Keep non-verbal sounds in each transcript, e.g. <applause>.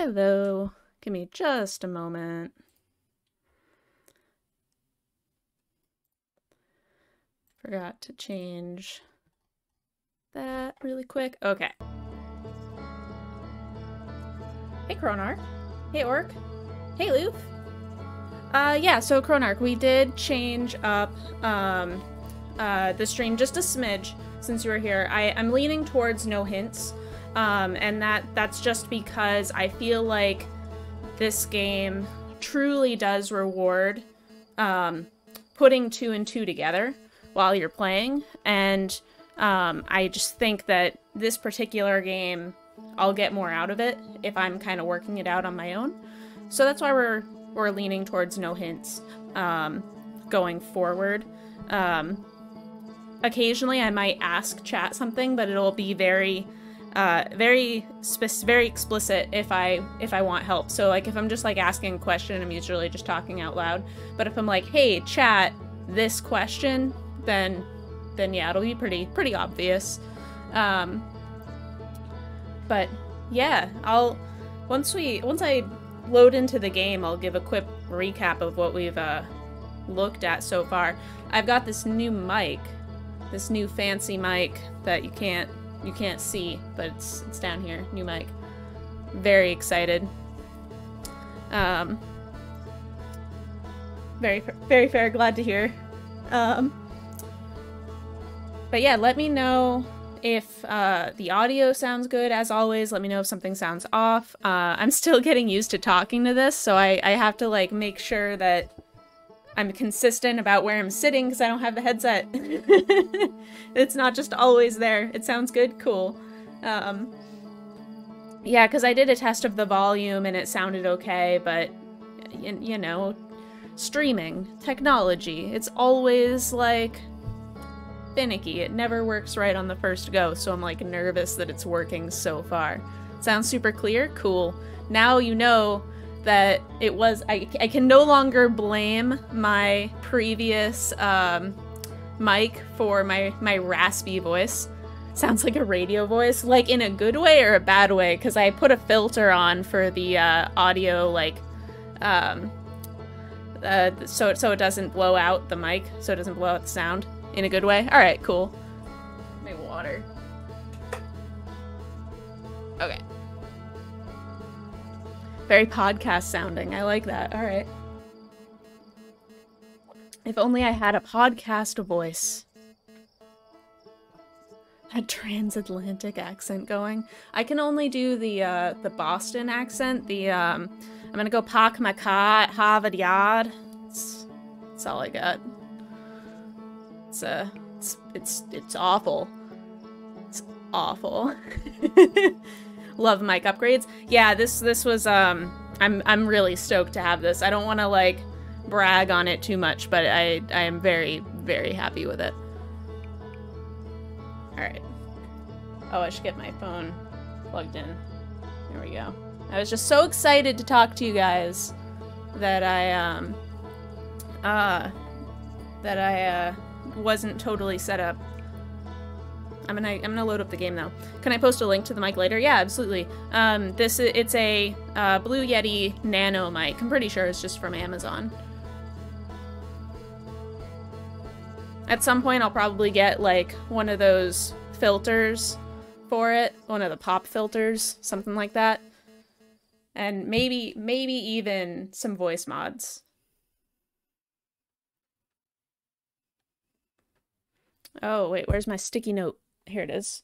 Hello. Give me just a moment. Forgot to change that really quick. Okay. Hey, Chronarch. Hey, Orc. Hey, Loof. Uh, yeah, so Chronarch, we did change up, um, uh, the stream just a smidge since you were here. I, I'm leaning towards no hints, um, and that that's just because I feel like this game truly does reward um, putting two and two together while you're playing, and um, I just think that this particular game, I'll get more out of it if I'm kind of working it out on my own. So that's why we're we're leaning towards no hints um, going forward. Um, occasionally, I might ask chat something, but it'll be very uh, very spe- very explicit if I if I want help. So like if I'm just like asking a question, I'm usually just talking out loud. But if I'm like, hey, chat, this question, then then yeah, it'll be pretty pretty obvious. Um, but yeah, I'll once we once I load into the game, I'll give a quick recap of what we've uh, looked at so far. I've got this new mic, this new fancy mic that you can't you can't see, but it's it's down here. New mic. Very excited. Um, very very fair. Glad to hear. Um, but yeah, let me know if uh, the audio sounds good. As always, let me know if something sounds off. Uh, I'm still <laughs> getting used to talking to this, so I, I have to like make sure that I'm consistent about where I'm sitting because I don't have the headset. <laughs> it's not just always there. It sounds good? Cool. Um, yeah, because I did a test of the volume and it sounded okay, but you, you know, streaming, technology, it's always like finicky. It never works right on the first go, so I'm like nervous that it's working so far. Sounds super clear? Cool. Now you know that it was I, I can no longer blame my previous um, mic for my my raspy voice. Sounds like a radio voice like in a good way or a bad way because i put a filter on for the uh, audio like um, uh, so so it doesn't blow out the mic so it doesn't blow out the sound in a good way. All right cool. My water. Okay very podcast sounding. I like that. All right. If only I had a podcast voice. Had transatlantic accent going. I can only do the uh, the Boston accent. The um, I'm gonna go park my car at Harvard Yard. That's, that's all I got. It's uh, it's it's it's awful. It's awful. <laughs> love mic upgrades. Yeah, this this was um I'm I'm really stoked to have this. I don't want to like brag on it too much, but I I am very very happy with it. All right. Oh, I should get my phone plugged in. There we go. I was just so excited to talk to you guys that I um uh that I uh wasn't totally set up I'm gonna I'm gonna load up the game now. Can I post a link to the mic later? Yeah, absolutely. Um, this it's a uh, Blue Yeti Nano mic. I'm pretty sure it's just from Amazon. At some point, I'll probably get like one of those filters for it, one of the pop filters, something like that, and maybe maybe even some voice mods. Oh, wait, where's my sticky note? Here it is.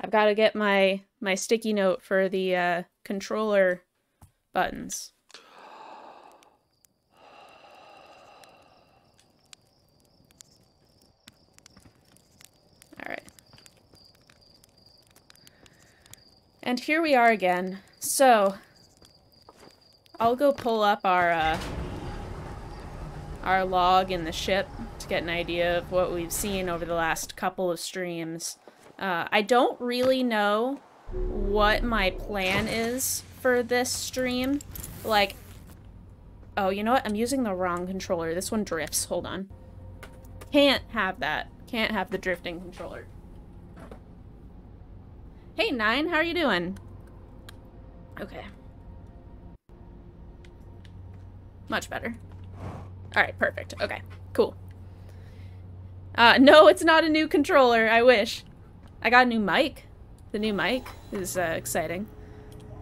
I've got to get my my sticky note for the uh, controller buttons. All right. And here we are again. So, I'll go pull up our uh, our log in the ship to get an idea of what we've seen over the last couple of streams. Uh, I don't really know what my plan is for this stream. Like, oh, you know what? I'm using the wrong controller. This one drifts. Hold on. Can't have that. Can't have the drifting controller. Hey, Nine, how are you doing? Okay. Much better. Alright, perfect. Okay, cool. Uh, no, it's not a new controller. I wish. I got a new mic. The new mic is uh, exciting.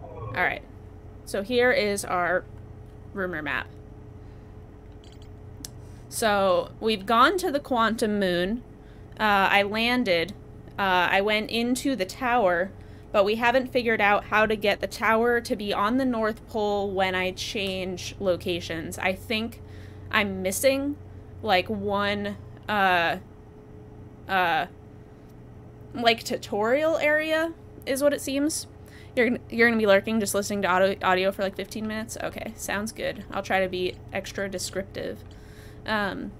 Alright. So here is our rumor map. So we've gone to the quantum moon. Uh, I landed. Uh, I went into the tower, but we haven't figured out how to get the tower to be on the North Pole when I change locations. I think I'm missing like one uh uh like tutorial area is what it seems. You're you're gonna be lurking, just listening to audio, audio for like 15 minutes. Okay, sounds good. I'll try to be extra descriptive. Um,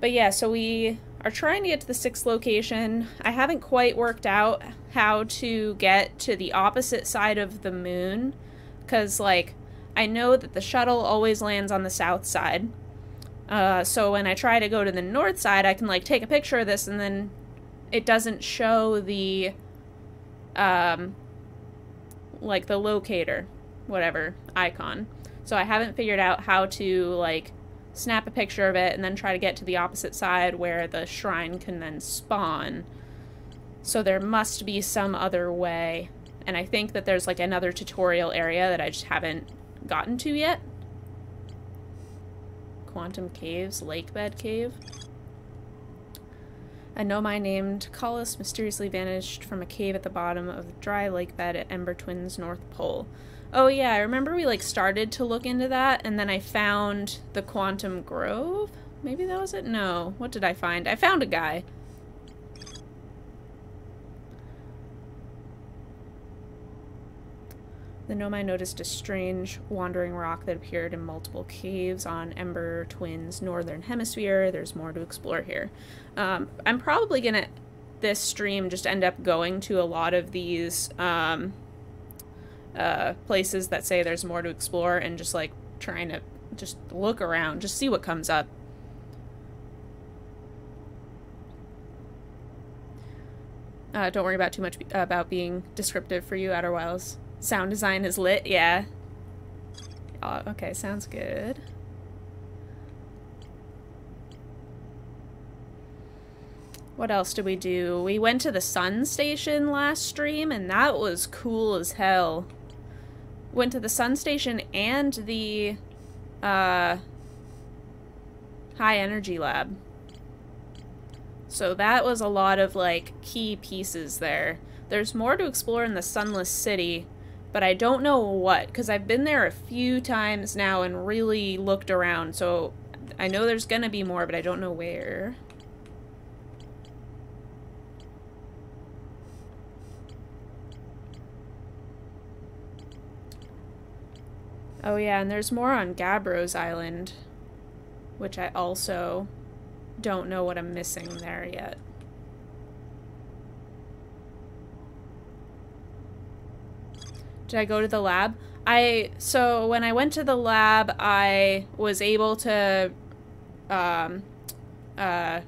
but yeah, so we are trying to get to the sixth location. I haven't quite worked out how to get to the opposite side of the moon, because like I know that the shuttle always lands on the south side. Uh, so when I try to go to the north side, I can like take a picture of this and then it doesn't show the um, like the locator, whatever, icon. So I haven't figured out how to like snap a picture of it and then try to get to the opposite side where the shrine can then spawn. So there must be some other way. And I think that there's like another tutorial area that I just haven't gotten to yet. Quantum Caves, Lakebed Cave. A Nomai named Coleus mysteriously vanished from a cave at the bottom of the dry lake bed at Ember Twin's North Pole. Oh yeah, I remember we like started to look into that and then I found the Quantum Grove? Maybe that was it? No. What did I find? I found a guy. The Nomai noticed a strange wandering rock that appeared in multiple caves on Ember Twin's northern hemisphere. There's more to explore here. Um, I'm probably gonna this stream just end up going to a lot of these um, uh, places that say there's more to explore and just like trying to just look around, just see what comes up. Uh, don't worry about too much about being descriptive for you, Outer Wilds. Sound design is lit, yeah. Oh, okay, sounds good. What else did we do? We went to the Sun Station last stream, and that was cool as hell. Went to the Sun Station and the uh, High Energy Lab. So that was a lot of, like, key pieces there. There's more to explore in the Sunless City, but I don't know what, because I've been there a few times now and really looked around, so I know there's gonna be more, but I don't know where. Oh yeah, and there's more on Gabbros Island, which I also don't know what I'm missing there yet. Did I go to the lab? I so when I went to the lab, I was able to um, uh,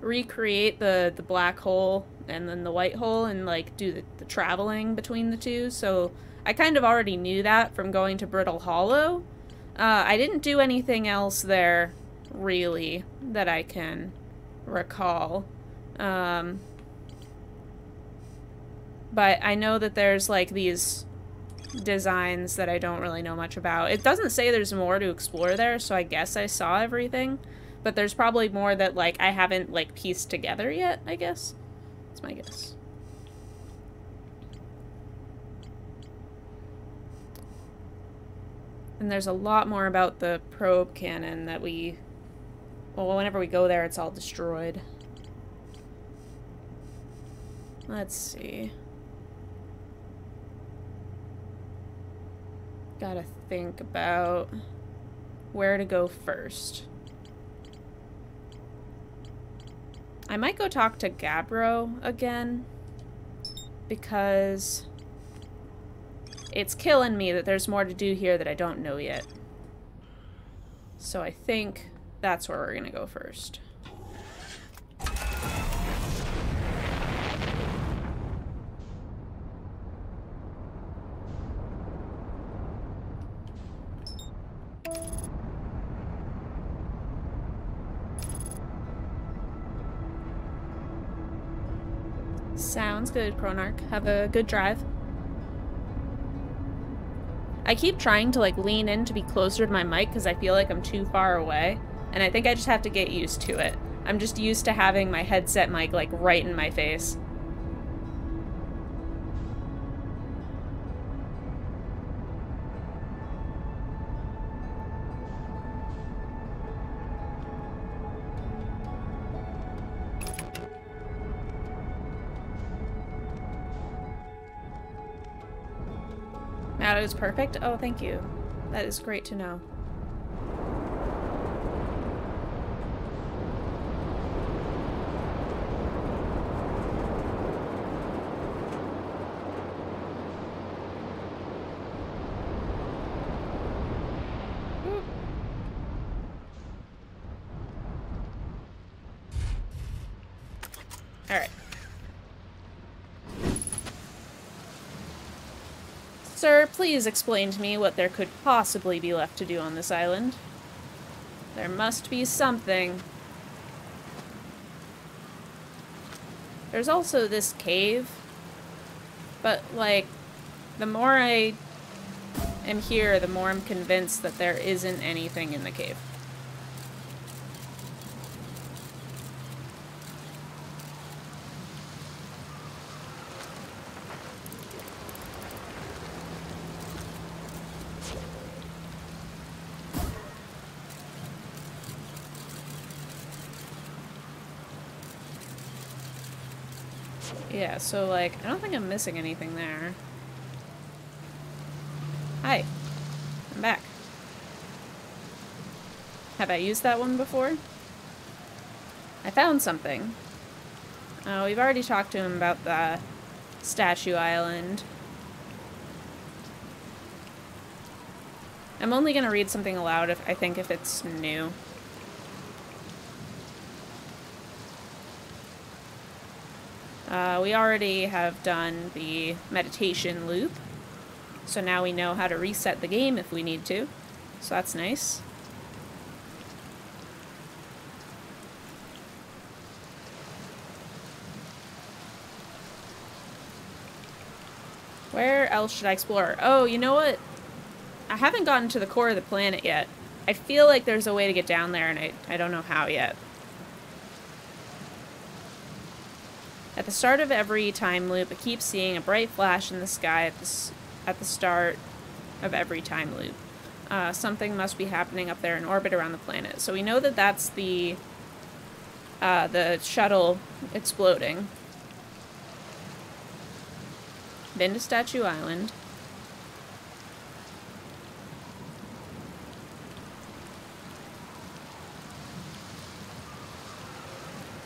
recreate the the black hole and then the white hole and like do the, the traveling between the two. So I kind of already knew that from going to Brittle Hollow. Uh, I didn't do anything else there really that I can recall. Um, but I know that there's like these designs that I don't really know much about. It doesn't say there's more to explore there, so I guess I saw everything. But there's probably more that, like, I haven't, like, pieced together yet, I guess. That's my guess. And there's a lot more about the probe cannon that we... Well, whenever we go there, it's all destroyed. Let's see. Gotta think about where to go first. I might go talk to Gabbro again because it's killing me that there's more to do here that I don't know yet. So I think that's where we're gonna go first. Sounds good, Chronarch. Have a good drive. I keep trying to like lean in to be closer to my mic because I feel like I'm too far away. And I think I just have to get used to it. I'm just used to having my headset mic like right in my face. That is perfect? Oh, thank you. That is great to know. Alright. Sir, please explain to me what there could possibly be left to do on this island. There must be something. There's also this cave. But, like, the more I am here, the more I'm convinced that there isn't anything in the cave. Yeah, so like, I don't think I'm missing anything there. Hi. I'm back. Have I used that one before? I found something. Oh, we've already talked to him about the Statue Island. I'm only going to read something aloud if I think if it's new. Uh, we already have done the meditation loop, so now we know how to reset the game if we need to, so that's nice. Where else should I explore? Oh, you know what? I haven't gotten to the core of the planet yet. I feel like there's a way to get down there, and I, I don't know how yet. At the start of every time loop, I keep seeing a bright flash in the sky at the, at the start of every time loop. Uh, something must be happening up there in orbit around the planet. So we know that that's the uh, the shuttle exploding. Been to Statue Island.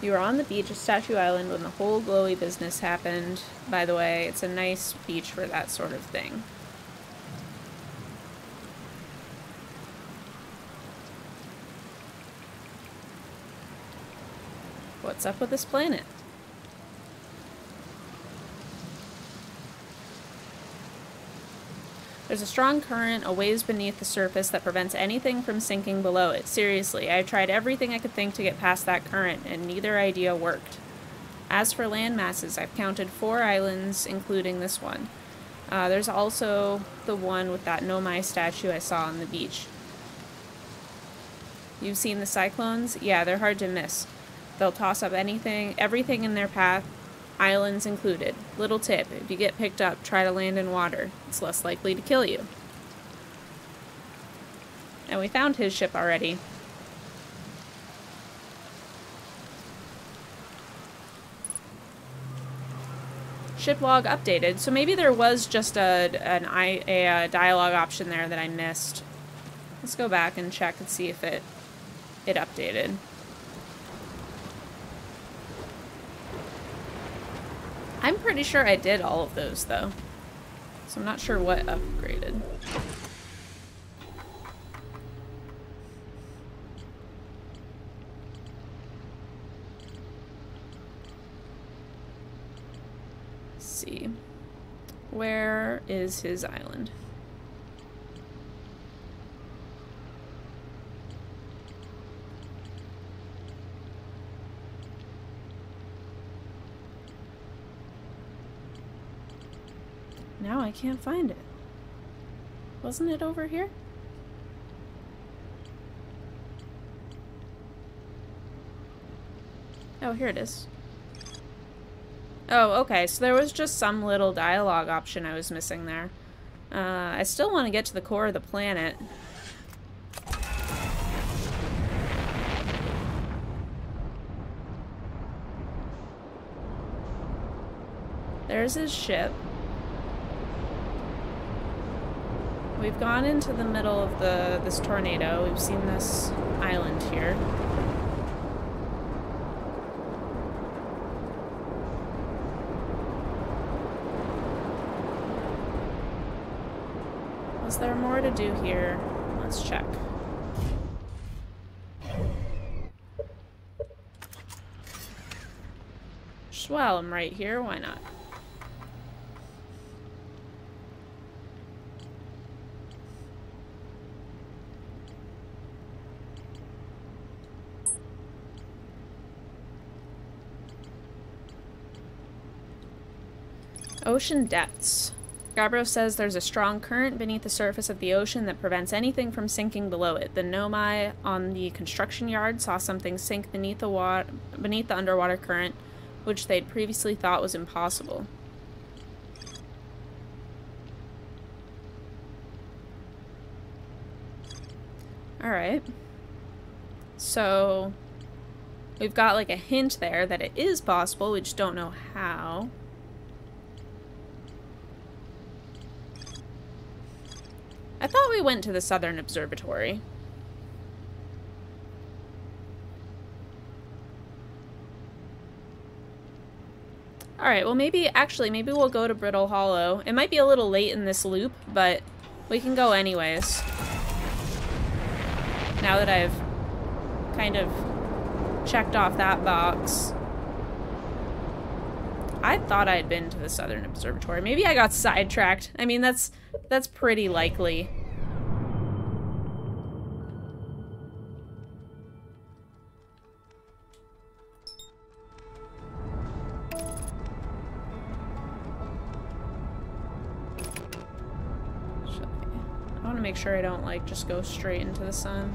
You were on the beach of Statue Island when the whole glowy business happened. By the way, it's a nice beach for that sort of thing. What's up with this planet? There's a strong current a ways beneath the surface that prevents anything from sinking below it. Seriously, I tried everything I could think to get past that current, and neither idea worked. As for land masses, I've counted four islands, including this one. Uh, there's also the one with that Nomai statue I saw on the beach. You've seen the cyclones? Yeah, they're hard to miss. They'll toss up anything, everything in their path, islands included. Little tip, if you get picked up, try to land in water. It's less likely to kill you. And we found his ship already. Ship log updated. So maybe there was just a, an, a, a dialogue option there that I missed. Let's go back and check and see if it, it updated. I'm pretty sure I did all of those, though. So I'm not sure what upgraded. See. Where is his island? Now I can't find it. Wasn't it over here? Oh, here it is. Oh, okay, so there was just some little dialogue option I was missing there. Uh, I still want to get to the core of the planet. There's his ship. We've gone into the middle of the this tornado. We've seen this island here. Is there more to do here? Let's check. Swell, I'm right here, why not? Ocean depths. Gabbro says there's a strong current beneath the surface of the ocean that prevents anything from sinking below it. The Nomai on the construction yard saw something sink beneath the water, beneath the underwater current, which they'd previously thought was impossible. Alright. So, we've got like a hint there that it is possible, we just don't know how. I thought we went to the Southern Observatory. Alright, well maybe, actually, maybe we'll go to Brittle Hollow. It might be a little late in this loop, but we can go anyways. Now that I've kind of checked off that box. I thought I had been to the Southern Observatory. Maybe I got sidetracked. I mean, that's that's pretty likely. Make sure I don't, like, just go straight into the sun.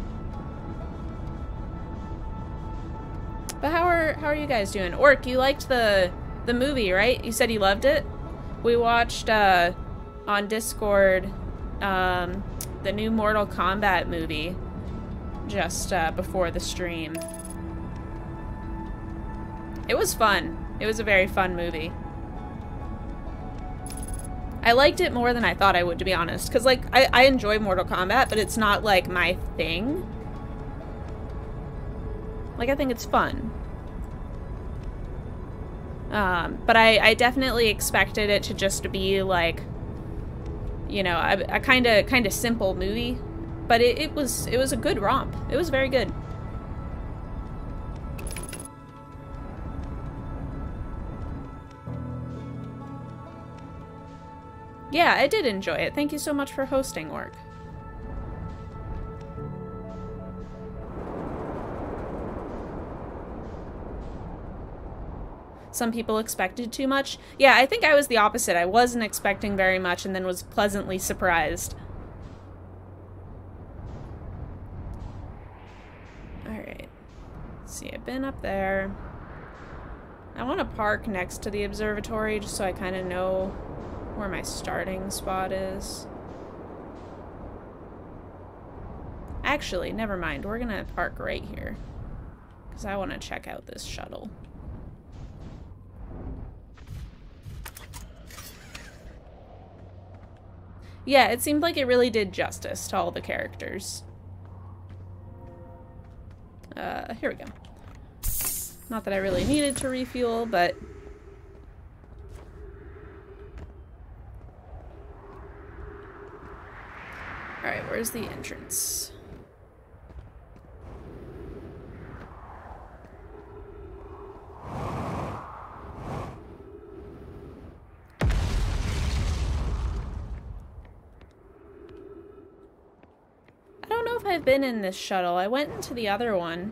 But how are how are you guys doing? Orc, you liked the the movie, right? You said you loved it? We watched uh on Discord um, the new Mortal Kombat movie just uh, before the stream. It was fun. It was a very fun movie. I liked it more than I thought I would, to be honest. Because, like, I, I enjoy Mortal Kombat, but it's not, like, my thing. Like, I think it's fun. Um, but I, I definitely expected it to just be, like, you know, a, kind of kind of simple movie, but it, it was it was a good romp. It was very good. Yeah, I did enjoy it. Thank you so much for hosting, Orc. Some people expected too much. Yeah, I think I was the opposite. I wasn't expecting very much and then was pleasantly surprised. Alright. See, I've been up there. I want to park next to the observatory just so I kind of know where my starting spot is. Actually, never mind. We're going to park right here. Because I want to check out this shuttle. Yeah, it seemed like it really did justice to all the characters. Uh, here we go. Not that I really needed to refuel, but... Alright, where's the entrance? I don't know if I've been in this shuttle. I went into the other one.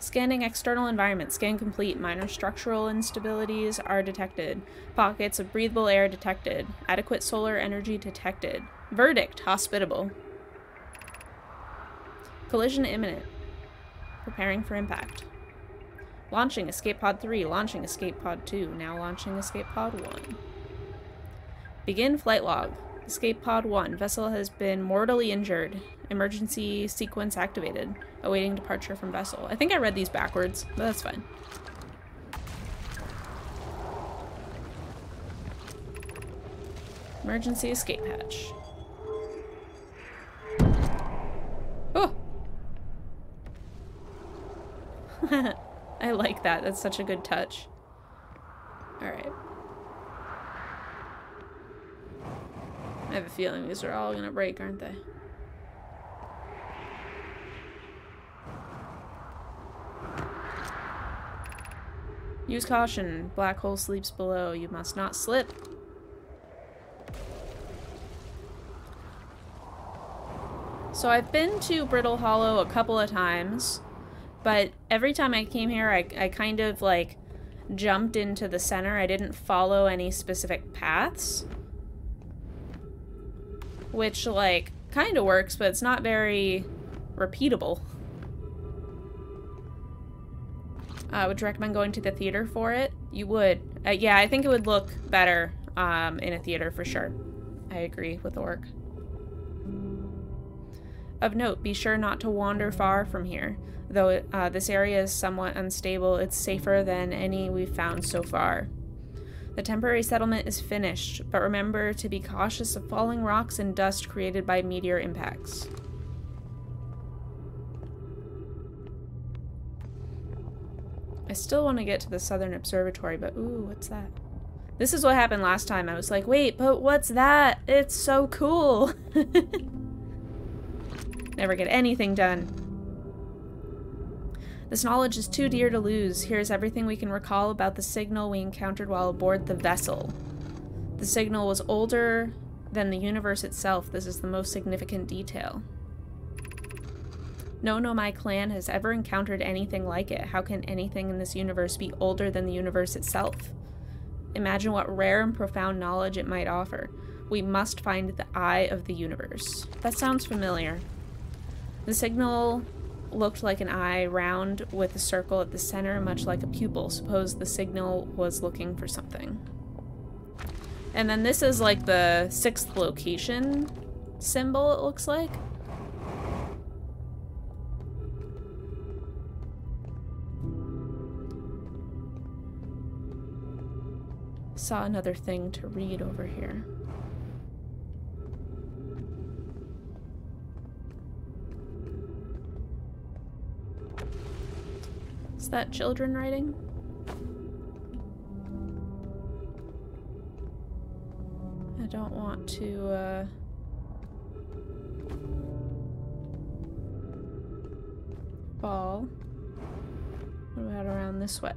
Scanning external environment. Scan complete. Minor structural instabilities are detected. Pockets of breathable air detected. Adequate solar energy detected. Verdict. Hospitable. Collision imminent. Preparing for impact. Launching Escape Pod 3. Launching Escape Pod 2. Now launching Escape Pod 1. Begin flight log. Escape Pod 1. Vessel has been mortally injured. Emergency sequence activated. Awaiting departure from vessel. I think I read these backwards, but that's fine. Emergency escape hatch. Oh! <laughs> I like that. That's such a good touch. Alright. I have a feeling these are all gonna break, aren't they? Use caution. Black hole sleeps below. You must not slip. So I've been to Brittle Hollow a couple of times, but every time I came here, I, I kind of like jumped into the center. I didn't follow any specific paths. Which, like, kind of works, but it's not very repeatable. I uh, would you recommend going to the theater for it? You would. Uh, yeah, I think it would look better um, in a theater for sure. I agree with the work. Of note, be sure not to wander far from here. Though uh, this area is somewhat unstable, it's safer than any we've found so far. The temporary settlement is finished, but remember to be cautious of falling rocks and dust created by meteor impacts. I still want to get to the Southern Observatory, but ooh, what's that? This is what happened last time. I was like, wait, but what's that? It's so cool. <laughs> Never get anything done. This knowledge is too dear to lose. Here's everything we can recall about the signal we encountered while aboard the vessel. The signal was older than the universe itself. This is the most significant detail. No Nomai clan has ever encountered anything like it. How can anything in this universe be older than the universe itself? Imagine what rare and profound knowledge it might offer. We must find the eye of the universe. That sounds familiar. The signal looked like an eye, round with a circle at the center, much like a pupil. Suppose the signal was looking for something. And then this is like the sixth location symbol, it looks like. Saw another thing to read over here. Is that children writing? I don't want to, uh... Fall. What about around this way?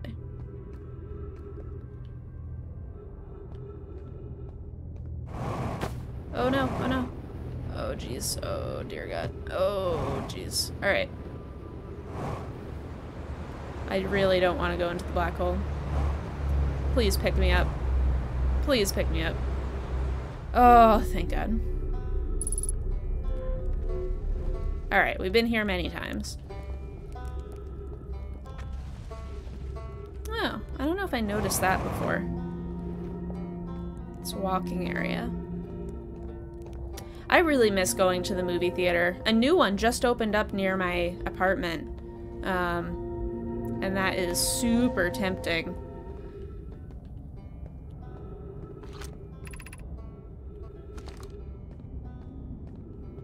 Oh no, oh no. Oh jeez, oh dear god. Oh jeez. Alright. I really don't want to go into the black hole. Please pick me up. Please pick me up. Oh, thank god. Alright, we've been here many times. Oh, I don't know if I noticed that before. It's walking area. I really miss going to the movie theater. A new one just opened up near my apartment. Um, and that is super tempting.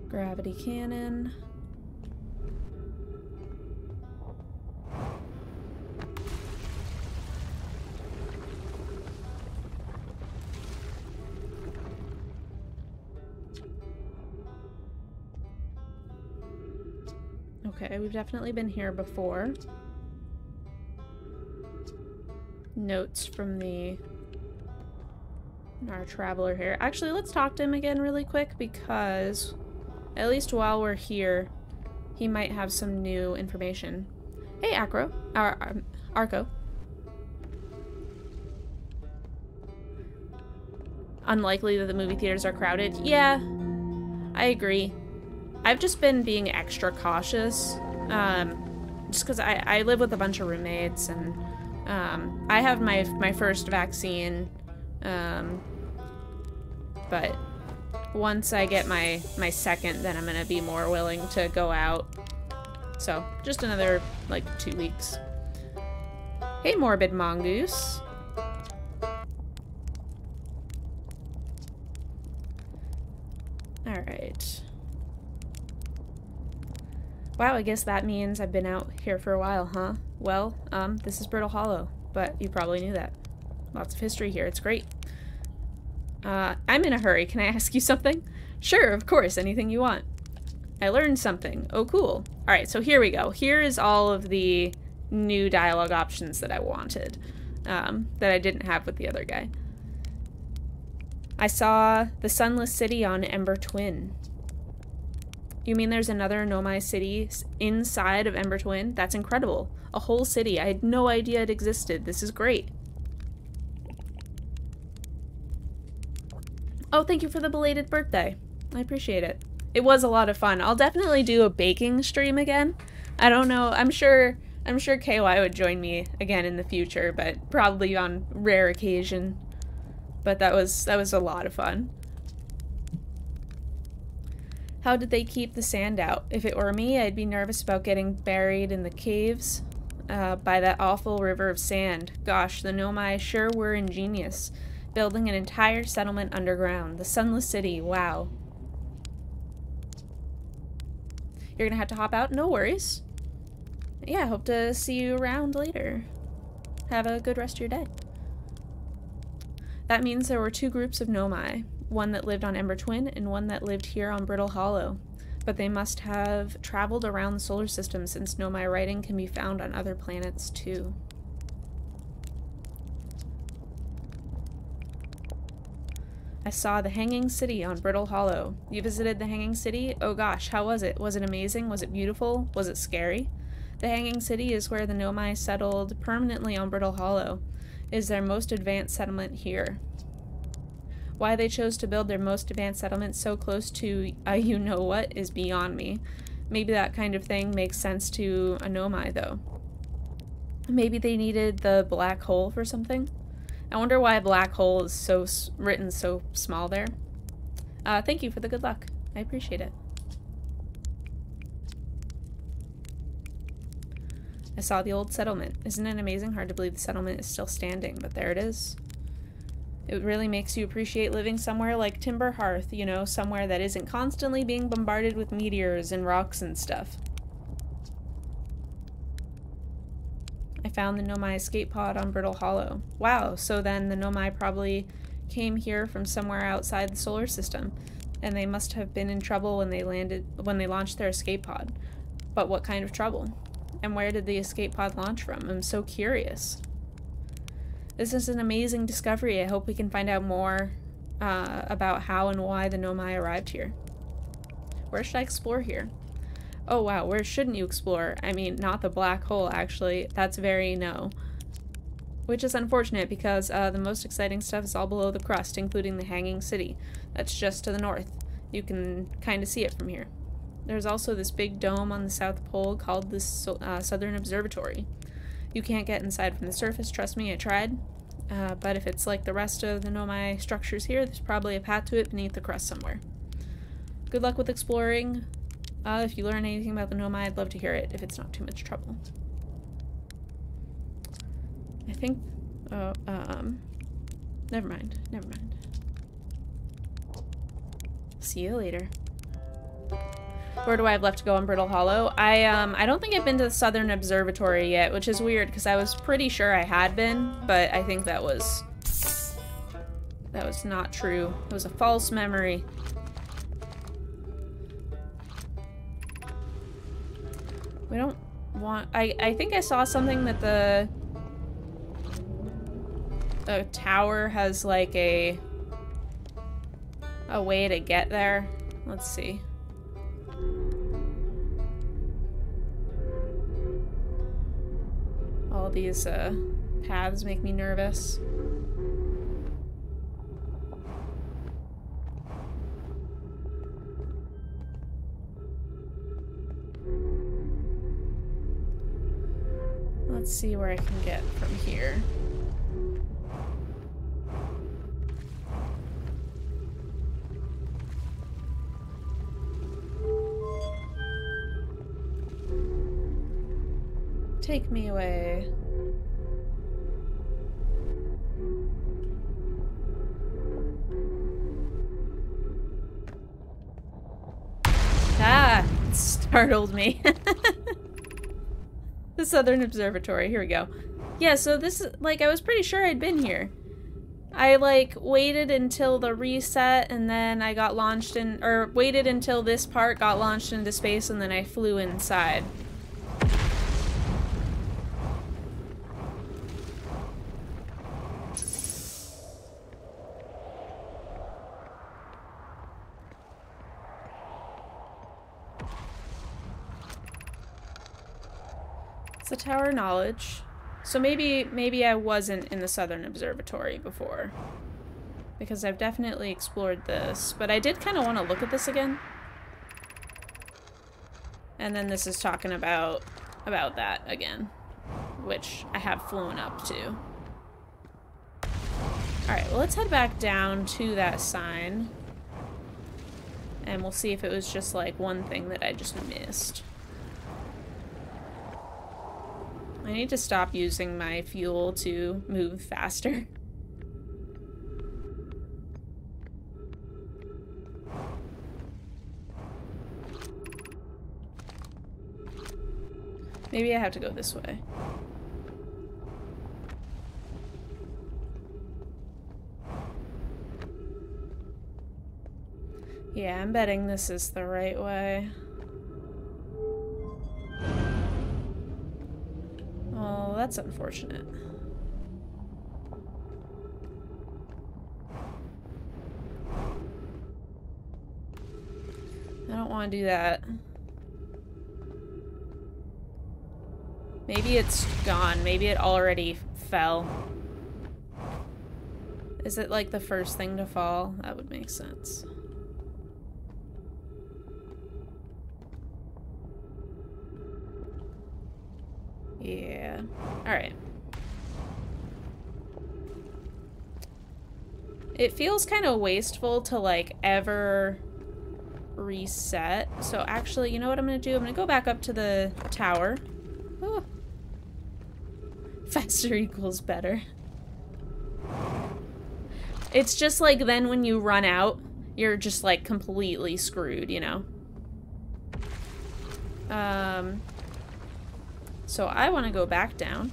Gravity cannon. Okay, we've definitely been here before. Notes from the our traveler here. Actually, let's talk to him again really quick because at least while we're here, he might have some new information. Hey, Acro. Ar Ar um, Arco. Unlikely that the movie theaters are crowded. Yeah, I agree. I've just been being extra cautious. Um, just because I, I live with a bunch of roommates and um, I have my my first vaccine, um, but once I get my my second, then I'm gonna be more willing to go out. So just another like two weeks. Hey, morbid mongoose. All right. Wow, I guess that means I've been out here for a while, huh? Well, um, this is Brittle Hollow, but you probably knew that. Lots of history here, it's great. Uh, I'm in a hurry, can I ask you something? Sure, of course, anything you want. I learned something. Oh, cool. Alright, so here we go. Here is all of the new dialogue options that I wanted, um, that I didn't have with the other guy. I saw the Sunless City on Ember Twin. You mean there's another Nomai city inside of Ember Twin? That's incredible. A whole city. I had no idea it existed. This is great. Oh, thank you for the belated birthday. I appreciate it. It was a lot of fun. I'll definitely do a baking stream again. I don't know. I'm sure I'm sure KY would join me again in the future, but probably on rare occasion. But that was that was a lot of fun. How did they keep the sand out? If it were me, I'd be nervous about getting buried in the caves uh, by that awful river of sand. Gosh, the Nomai sure were ingenious. Building an entire settlement underground. The Sunless City, wow. You're gonna have to hop out? No worries. Yeah, hope to see you around later. Have a good rest of your day. That means there were two groups of Nomai one that lived on Ember Twin and one that lived here on Brittle Hollow. But they must have traveled around the solar system since Nomai writing can be found on other planets too. I saw the Hanging City on Brittle Hollow. You visited the Hanging City? Oh gosh, how was it? Was it amazing? Was it beautiful? Was it scary? The Hanging City is where the Nomai settled permanently on Brittle Hollow. It is their most advanced settlement here. Why they chose to build their most advanced settlement so close to a you know what is beyond me. Maybe that kind of thing makes sense to a Nomai, though. Maybe they needed the black hole for something? I wonder why a black hole is so written so small there. Uh, thank you for the good luck. I appreciate it. I saw the old settlement. Isn't it amazing? Hard to believe the settlement is still standing, but there it is. It really makes you appreciate living somewhere like Timber Hearth, you know, somewhere that isn't constantly being bombarded with meteors and rocks and stuff. I found the Nomai escape pod on Brittle Hollow. Wow, so then the Nomai probably came here from somewhere outside the solar system, and they must have been in trouble when they landed when they launched their escape pod. But what kind of trouble? And where did the escape pod launch from? I'm so curious. This is an amazing discovery. I hope we can find out more uh, about how and why the Nomai arrived here. Where should I explore here? Oh wow, where shouldn't you explore? I mean, not the black hole, actually. That's very no. Which is unfortunate because uh, the most exciting stuff is all below the crust, including the Hanging City. That's just to the north. You can kind of see it from here. There's also this big dome on the South Pole called the uh, Southern Observatory. You can't get inside from the surface, trust me, I tried. Uh, but if it's like the rest of the Nomai structures here, there's probably a path to it beneath the crust somewhere. Good luck with exploring. Uh, if you learn anything about the Nomai, I'd love to hear it, if it's not too much trouble. I think... Oh, um... Never mind. Never mind. See you later. Where do I have left to go on Brittle Hollow? I um I don't think I've been to the Southern Observatory yet, which is weird because I was pretty sure I had been, but I think that was that was not true. It was a false memory. We don't want I I think I saw something that the the tower has like a a way to get there. Let's see. These uh, paths make me nervous. Let's see where I can get from here. Take me away. Ah, startled me. <laughs> the Southern Observatory, here we go. Yeah, so this, like, I was pretty sure I'd been here. I, like, waited until the reset, and then I got launched in, or waited until this part got launched into space, and then I flew inside. The Tower Knowledge. So maybe maybe I wasn't in the Southern Observatory before. Because I've definitely explored this. But I did kind of want to look at this again. And then this is talking about about that again. Which I have flown up to. Alright, well let's head back down to that sign. And we'll see if it was just like one thing that I just missed. I need to stop using my fuel to move faster. Maybe I have to go this way. Yeah, I'm betting this is the right way. Oh, that's unfortunate. I don't want to do that. Maybe it's gone. Maybe it already fell. Is it like the first thing to fall? That would make sense. Yeah. Alright. It feels kind of wasteful to, like, ever reset. So actually, you know what I'm going to do? I'm going to go back up to the tower. Oh. Faster <laughs> equals better. It's just like then when you run out, you're just like completely screwed, you know? Um, so I want to go back down.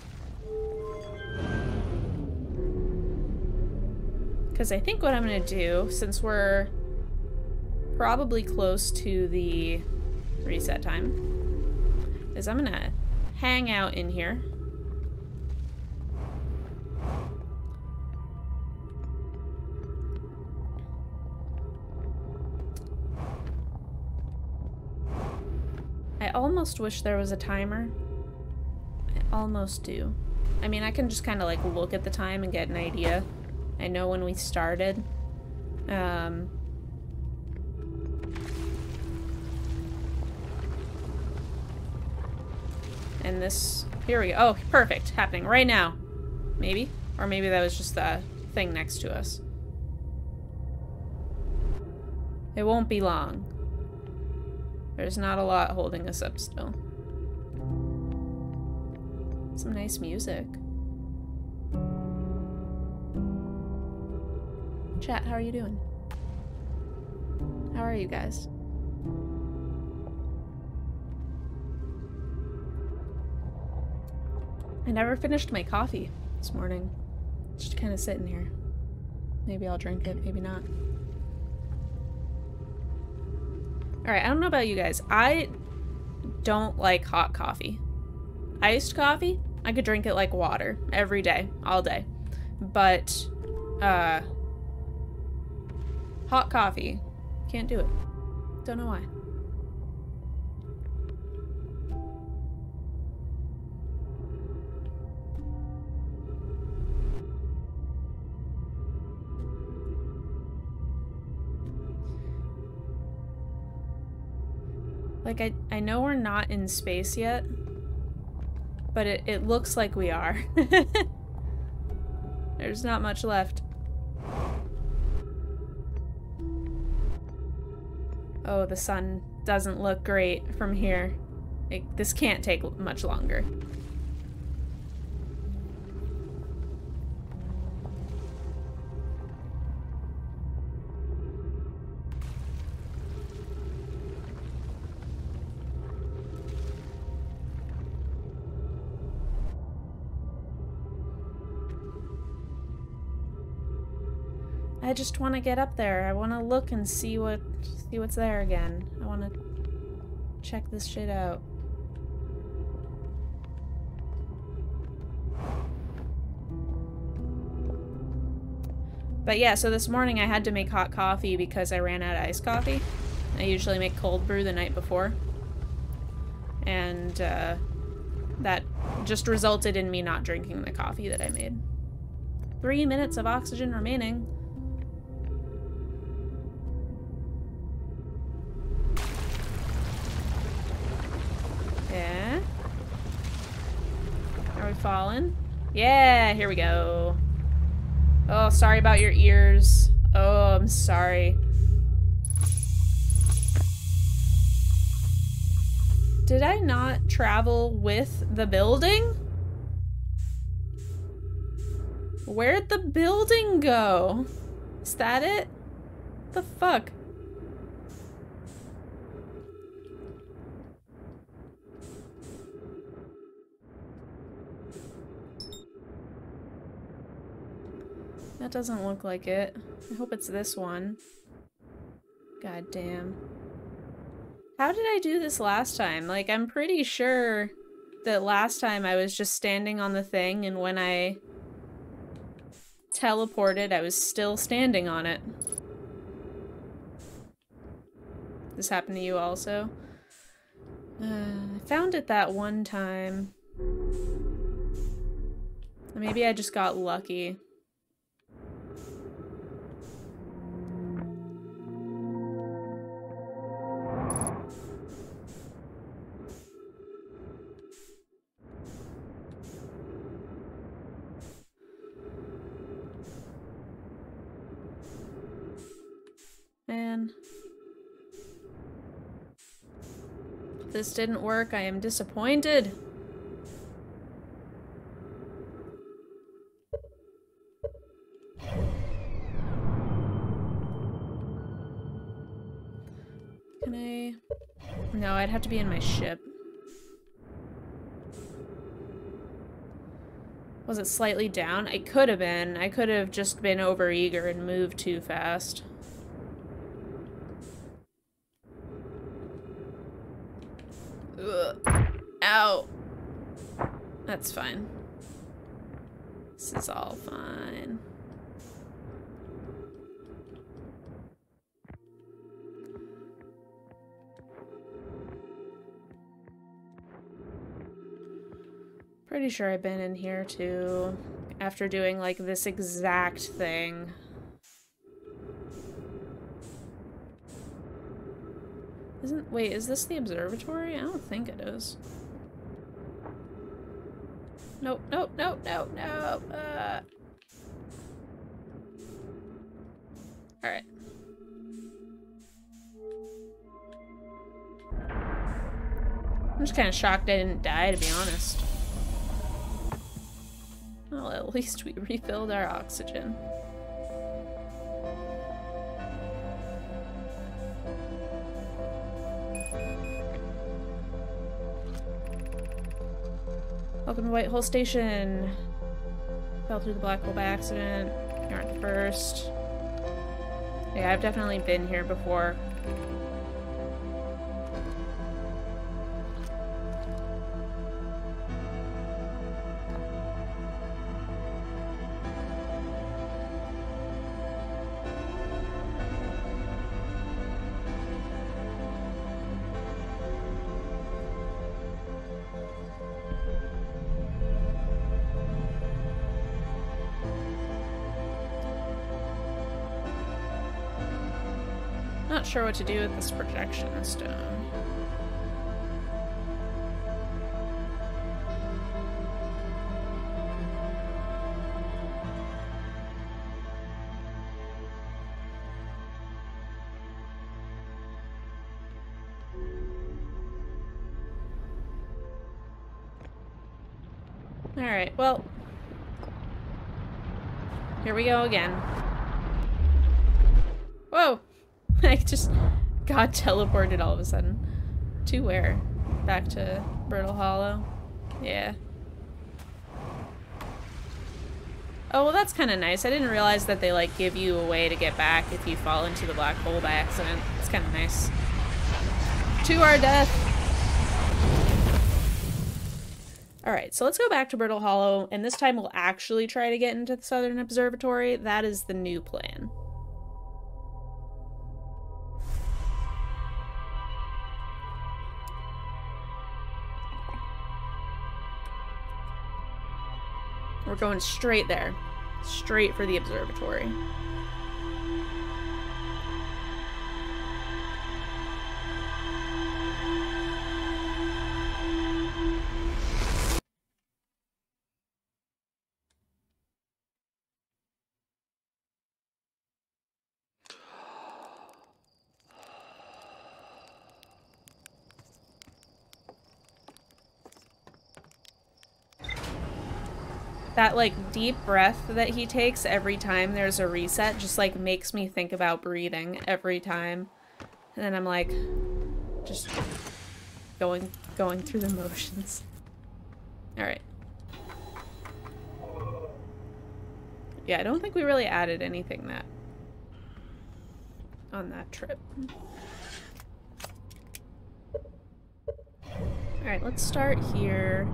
Because I think what I'm going to do, since we're probably close to the reset time, is I'm going to hang out in here. I almost wish there was a timer almost do. I mean, I can just kind of like look at the time and get an idea. I know when we started. Um, and this, here we go. Oh, perfect. Happening right now. Maybe? Or maybe that was just the thing next to us. It won't be long. There's not a lot holding us up still. Some nice music. Chat, how are you doing? How are you guys? I never finished my coffee this morning. Just kind of sitting here. Maybe I'll drink it, maybe not. Alright, I don't know about you guys. I don't like hot coffee. Iced coffee, I could drink it like water every day, all day. But, uh, hot coffee, can't do it. Don't know why. Like, I, I know we're not in space yet, but it, it looks like we are. <laughs> There's not much left. Oh, the sun doesn't look great from here. It, this can't take much longer. Just want to get up there. I want to look and see what see what's there again. I want to check this shit out. But yeah, so this morning I had to make hot coffee because I ran out of iced coffee. I usually make cold brew the night before. And uh, that just resulted in me not drinking the coffee that I made. Three minutes of oxygen remaining. Yeah, here we go. Oh, sorry about your ears. Oh, I'm sorry. Did I not travel with the building? Where'd the building go? Is that it? the fuck? That doesn't look like it. I hope it's this one. God damn. How did I do this last time? Like, I'm pretty sure that last time I was just standing on the thing and when I teleported, I was still standing on it. This happened to you also? Uh, I found it that one time. Maybe I just got lucky. Man. If this didn't work, I am disappointed. Can I... No, I'd have to be in my ship. Was it slightly down? It could have been. I could have just been overeager and moved too fast. Ugh. Ow. That's fine. This is all fine. Pretty sure I've been in here too. After doing like this exact thing. Isn't- wait, is this the observatory? I don't think it is. Nope, nope, nope, nope, nope. Uh. Alright. I'm just kind of shocked I didn't die, to be honest. Well, at least we <laughs> refilled our oxygen. Welcome to White Hole Station. Fell through the black hole by accident. You aren't the first. Yeah, I've definitely been here before. sure what to do with this projection stone. Alright, well. Here we go again. <laughs> I just got teleported all of a sudden. To where? Back to Brittle Hollow? Yeah. Oh, well that's kind of nice. I didn't realize that they, like, give you a way to get back if you fall into the black hole by accident. It's kind of nice. To our death! Alright, so let's go back to Brittle Hollow, and this time we'll actually try to get into the Southern Observatory. That is the new plan. We're going straight there. Straight for the observatory. Like deep breath that he takes every time there's a reset just like makes me think about breathing every time. And then I'm like just going going through the motions. All right. Yeah, I don't think we really added anything that on that trip. All right, let's start here.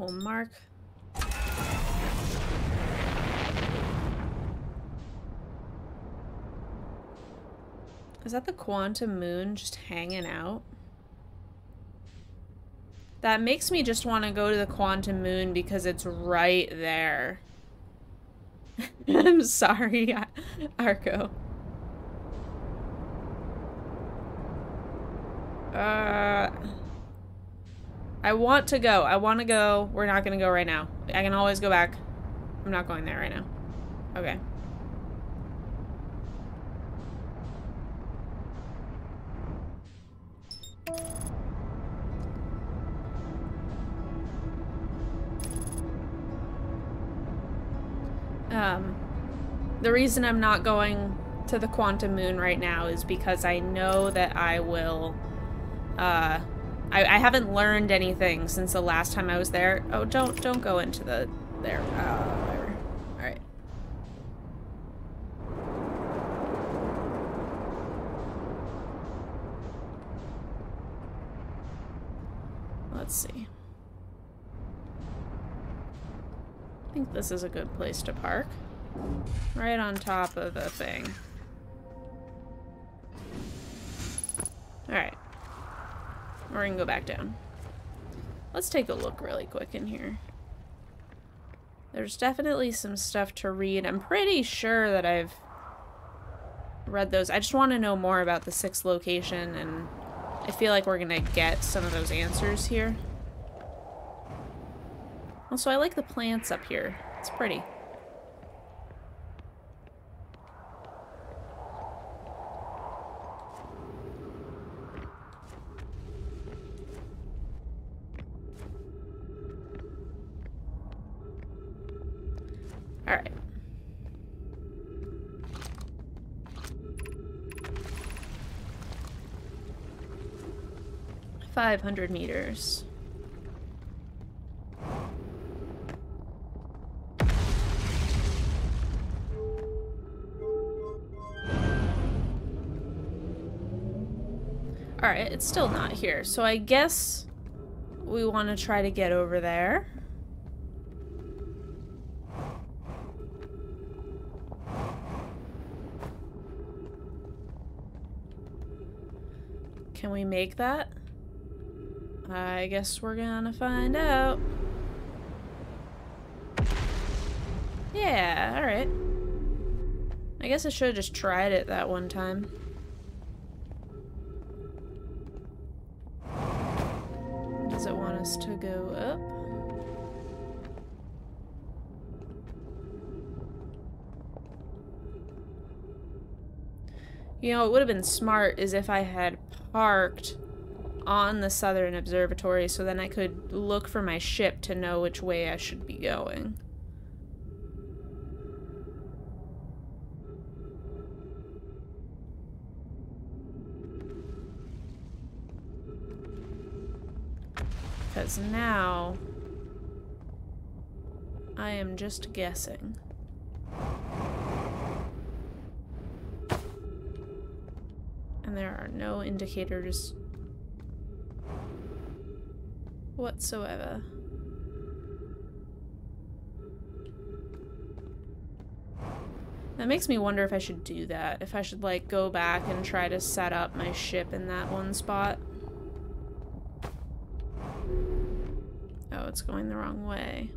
We'll mark. Is that the quantum moon just hanging out? That makes me just want to go to the quantum moon because it's right there. I'm <laughs> sorry, <laughs> Arco. Uh... I want to go. I want to go. We're not going to go right now. I can always go back. I'm not going there right now. Okay. Um, the reason I'm not going to the quantum moon right now is because I know that I will, uh, I, I haven't learned anything since the last time I was there. Oh, don't don't go into the there. Uh, whatever. All right. Let's see. I think this is a good place to park. Right on top of the thing. Alright. We're gonna go back down. Let's take a look really quick in here. There's definitely some stuff to read. I'm pretty sure that I've read those. I just want to know more about the sixth location, and I feel like we're gonna get some of those answers here. Also, I like the plants up here. It's pretty. 500 meters. Alright, it's still not here. So I guess we want to try to get over there. Can we make that? I guess we're gonna find out. Yeah, alright. I guess I should have just tried it that one time. Does it want us to go up? You know, it would have been smart is if I had parked on the southern observatory so then I could look for my ship to know which way I should be going. Because now I am just guessing. And there are no indicators whatsoever. That makes me wonder if I should do that. If I should, like, go back and try to set up my ship in that one spot. Oh, it's going the wrong way.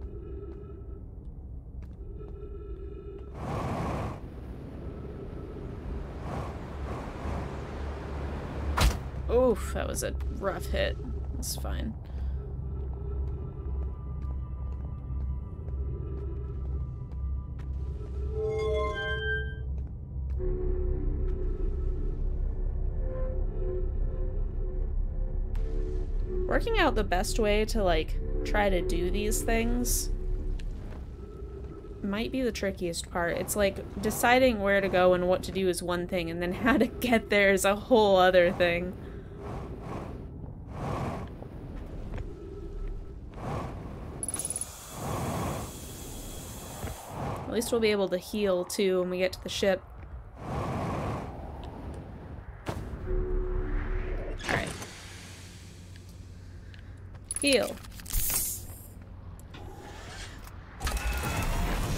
Oof, that was a rough hit. It's fine. Working out the best way to, like, try to do these things might be the trickiest part. It's like deciding where to go and what to do is one thing, and then <laughs> how to get there is a whole other thing. At least we'll be able to heal too when we get to the ship. Alright. Heal.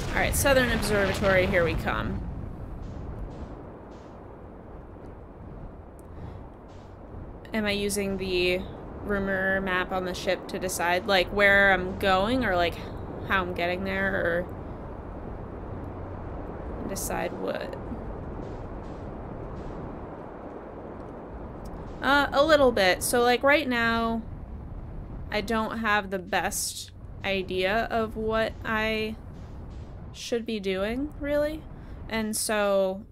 Alright, Southern Observatory, here we come. Am I using the rumor map on the ship to decide, like, where I'm going, or, like, how I'm getting there, or decide what. Uh, a little bit. So, like, right now, I don't have the best idea of what I should be doing, really. And so,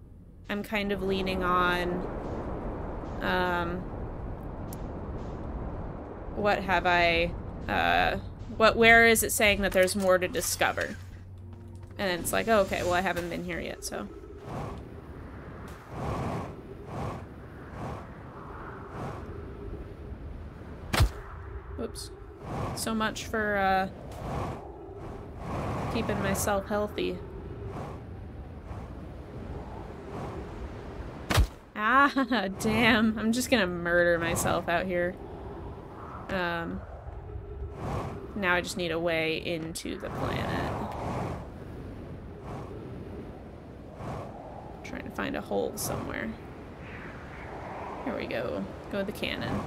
I'm kind of leaning on, um, what have I, uh, what, where is it saying that there's more to discover? And then it's like, oh, okay, well, I haven't been here yet, so. Oops. So much for, uh, keeping myself healthy. Ah, <laughs> damn. I'm just gonna murder myself out here. Um, now I just need a way into the planet. Trying to find a hole somewhere. Here we go. Go with the cannon.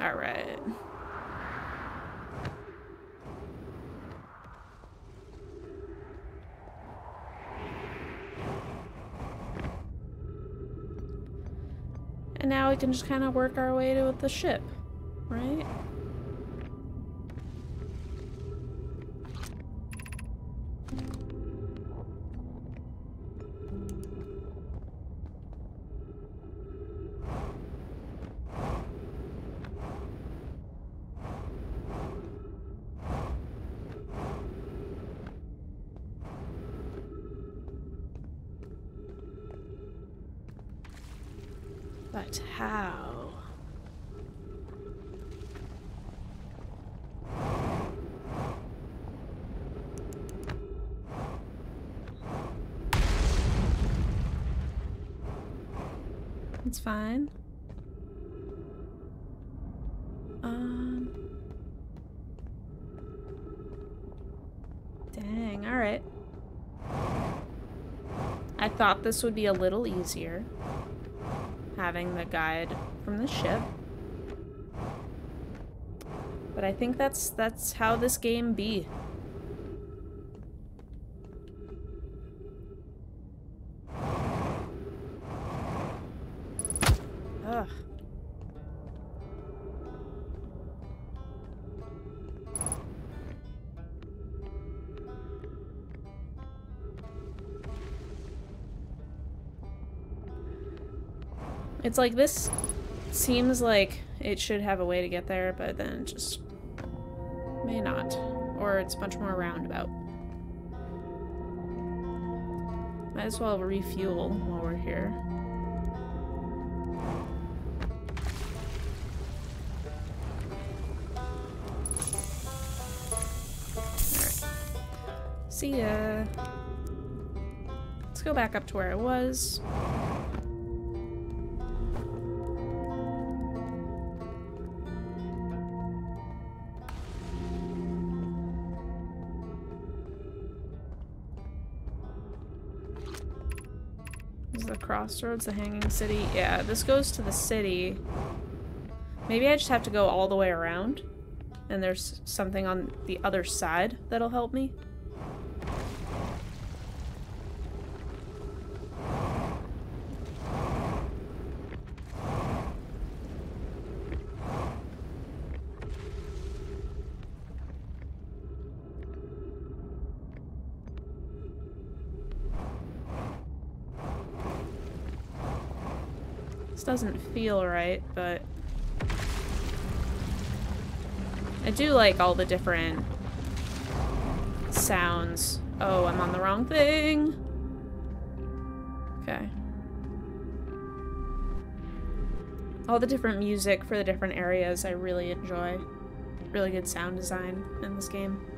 Alright. And now we can just kind of work our way to the ship, right? Fine. Um. Dang, alright. I thought this would be a little easier having the guide from the ship. But I think that's that's how this game be. It's like this seems like it should have a way to get there, but then just may not. Or it's much more roundabout. Might as well refuel while we're here. See ya. Let's go back up to where I was. Crossroads, the hanging city. Yeah, this goes to the city. Maybe I just have to go all the way around. And there's something on the other side that'll help me. Doesn't feel right, but... I do like all the different sounds. Oh, I'm on the wrong thing. Okay. All the different music for the different areas I really enjoy. Really good sound design in this game.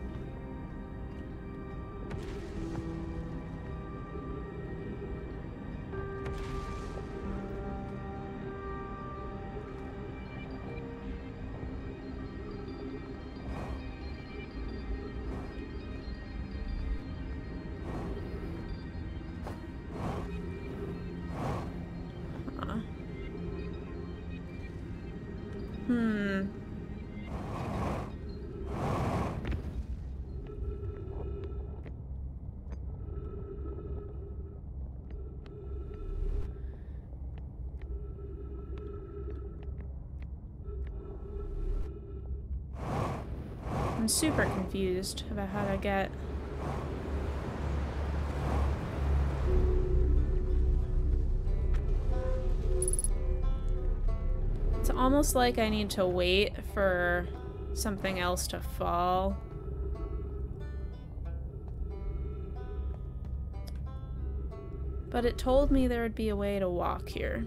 Super confused about how to get It's almost like I need to wait for something else to fall. But it told me there would be a way to walk here.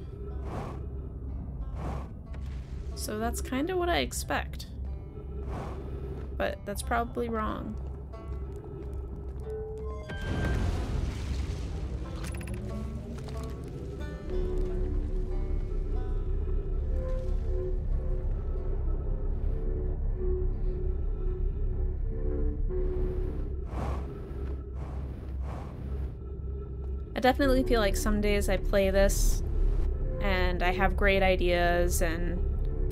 So that's kind of what I expect. But that's probably wrong. I definitely feel like some days I play this and I have great ideas and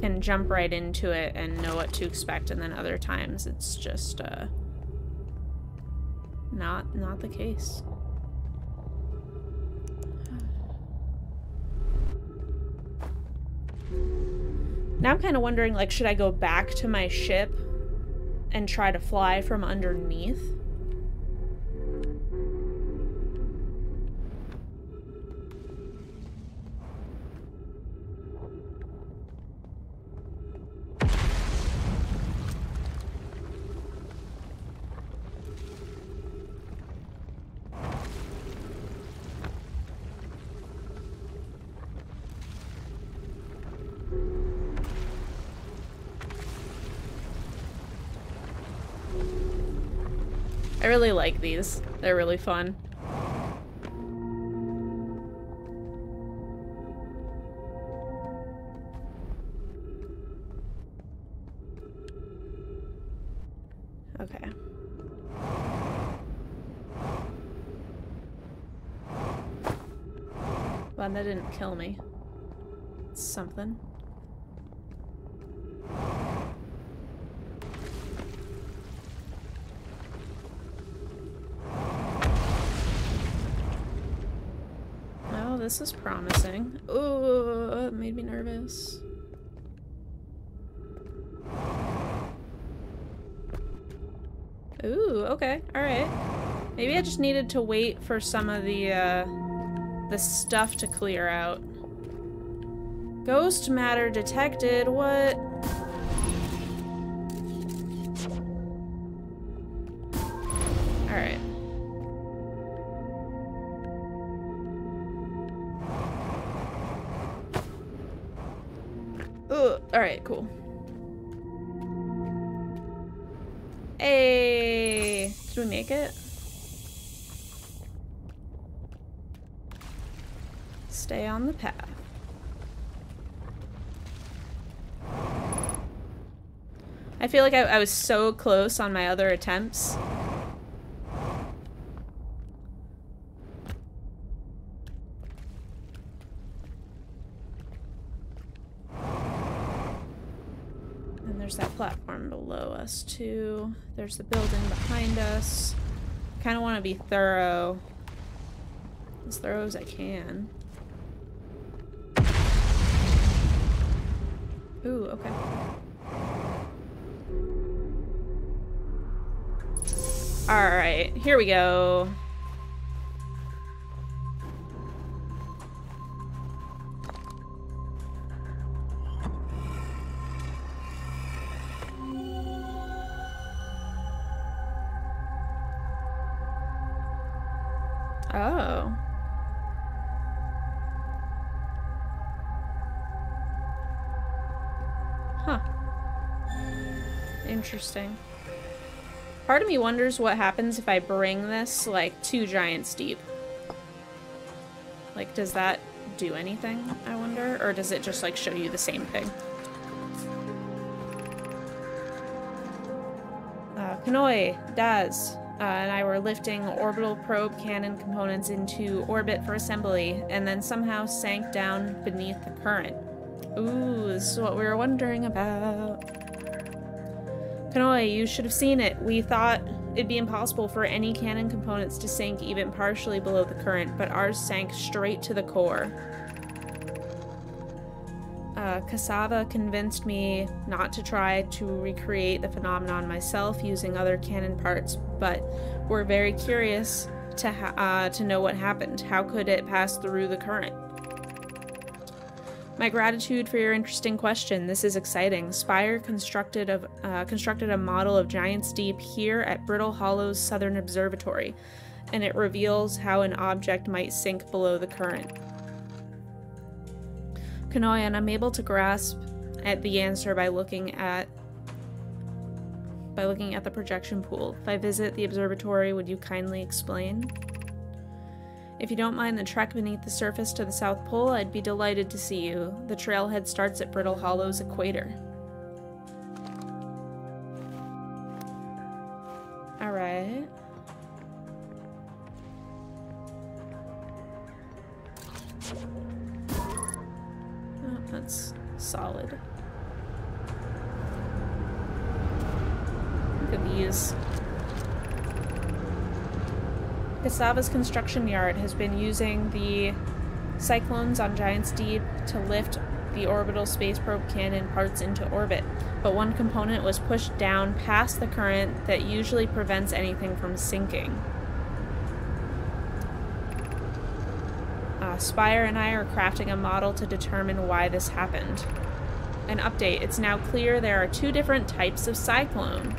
can jump right into it and know what to expect and then other times it's just uh not not the case. Now I'm kind of wondering like should I go back to my ship and try to fly from underneath? Really like these. They're really fun. Okay. Glad that didn't kill me. It's something. Oh, this is promising. Oh, it made me nervous. Ooh, okay, alright. Maybe I just needed to wait for some of the, uh, the stuff to clear out. Ghost matter detected. What? Like I, I was so close on my other attempts. And there's that platform below us too. There's the building behind us. kind of want to be thorough. As thorough as I can. Ooh, okay. Alright, here we go. Oh. Huh. Interesting. Part of me wonders what happens if I bring this, like, to Giant's Deep. Like, does that do anything, I wonder? Or does it just, like, show you the same thing? Uh, Kanoi, Daz, uh, and I were lifting orbital probe cannon components into orbit for assembly, and then somehow sank down beneath the current. Ooh, this is what we were wondering about. Kanoi, you should have seen it. We thought it'd be impossible for any cannon components to sink even partially below the current, but ours sank straight to the core. Uh, Cassava convinced me not to try to recreate the phenomenon myself using other cannon parts, but we're very curious to uh, to know what happened. How could it pass through the current? My gratitude for your interesting question. This is exciting. Spire constructed of uh, constructed a model of Giant's Deep here at Brittle Hollow's Southern Observatory, and it reveals how an object might sink below the current. Kanoyan, I'm able to grasp at the answer by looking at by looking at the projection pool. If I visit the observatory, would you kindly explain? If you don't mind the trek beneath the surface to the South Pole, I'd be delighted to see you. The trailhead starts at Brittle Hollow's equator. Alright. Oh, that's solid. Look at these. Cassava's construction yard has been using the cyclones on Giant's Deep to lift the orbital space probe cannon parts into orbit, but one component was pushed down past the current that usually prevents anything from sinking. Uh, Spire and I are crafting a model to determine why this happened. An update, it's now clear there are two different types of cyclone.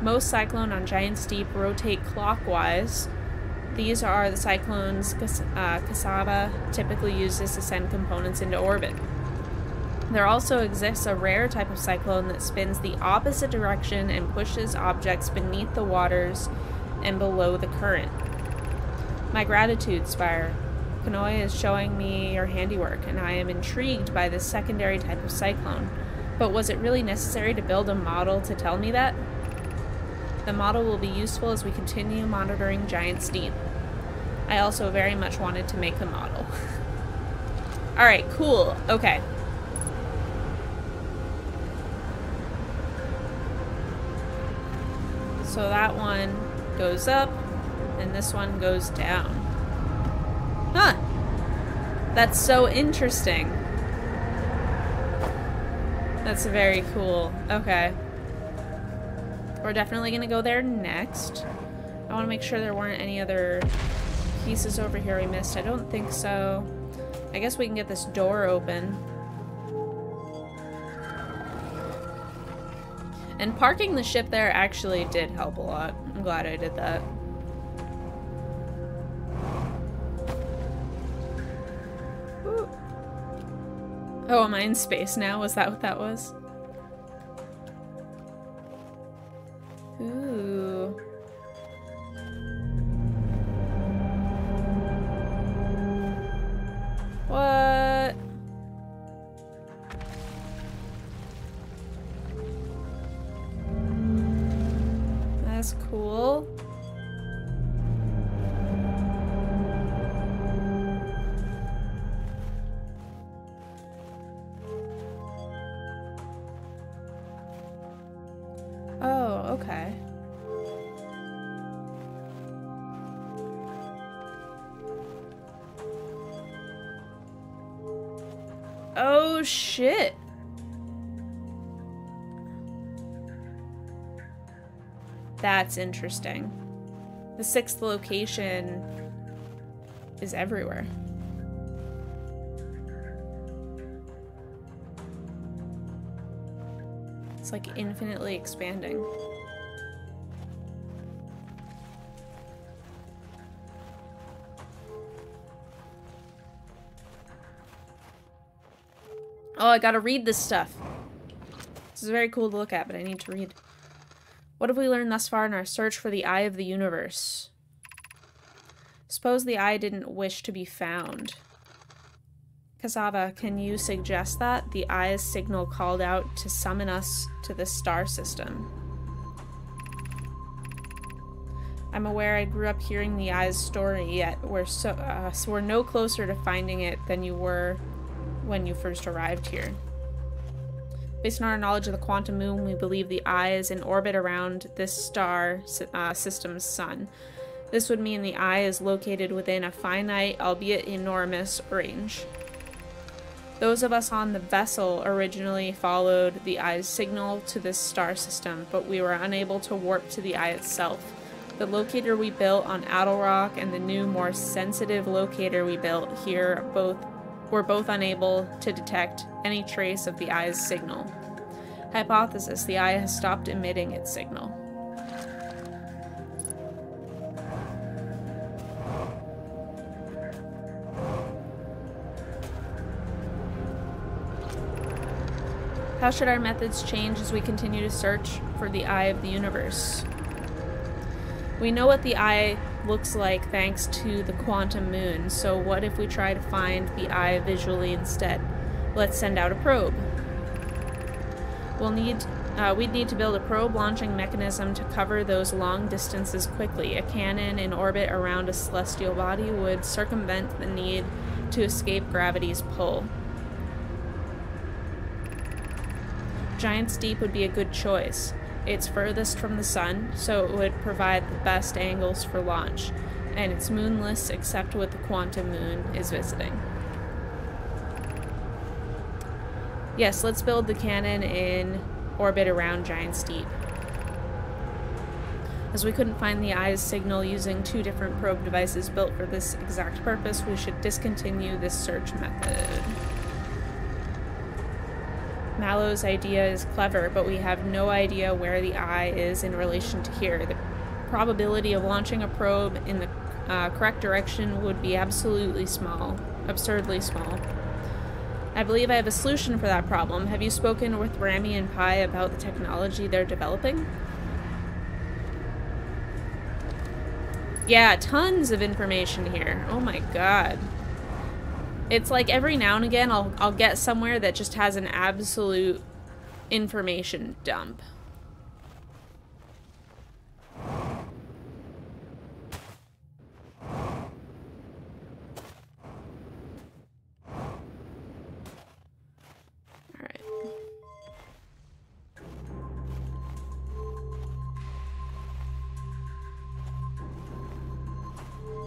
Most cyclone on Giant's Deep rotate clockwise, these are the cyclones uh, typically uses to send components into orbit. There also exists a rare type of cyclone that spins the opposite direction and pushes objects beneath the waters and below the current. My gratitude, Spire. Kanoi is showing me your handiwork, and I am intrigued by this secondary type of cyclone. But was it really necessary to build a model to tell me that? The model will be useful as we continue monitoring giant Deep. I also very much wanted to make the model. <laughs> Alright, cool. Okay. So that one goes up, and this one goes down. Huh. That's so interesting. That's very cool. Okay. We're definitely going to go there next. I want to make sure there weren't any other pieces over here we missed? I don't think so. I guess we can get this door open. And parking the ship there actually did help a lot. I'm glad I did that. Ooh. Oh, am I in space now? Was that what that was? Interesting. The sixth location is everywhere. It's like infinitely expanding. Oh, I gotta read this stuff. This is very cool to look at, but I need to read. What have we learned thus far in our search for the Eye of the Universe? Suppose the Eye didn't wish to be found. Cassava, can you suggest that? The Eye's signal called out to summon us to the star system. I'm aware I grew up hearing the Eye's story, yet we're, so, uh, so we're no closer to finding it than you were when you first arrived here. Based on our knowledge of the quantum moon, we believe the eye is in orbit around this star uh, system's sun. This would mean the eye is located within a finite, albeit enormous, range. Those of us on the vessel originally followed the eye's signal to this star system, but we were unable to warp to the eye itself. The locator we built on Attlerock and the new, more sensitive locator we built here both were both unable to detect any trace of the eye's signal. Hypothesis, the eye has stopped emitting its signal. How should our methods change as we continue to search for the eye of the universe? We know what the eye looks like thanks to the quantum moon, so what if we try to find the eye visually instead? Let's send out a probe. We'll need, uh, we'd need to build a probe launching mechanism to cover those long distances quickly. A cannon in orbit around a celestial body would circumvent the need to escape gravity's pull. Giant's Deep would be a good choice. It's furthest from the sun, so it would provide the best angles for launch, and it's moonless except what the quantum moon is visiting. Yes, let's build the cannon in orbit around Giant's Deep. As we couldn't find the eye's signal using two different probe devices built for this exact purpose, we should discontinue this search method. Mallow's idea is clever, but we have no idea where the eye is in relation to here. The probability of launching a probe in the uh, correct direction would be absolutely small, absurdly small. I believe I have a solution for that problem. Have you spoken with Ramie and Pye about the technology they're developing? Yeah, tons of information here. Oh my god. It's like every now and again I'll I'll get somewhere that just has an absolute information dump.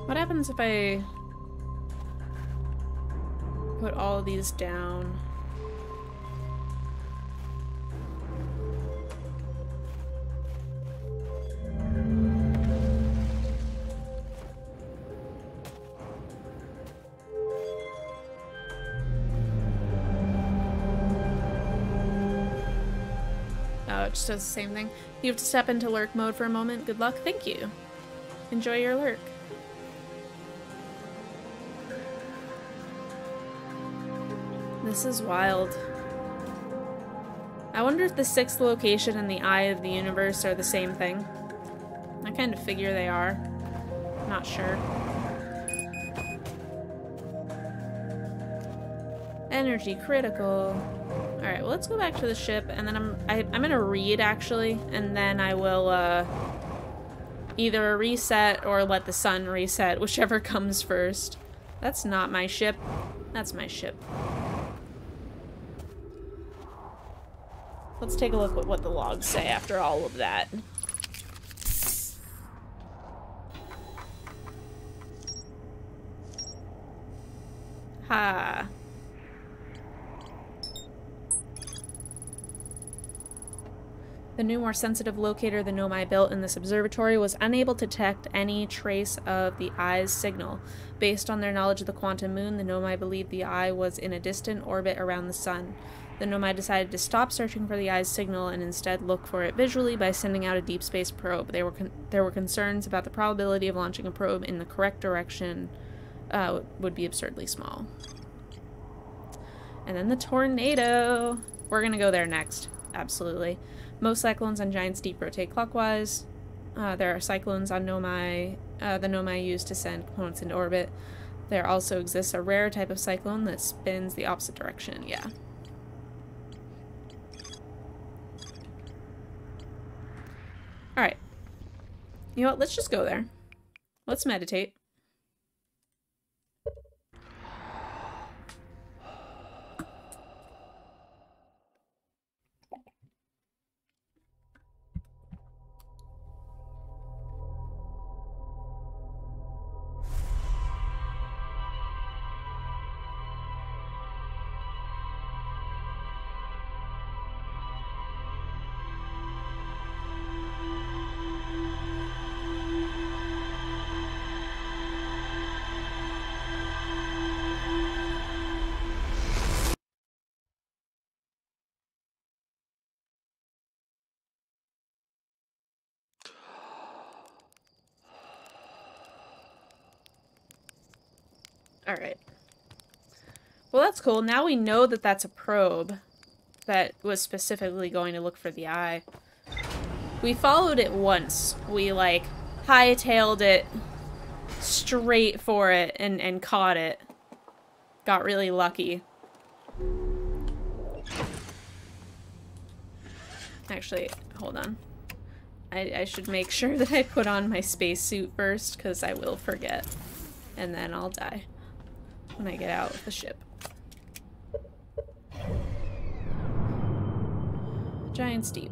What happens if I put all these down. Oh, it just does the same thing. You have to step into lurk mode for a moment. Good luck. Thank you. Enjoy your lurk. This is wild. I wonder if the sixth location and the eye of the universe are the same thing. I kind of figure they are. Not sure. Energy critical. Alright, well let's go back to the ship and then I'm I, am gonna read actually and then I will uh either reset or let the sun reset, <laughs> whichever comes first. That's not my ship. That's my ship. Let's take a look at what the logs say after all of that. Ha. The new, more sensitive locator the Nomai built in this observatory was unable to detect any trace of the eye's signal. Based on their knowledge of the quantum moon, the Nomai believed the eye was in a distant orbit around the sun. The Nomai decided to stop searching for the eye's signal and instead look for it visually by sending out a deep space probe. There were there were concerns about the probability of launching a probe in the correct direction uh, would be absurdly small. And then the tornado. We're gonna go there next. Absolutely. Most cyclones on Giant's Deep rotate clockwise. Uh, there are cyclones on Nomai, uh, the Nomai used to send components into orbit. There also exists a rare type of cyclone that spins the opposite direction. Yeah. Alright. You know what? Let's just go there. Let's meditate. Alright. Well, that's cool. Now we know that that's a probe that was specifically going to look for the eye. We followed it once. We, like, hightailed it straight for it and, and caught it. Got really lucky. Actually, hold on. I, I should make sure <laughs> that I put on my spacesuit first, because I will forget. And then I'll die when I get out of the ship. Giant's Deep.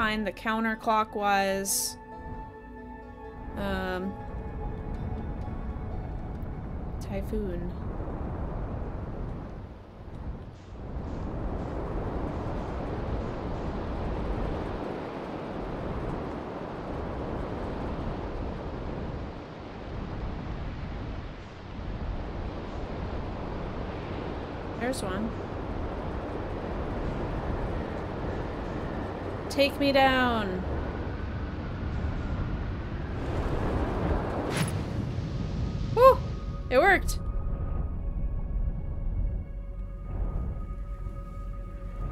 Find the counterclockwise um, typhoon. There's one. Take me down. Woo! It worked.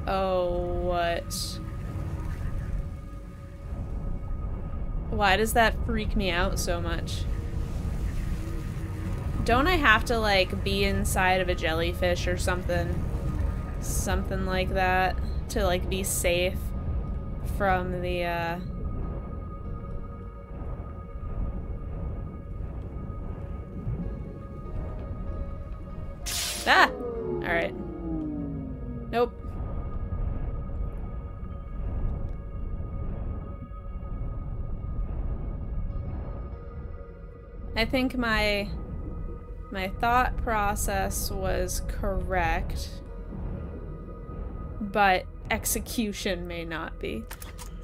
Oh, what? Why does that freak me out so much? Don't I have to, like, be inside of a jellyfish or something? Something like that to, like, be safe? From the, uh... Ah! Alright. Nope. I think my my thought process was correct, but execution may not be.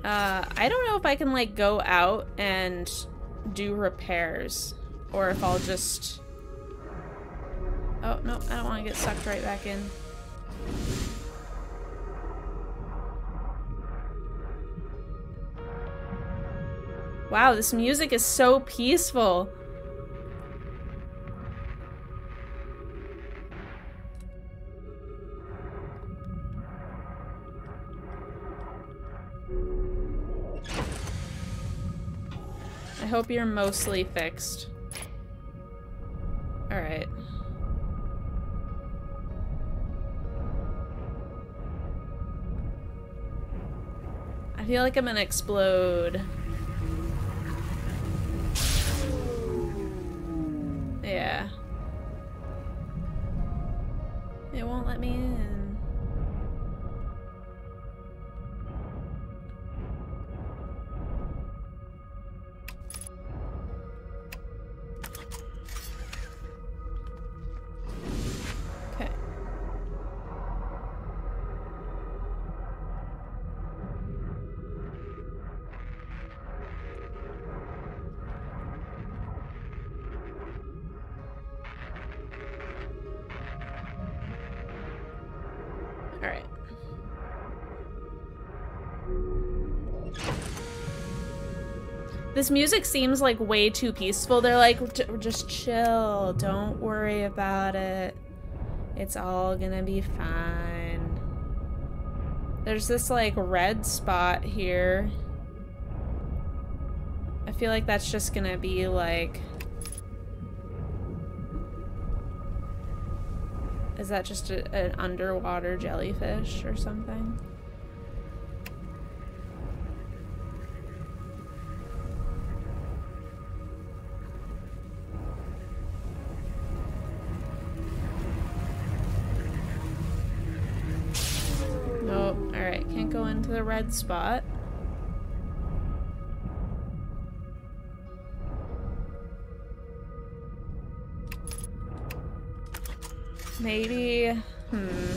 Uh, I don't know if I can like go out and do repairs or if I'll just... Oh, no, I don't want to get sucked right back in. Wow, this music is so peaceful. Hope you're mostly fixed. Alright. I feel like I'm gonna explode. Yeah. It won't let me This music seems like way too peaceful. They're like, just chill. Don't worry about it. It's all gonna be fine. There's this like red spot here. I feel like that's just gonna be like... Is that just a, an underwater jellyfish or something? Red spot. Maybe, hmm.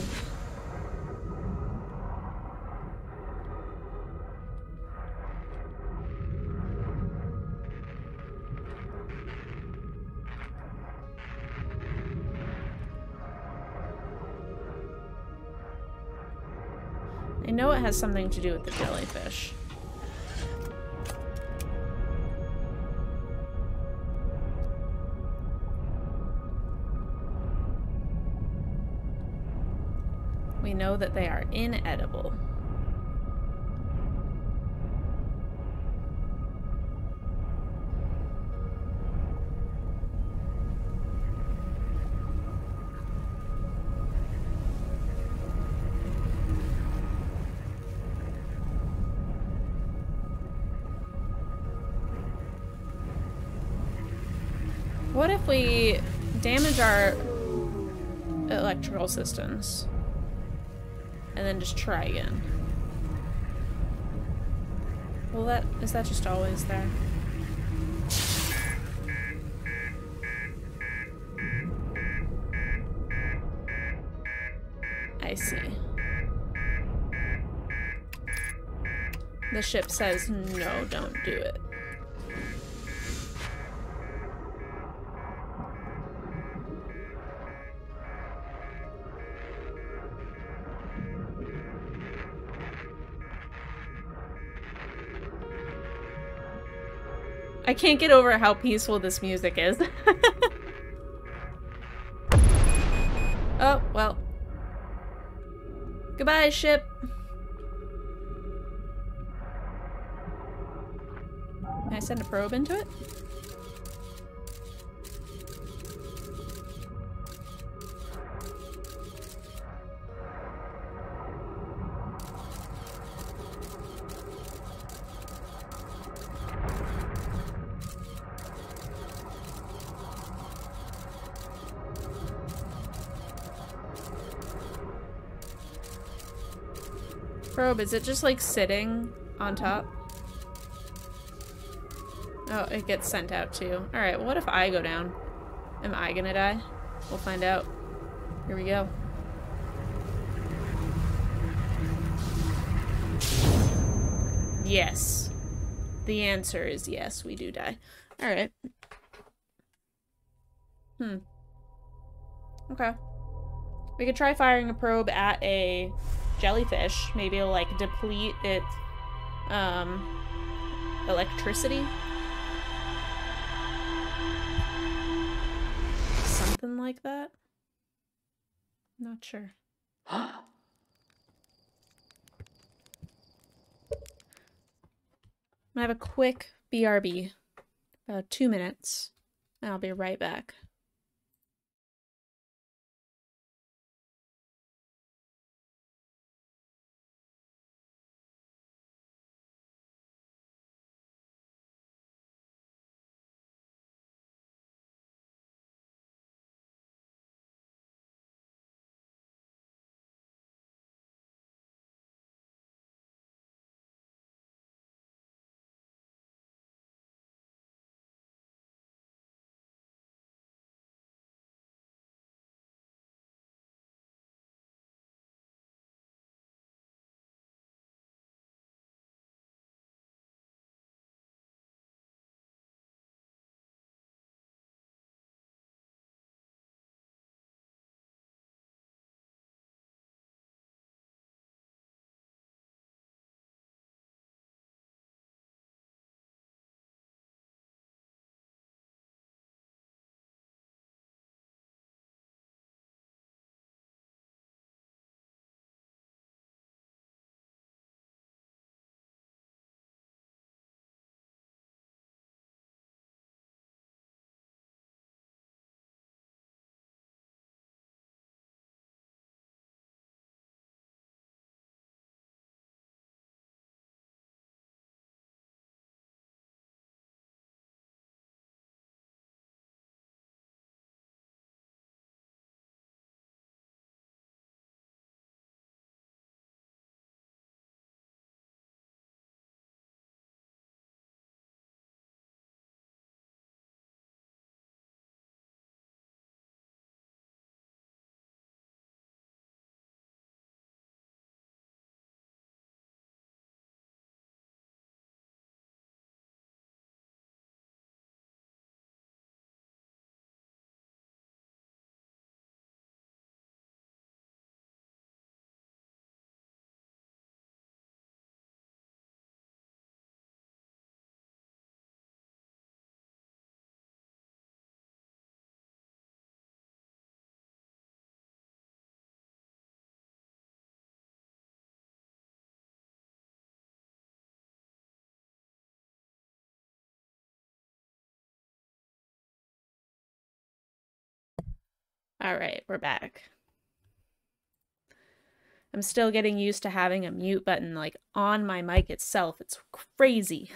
Has something to do with the jellyfish. We know that they are inedible. What if we damage our electrical systems? And then just try again. Well, that is that just always there? I see. The ship says, no, don't do it. I can't get over how peaceful this music is. <laughs> oh, well. Goodbye, ship. Can I send a probe into it? Is it just like sitting on top? Oh, it gets sent out too. Alright, what if I go down? Am I gonna die? We'll find out. Here we go. Yes. The answer is yes, we do die. Alright. Hmm. Okay. We could try firing a probe at a jellyfish. Maybe it'll, like, deplete its, um, electricity. Something like that. Not sure. <gasps> I have a quick BRB. About two minutes. And I'll be right back. All right, we're back. I'm still getting used to having a mute button like on my mic itself. It's crazy.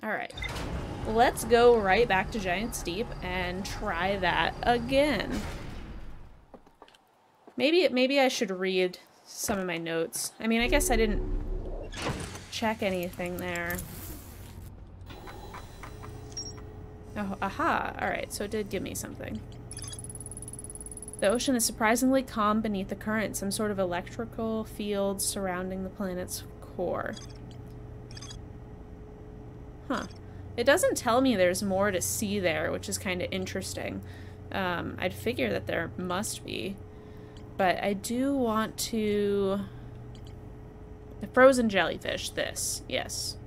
All right, let's go right back to Giant's Deep and try that again. Maybe, maybe I should read some of my notes. I mean, I guess I didn't check anything there. Oh, aha. Alright, so it did give me something. The ocean is surprisingly calm beneath the current, some sort of electrical field surrounding the planet's core. Huh. It doesn't tell me there's more to see there, which is kind of interesting. Um, I'd figure that there must be. But I do want to... The frozen jellyfish, this. Yes.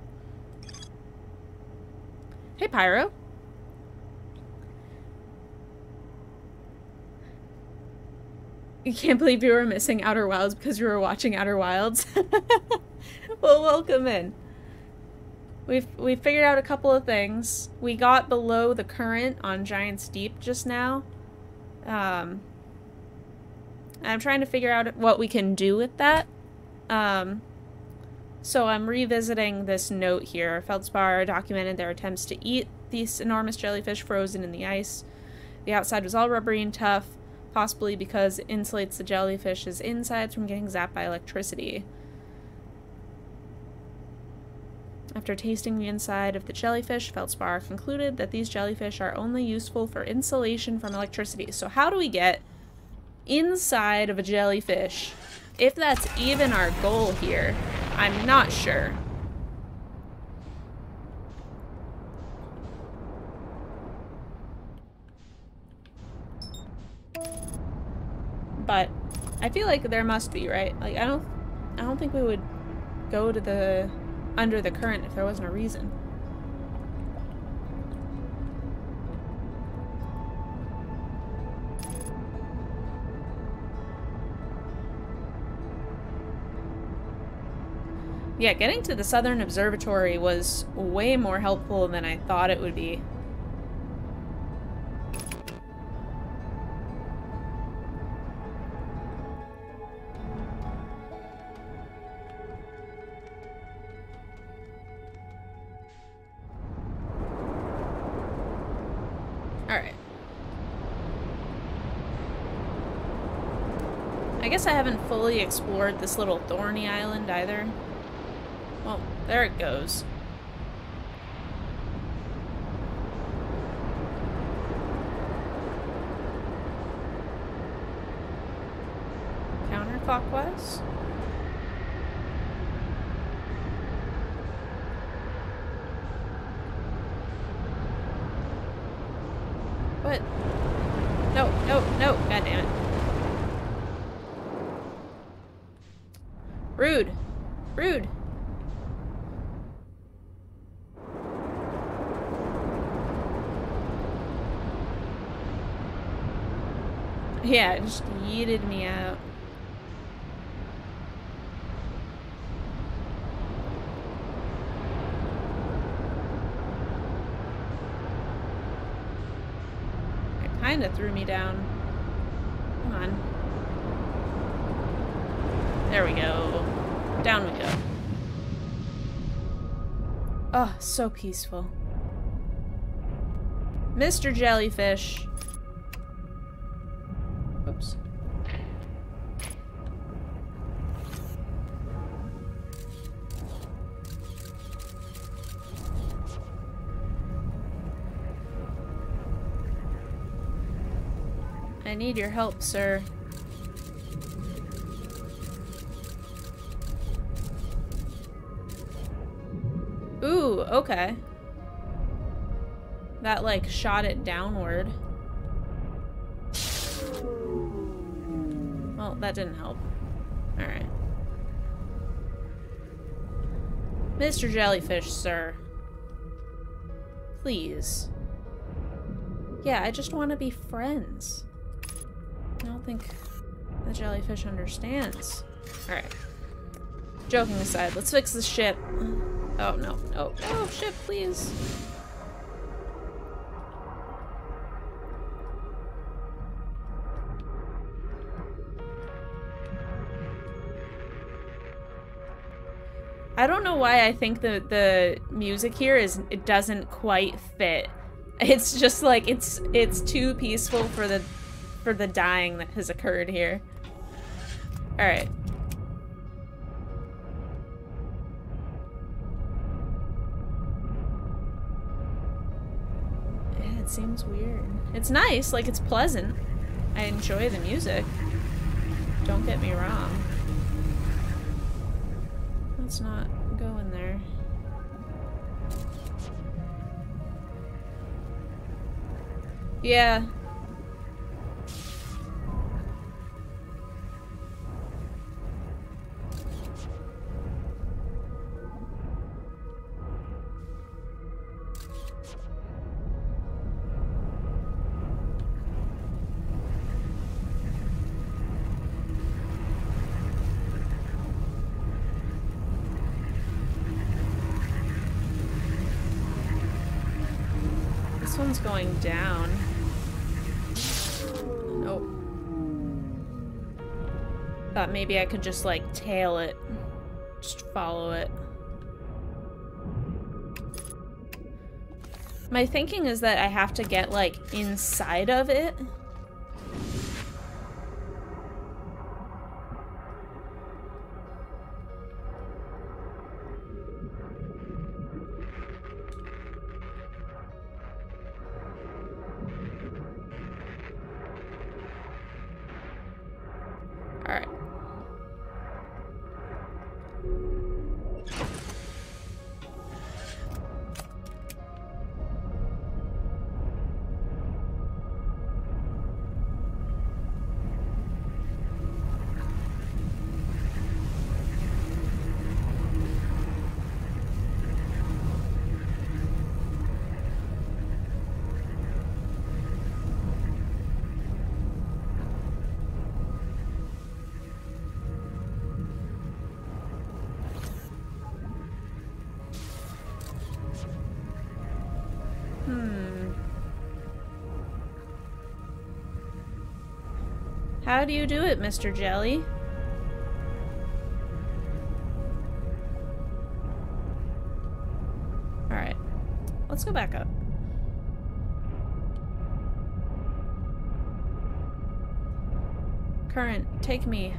Hey, Pyro. You can't believe you were missing Outer Wilds because you were watching Outer Wilds. <laughs> well, welcome in. We've we figured out a couple of things. We got below the current on Giant's Deep just now. Um, I'm trying to figure out what we can do with that. Um, so I'm revisiting this note here. Feldspar documented their attempts to eat these enormous jellyfish frozen in the ice. The outside was all rubbery and tough, possibly because it insulates the jellyfish's insides from getting zapped by electricity. After tasting the inside of the jellyfish, Feldspar concluded that these jellyfish are only useful for insulation from electricity. So how do we get inside of a jellyfish? If that's even our goal here, I'm not sure. But I feel like there must be, right? Like I don't I don't think we would go to the under the current if there wasn't a reason. Yeah, getting to the Southern Observatory was way more helpful than I thought it would be. Fully explored this little thorny island either. Well, there it goes. Counterclockwise? What? No, no, no, god damn it. Rude. Rude. Yeah, it me out. It kinda threw me down. Come on. There we go. Down we go. Oh, so peaceful. Mr. Jellyfish. Help, sir. Ooh, okay. That, like, shot it downward. Well, that didn't help. Alright. Mr. Jellyfish, sir. Please. Yeah, I just want to be friends. I don't think the jellyfish understands. Alright. Joking aside, let's fix this ship. Oh, no. Oh, oh, no. No, ship, please. I don't know why I think the the music here is it doesn't quite fit. It's just like it's it's too peaceful for the for the dying that has occurred here. All right. Yeah, it seems weird. It's nice, like it's pleasant. I enjoy the music. Don't get me wrong. Let's not go in there. Yeah. Maybe I could just like tail it. Just follow it. My thinking is that I have to get, like, inside of it. How do you do it, Mr. Jelly? Alright. Let's go back up. Current, take me.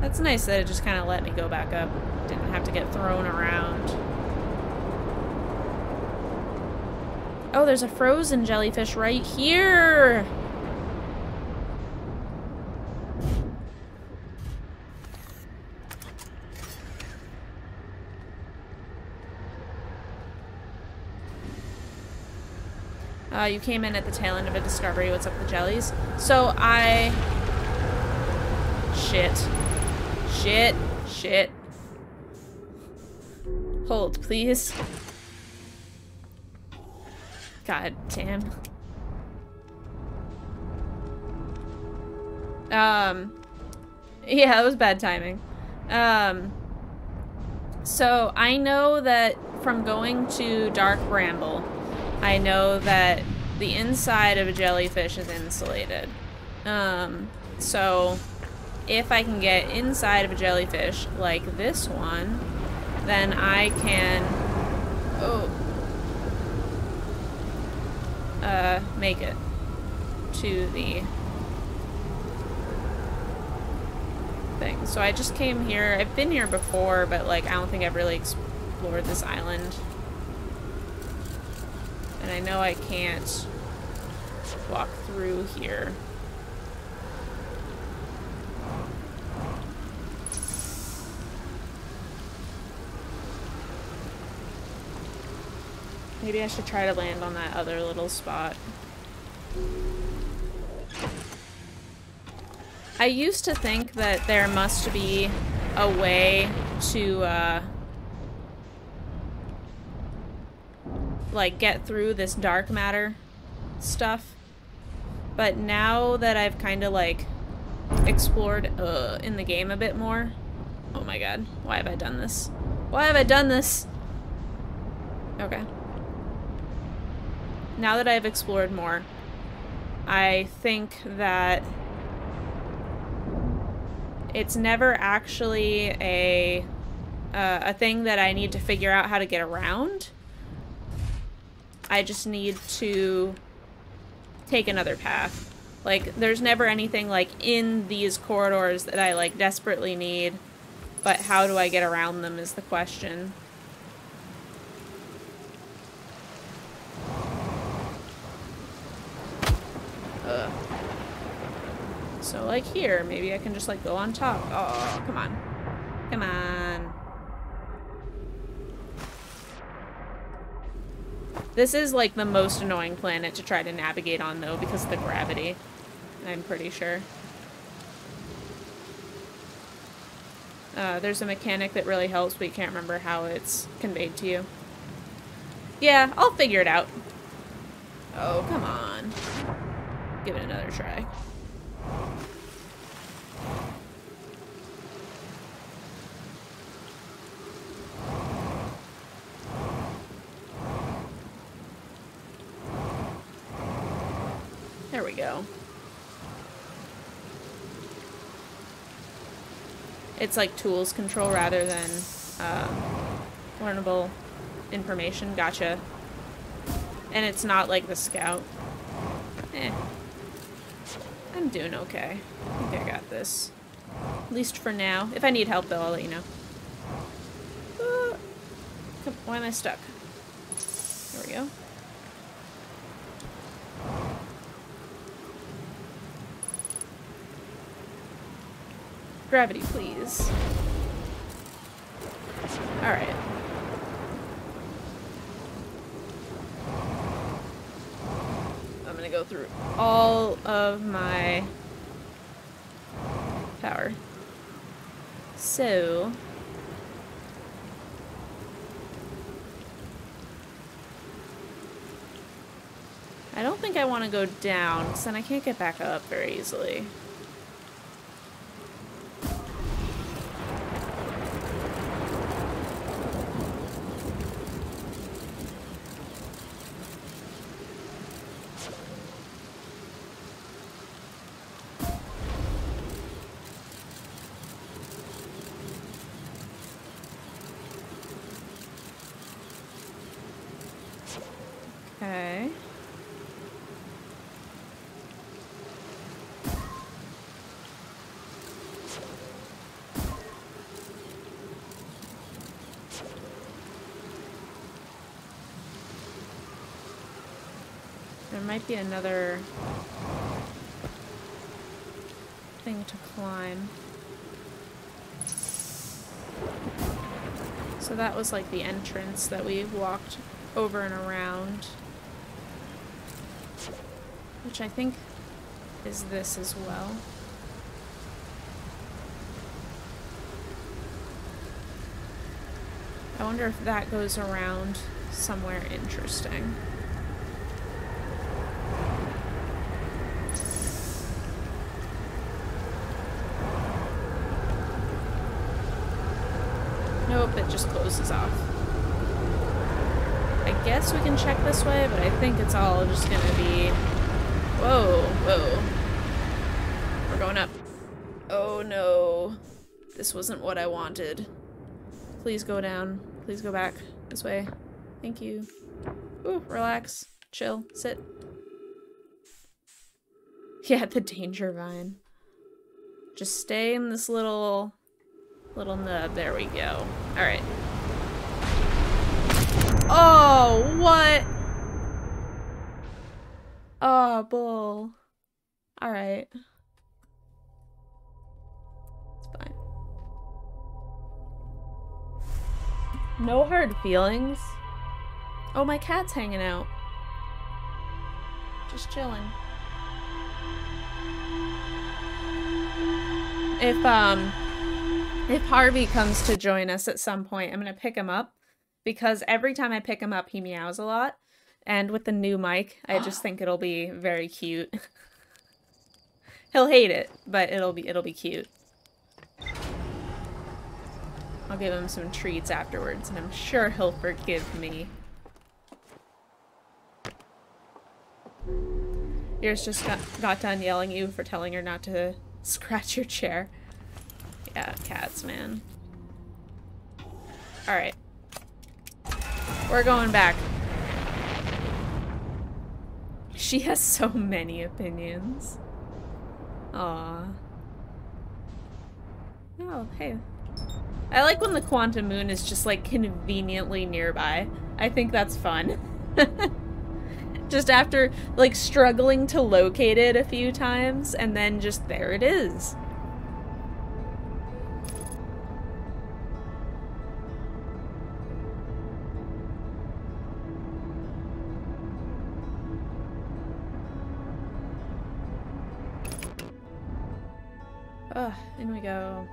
That's nice that it just kind of let me go back up. Didn't have to get thrown around. Oh, there's a frozen jellyfish right here! You came in at the tail end of a discovery. What's up with the jellies? So I... Shit. Shit. Shit. Hold, please. God damn. Um... Yeah, that was bad timing. Um... So, I know that from going to Dark Bramble, I know that the inside of a jellyfish is insulated. Um, so if I can get inside of a jellyfish like this one, then I can oh uh make it to the thing. So I just came here. I've been here before, but like I don't think I've really explored this island. And I know I can't walk through here. Maybe I should try to land on that other little spot. I used to think that there must be a way to, uh, like get through this dark matter stuff. But now that I've kind of like explored uh, in the game a bit more. Oh my god, why have I done this? Why have I done this? Okay. Now that I've explored more, I think that it's never actually a uh, a thing that I need to figure out how to get around. I just need to take another path. Like, there's never anything, like, in these corridors that I, like, desperately need. But how do I get around them is the question. Ugh. So, like, here, maybe I can just, like, go on top. Oh, come on. Come on. This is like the most annoying planet to try to navigate on though because of the gravity. I'm pretty sure. Uh, there's a mechanic that really helps, but you can't remember how it's conveyed to you. Yeah, I'll figure it out. Oh, come on. Give it another try. There we go. It's like tools control rather than um, learnable information. Gotcha. And it's not like the scout. Eh. I'm doing okay. I think I got this. At least for now. If I need help, though, I'll let you know. Uh, why am I stuck? There we go. Gravity, please. Alright. I'm gonna go through all of my power. So... I don't think I want to go down, because then I can't get back up very easily. Okay. There might be another thing to climb. So that was like the entrance that we walked over and around. Which I think is this as well. I wonder if that goes around somewhere interesting. Nope, it just closes off. I guess we can check this way, but I think it's all just gonna be... Whoa, whoa. We're going up. Oh no. This wasn't what I wanted. Please go down. Please go back. This way. Thank you. Ooh, relax. Chill. Sit. <laughs> Yeah, the danger vine. Just stay in this little little nub. There we go. Alright. Oh, what? Oh, bull. Alright. It's fine. No hard feelings. Oh, my cat's hanging out. Just chilling. If, um, if Harvey comes to join us at some point, I'm going to pick him up because every time I pick him up, he meows a lot. And with the new mic, I just think it'll be very cute. <laughs> He'll hate it, but it'll be it'll be cute. I'll give him some treats afterwards, and I'm sure he'll forgive me. Yours just got, got done yelling at you for telling her not to <laughs> scratch your chair. Yeah, cats, man. Alright. We're going back. She has so many opinions. Aw. Oh, hey. I like when the quantum moon is just like conveniently nearby. I think that's fun. <laughs> just after like struggling to locate it a few times and then just there it is. We go.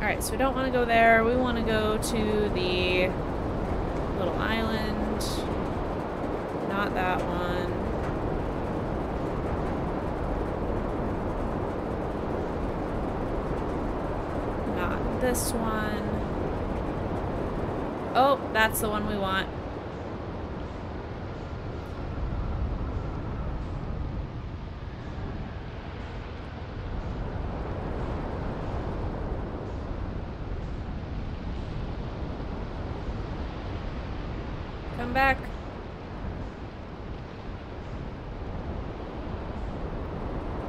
Alright, so we don't want to go there. We want to go to the little island. Not that one. Not this one. That's the one we want. Come back.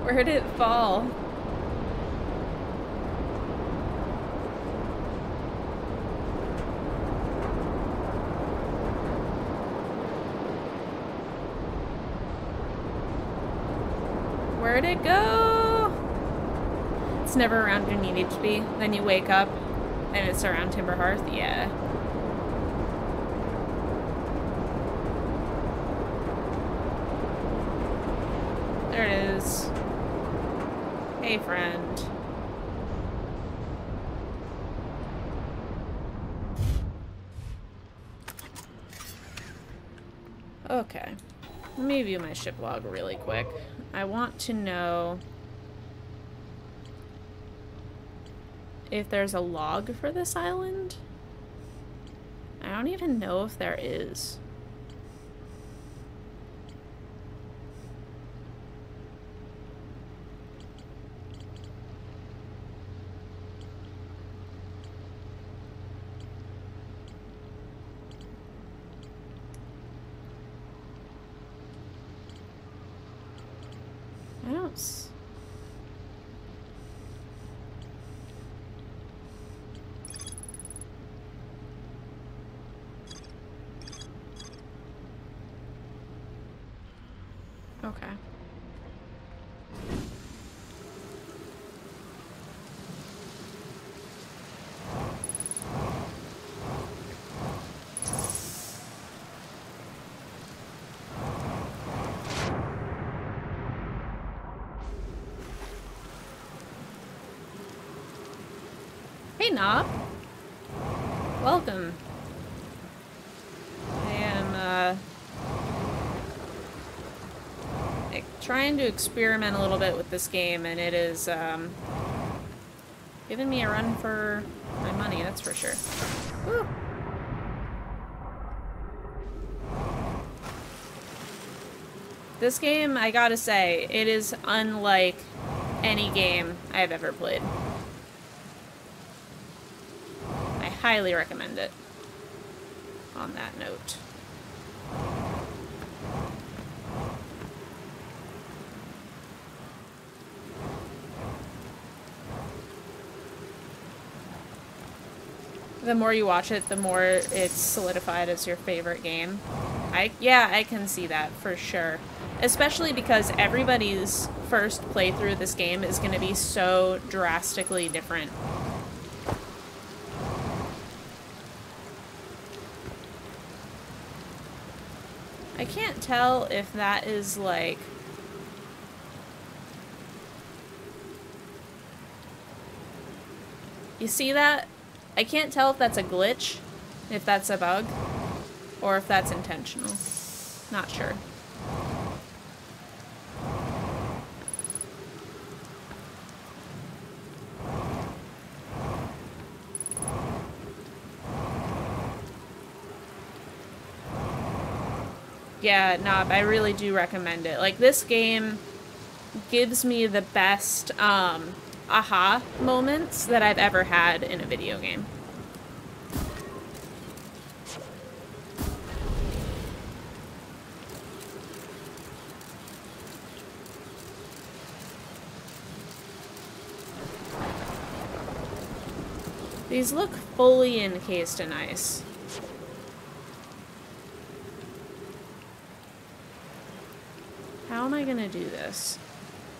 Where did it fall? Where'd it go? It's never around when you need to be. Then you wake up and it's around Timber Hearth. Yeah. There it is. Hey, friend. Okay. Let me view my ship log really quick. I want to know if there's a log for this island. I don't even know if there is. I don't s- Okay. Hey, Knob. Welcome. I am, uh, trying to experiment a little bit with this game, and it is, um, giving me a run for my money, that's for sure. Woo. This game, I gotta say, it is unlike any game I've ever played. I highly recommend it. On that note. The more you watch it, the more it's solidified as your favorite game. I yeah, I can see that for sure. Especially because everybody's first playthrough of this game is going to be so drastically different. I can't tell if that is like You see that? I can't tell if that's a glitch, if that's a bug, or if that's intentional. Not sure. Yeah, Knob, I really do recommend it. Like, this game gives me the best um, aha moments that I've ever had in a video game. These look fully encased in ice. I gonna do this?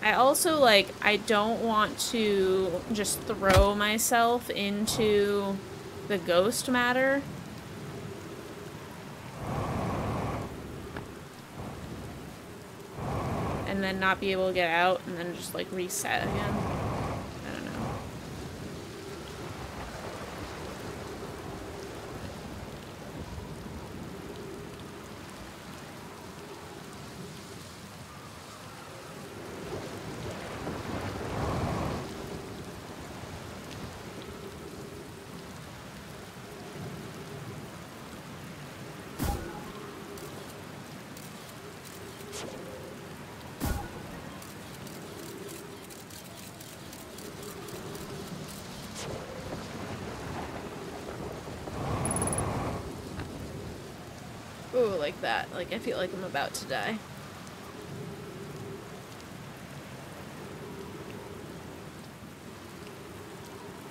I also, like, I don't want to just throw myself into the ghost matter. And then not be able to get out and then just, like, reset again. Like that. Like I feel like I'm about to die.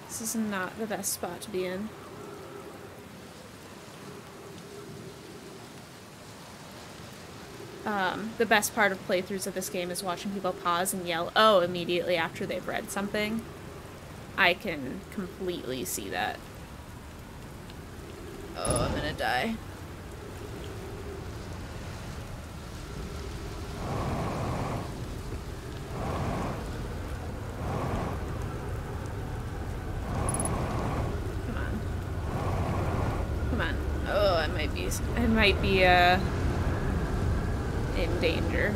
This is not the best spot to be in. Um, the best part of playthroughs of this game is watching people pause and yell, oh, immediately after they've read something. I can completely see that. Oh, I'm gonna die. Come on. Come on. Oh, I might be, uh, in danger.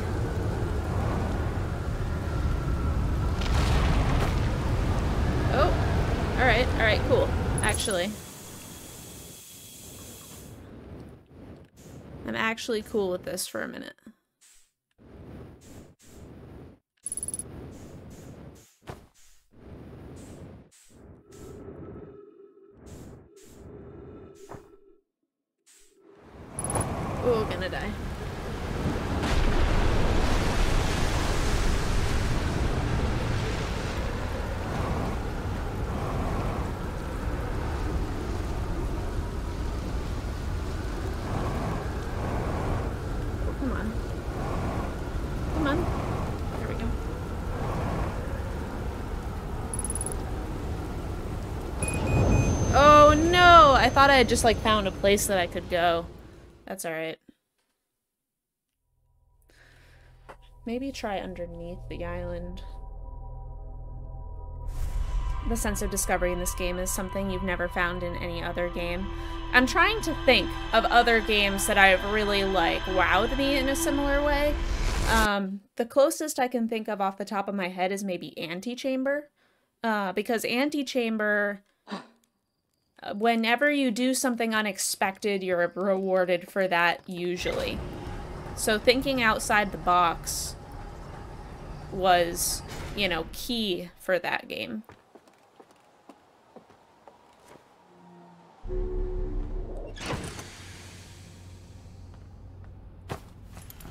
Oh, alright, alright, cool. Actually. I'm actually cool with this for a minute. Oh, gonna die. Oh, come on. Come on. There we go. Oh no! I thought I had just like found a place that I could go. That's alright. Maybe try underneath the island. The sense of discovery in this game is something you've never found in any other game. I'm trying to think of other games that I've really like wowed me in a similar way. Um, the closest I can think of off the top of my head is maybe Antichamber. Uh, because Antichamber whenever you do something unexpected, you're rewarded for that usually. So thinking outside the box was, you know, key for that game.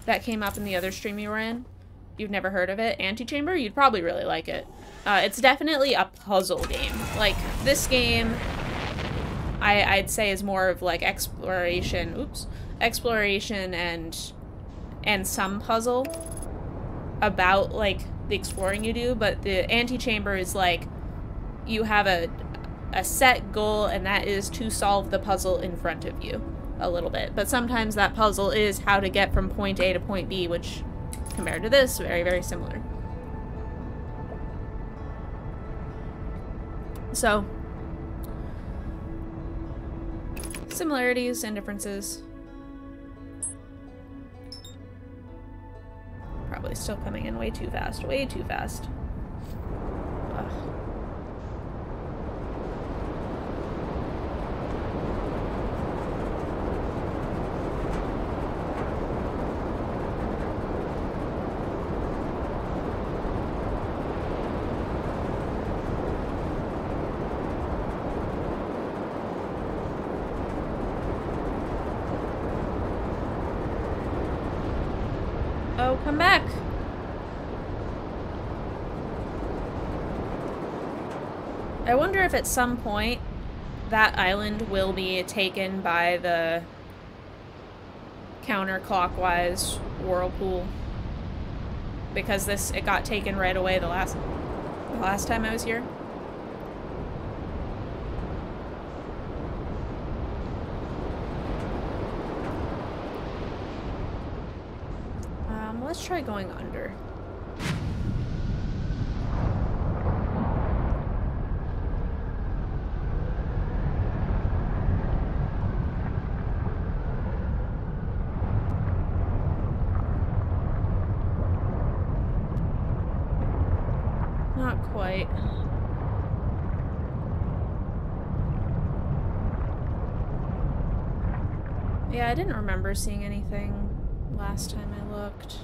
That came up in the other stream you were in. You've never heard of it. Antichamber? You'd probably really like it. Uh, it's definitely a puzzle game. Like, this game I, I'd say is more of like exploration. Oops, exploration and and some puzzle about like the exploring you do. But the Antichamber is like you have a a set goal, and that is to solve the puzzle in front of you a little bit. But sometimes that puzzle is how to get from point A to point B, which compared to this, very very similar. So similarities and differences. Probably still coming in way too fast, way too fast. Ugh. Oh, come back. I wonder if at some point that island will be taken by the counterclockwise whirlpool because this it got taken right away the last the last time I was here. Um, let's try going under. Not quite. Yeah, I didn't remember seeing anything last time I looked.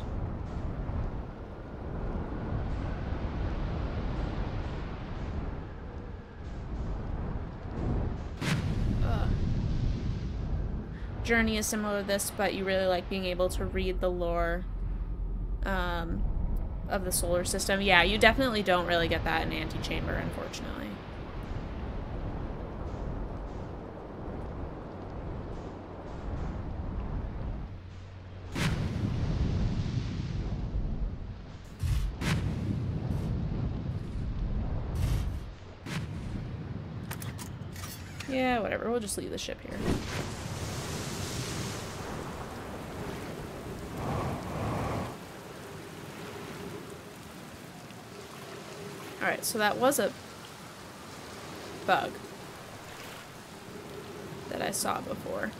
Journey is similar to this, but you really like being able to read the lore um, of the solar system. Yeah, you definitely don't really get that in Antichamber, unfortunately. Yeah, whatever. We'll just leave the ship here. Alright, so that was a bug that I saw before.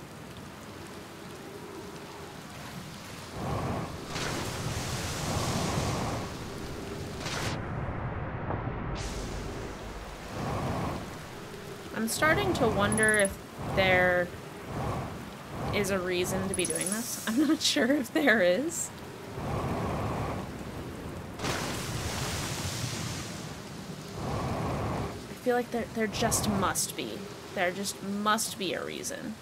I'm starting to wonder if there is a reason to be doing this. I'm not <laughs> sure if there is. I feel like there, there just must be. There just must be a reason.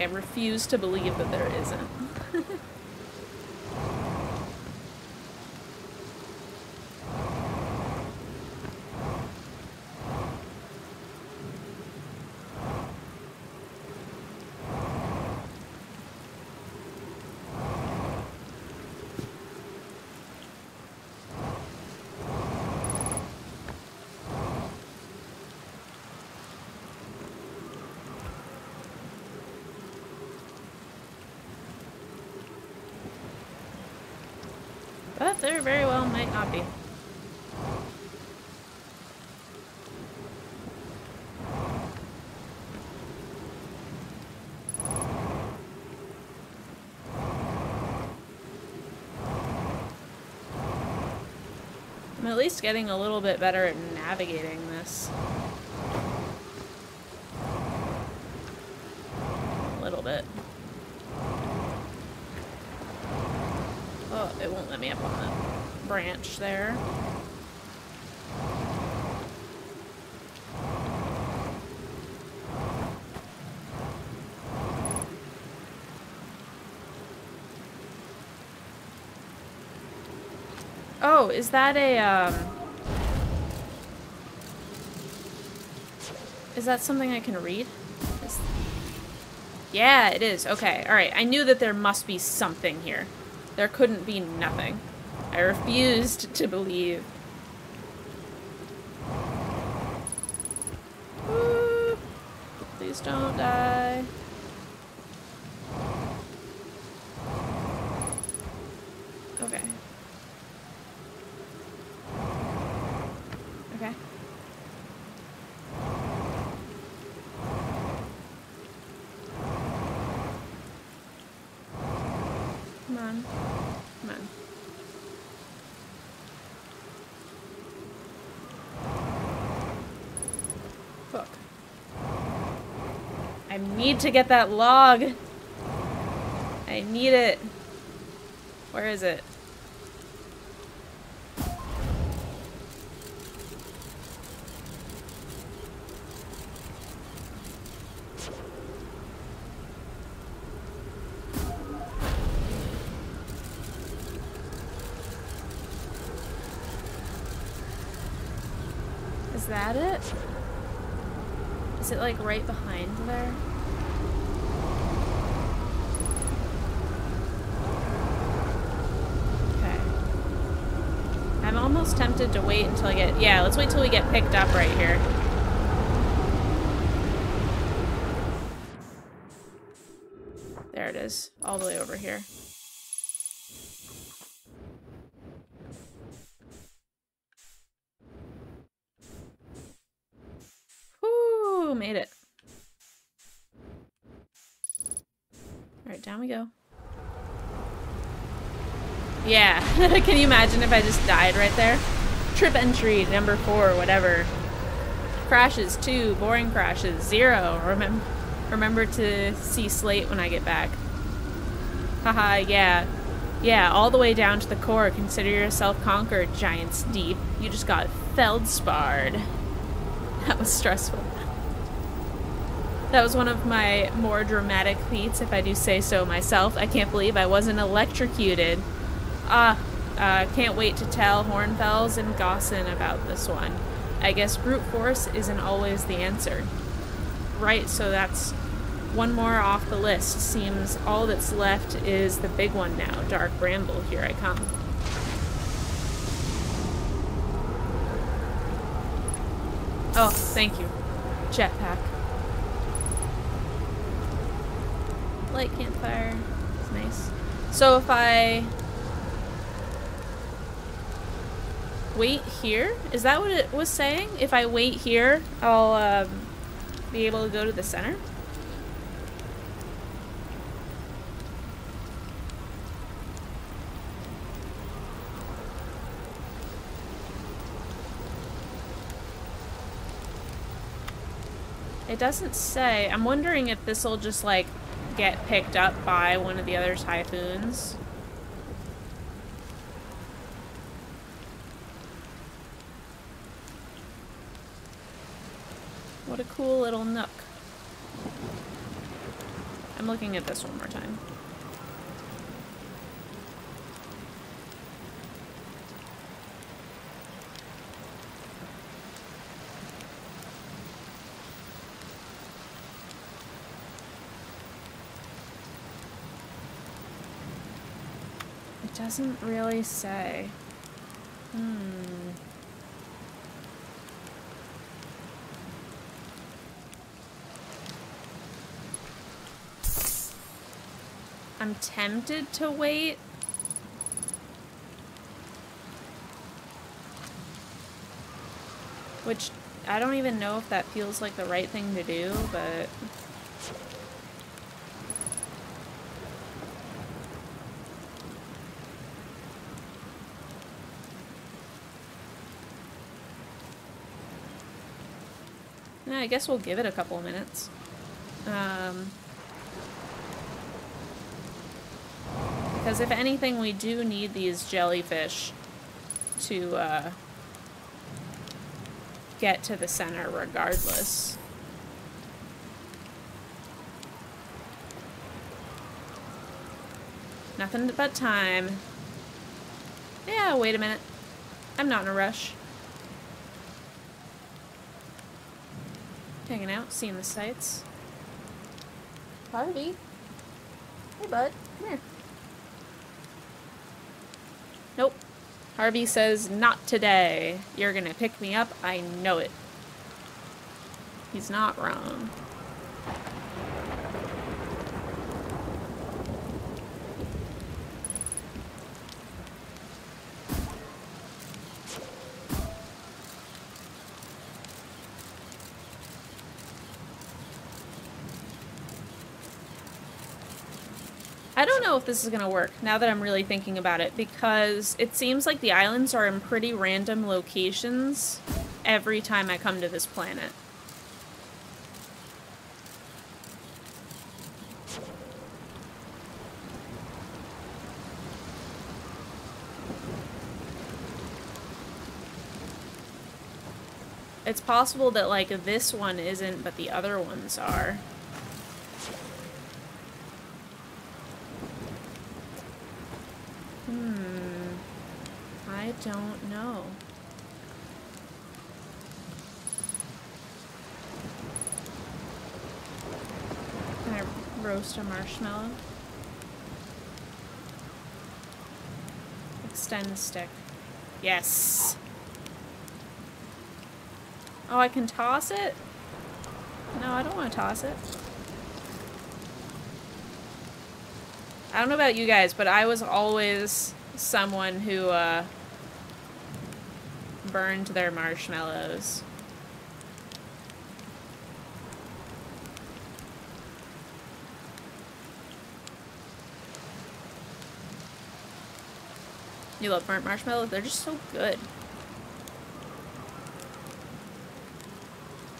I refuse to believe that there isn't. But there very well might not be. I'm at least getting a little bit better at navigating this. A little bit. Oh, it won't let me up on that branch there. Oh, is that a, um... Is that something I can read? Is... Yeah, it is. Okay, alright. I knew that there must be something here. There couldn't be nothing. I refused to believe. Ooh, please don't die. Okay. Okay. Come on. Come on. Fuck. I need to get that log. I need it. Where is it? Is that it? Is it like right behind there? Okay. I'm almost tempted to wait until I get... Yeah, let's wait till we get picked up right here. There it is. All the way over here. Whoo, made it. Alright, down we go. Yeah, <laughs> can you imagine if I just died right there? Trip entry, number four, whatever. Crashes, two. Boring crashes, zero. Remember, remember to see Slate when I get back. Haha, yeah. Yeah, all the way down to the core. Consider yourself conquered, Giant's Deep. You just got feldsparred. <laughs> That was stressful. That was one of my more dramatic feats, if I do say so myself. I can't believe I wasn't electrocuted. Ah, uh, can't wait to tell Hornfels and Gossan about this one. I guess brute force isn't always the answer. Right, so that's one more off the list. Seems all that's left is the big one now. Dark Bramble, here I come. Oh, thank you. Jetpack. Light campfire. It's nice. So if I wait here, is that what it was saying? If I wait here, I'll um, be able to go to the center? It doesn't say. I'm wondering if this will just, like, get picked up by one of the other typhoons. What a cool little nook. I'm looking at this one more time. It doesn't really say. Hmm. I'm tempted to wait. Which, I don't even know if that feels like the right thing to do, but... I guess we'll give it a couple of minutes. Um, because if anything, we do need these jellyfish to uh, get to the center regardless. Nothing but time. Yeah, wait a minute. I'm not in a rush. Hanging out, seeing the sights. Harvey. Hey, bud. Come here. Nope. Harvey says, not today. You're gonna pick me up. I know it. He's not wrong. I don't if this is going to work now that I'm really thinking about it because it seems like the islands are in pretty random locations every time I come to this planet. It's possible that like this one isn't, but the other ones are. Don't know. Can I roast a marshmallow? Extend the stick. Yes! Oh, I can toss it? No, I don't want to toss it. I don't know about you guys, but I was always someone who, uh, burned their marshmallows. You love burnt marshmallows? They're just so good.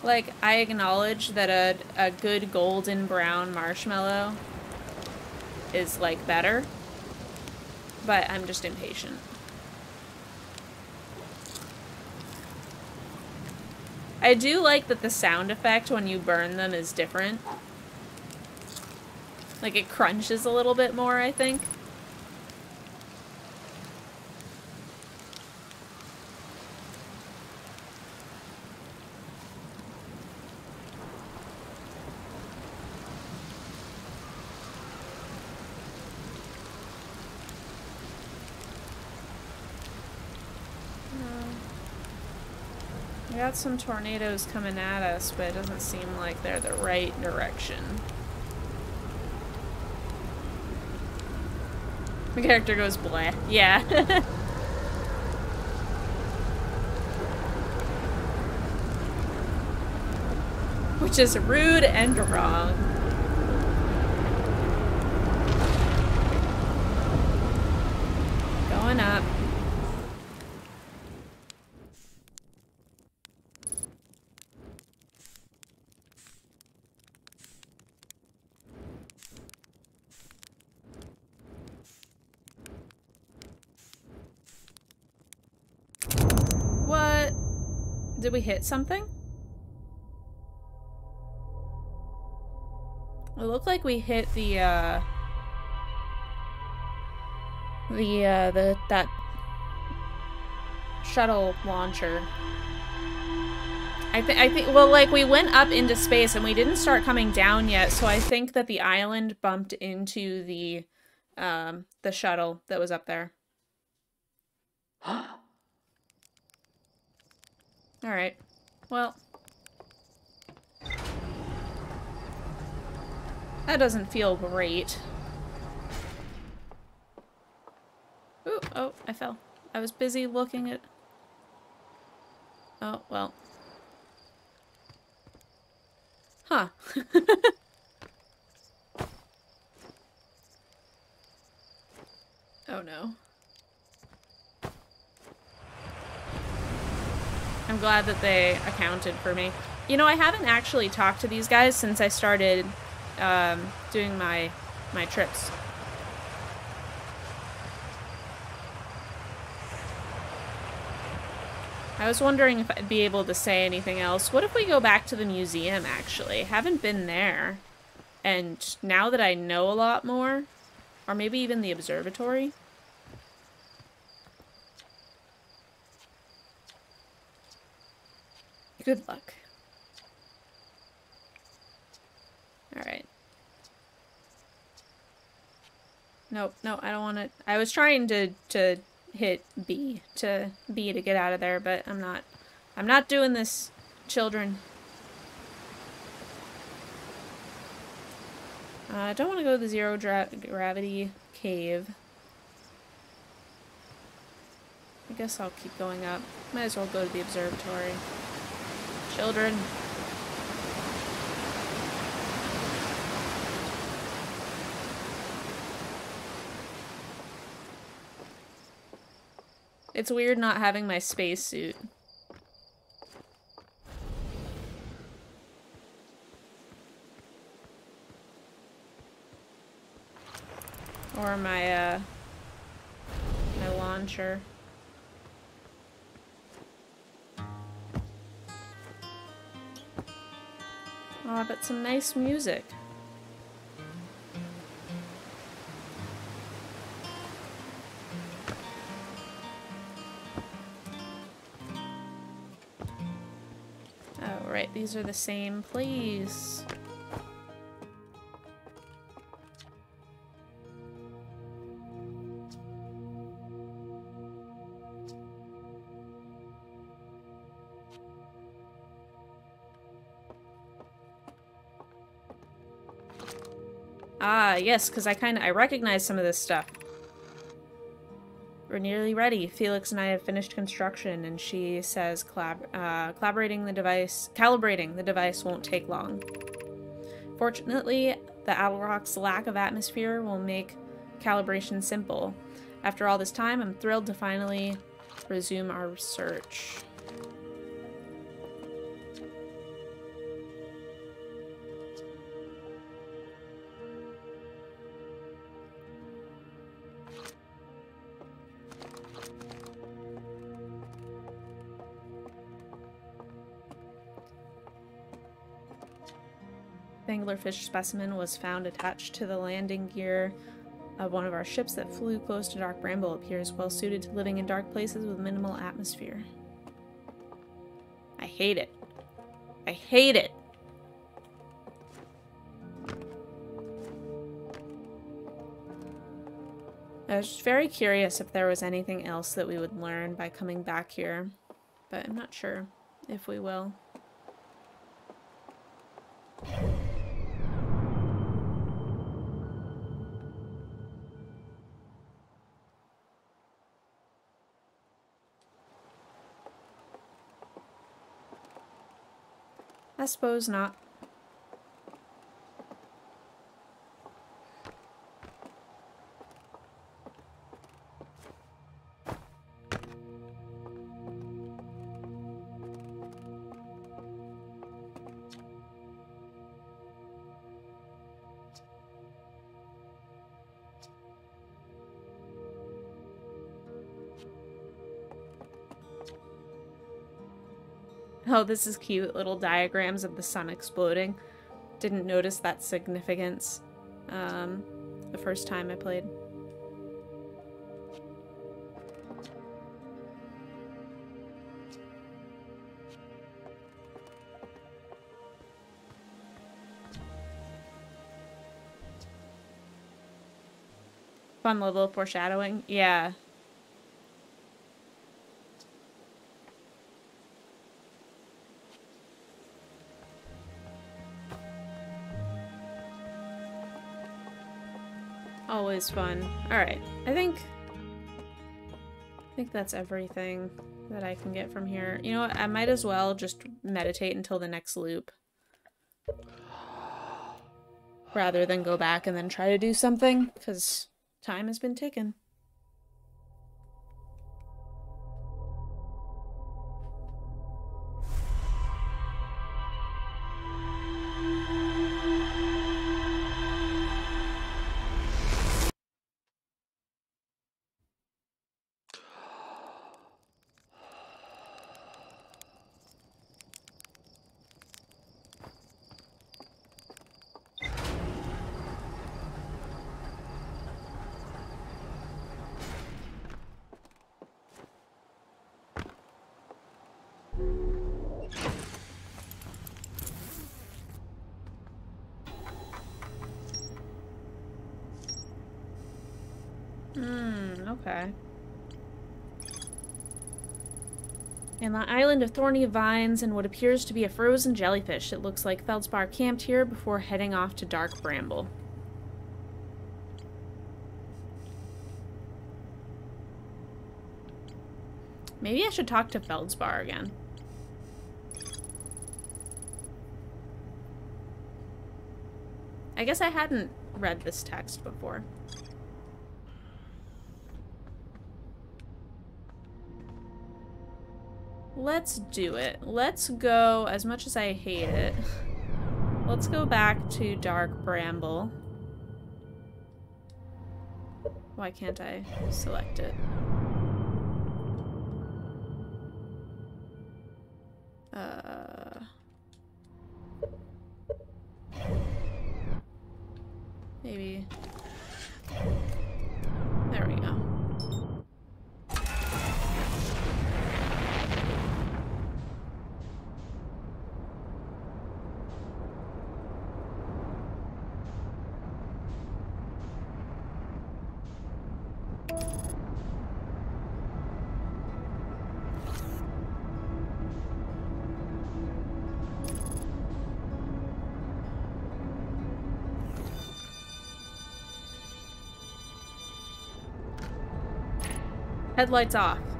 Like, I acknowledge that a, a good golden brown marshmallow is, like, better. but I'm just impatient. I do like that the sound effect when you burn them is different. Like it crunches a little bit more, I think. We got some tornadoes coming at us, but it doesn't seem like they're the right direction. My character goes blah. Yeah. <laughs> Which is rude and wrong. Going up. Did we hit something? It looked like we hit the, uh... The, uh, the, that... Shuttle launcher. I think, I think, well, like, we went up into space and we didn't start coming down yet, so I think that the island bumped into the, um, the shuttle that was up there. <gasps> Alright. Well. That doesn't feel great. Ooh, oh, I fell. I was busy looking at... Oh, well. Huh. <laughs> oh no. I'm glad that they accounted for me. You know, I haven't actually talked to these guys since I started um, doing my my trips. I was wondering if I'd be able to say anything else. What if we go back to the museum, actually? Haven't been there. And now that I know a lot more, or maybe even the observatory, Good luck. Alright. Nope, no, I don't want to... I was trying to, to hit B, to B to get out of there, but I'm not... I'm not doing this, children. Uh, I don't want to go to the zero gravity cave. I guess I'll keep going up. Might as well go to the observatory. Children. It's weird not having my spacesuit. Or my, uh, my launcher. Oh, I but some nice music. Oh, right, these are the same place. Ah, yes, because I kind of I recognize some of this stuff. We're nearly ready. Filix and I have finished construction, and she says collab uh, collaborating the device, calibrating the device won't take long. Fortunately, the Attlerock's lack of atmosphere will make calibration simple. After all this time, I'm thrilled to finally resume our research. Anglerfish specimen was found attached to the landing gear of one of our ships that flew close to Dark Bramble. Appears well suited to living in dark places with minimal atmosphere. I hate it. I hate it. I was very curious if there was anything else that we would learn by coming back here, but I'm not sure if we will. I suppose not. Oh, this is cute. Little diagrams of the sun exploding. Didn't notice that significance um, the first time I played. Fun little foreshadowing. Yeah, Always fun. Alright, I think... I think that's everything that I can get from here. You know what, I might as well just meditate until the next loop. Rather than go back and then try to do something, because time has been taken. The island of thorny vines and what appears to be a frozen jellyfish. It looks like Feldspar camped here before heading off to Dark Bramble. Maybe I should talk to Feldspar again. I guess I hadn't read this text before. Let's do it. Let's go, as much as I hate it, let's go back to Dark Bramble. Why can't I select it? Headlights off.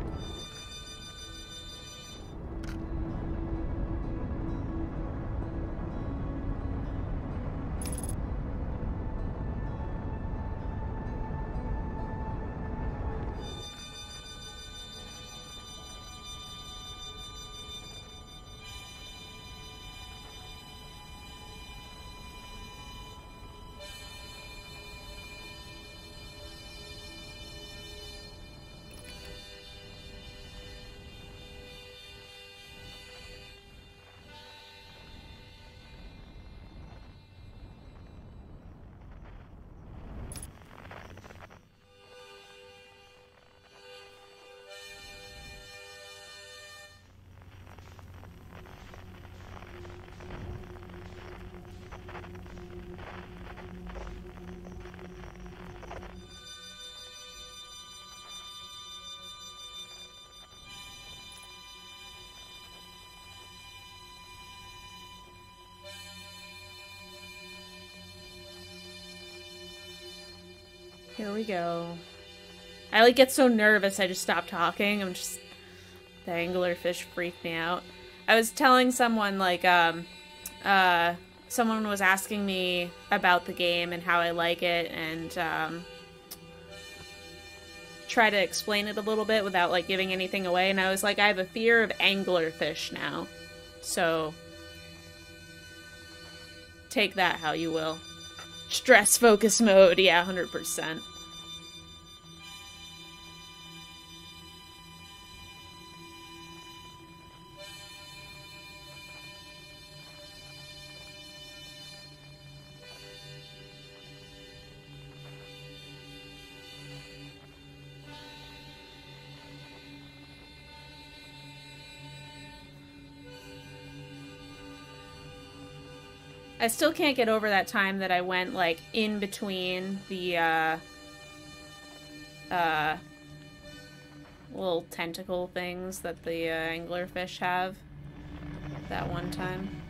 Here we go. I like get so nervous I just stop talking. I'm just the anglerfish freaked me out. I was telling someone like um uh someone was asking me about the game and how I like it and um try to explain it a little bit without like giving anything away and I was like I have a fear of anglerfish now. So take that how you will. Stress focus mode, yeah, 100%. I still can't get over that time that I went like in between the uh uh little tentacle things that the uh, anglerfish have that one time.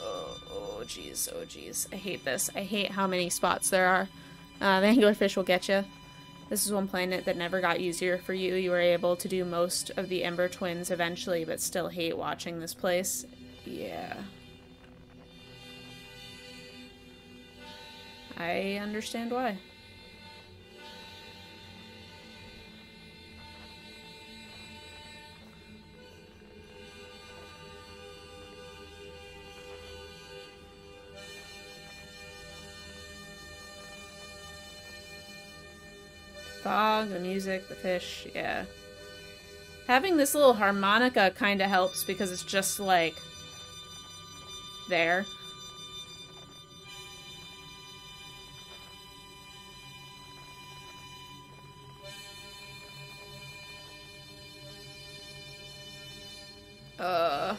Oh, oh jeez, oh jeez. I hate this. I hate how many spots there are. Uh, the anglerfish will get you. This is one planet that never got easier for you. You were able to do most of the Ember Twins eventually, but still hate watching this place. Yeah. I understand why. Fog, the music, the fish, yeah. Having this little harmonica kind of helps because it's just like there. Uh,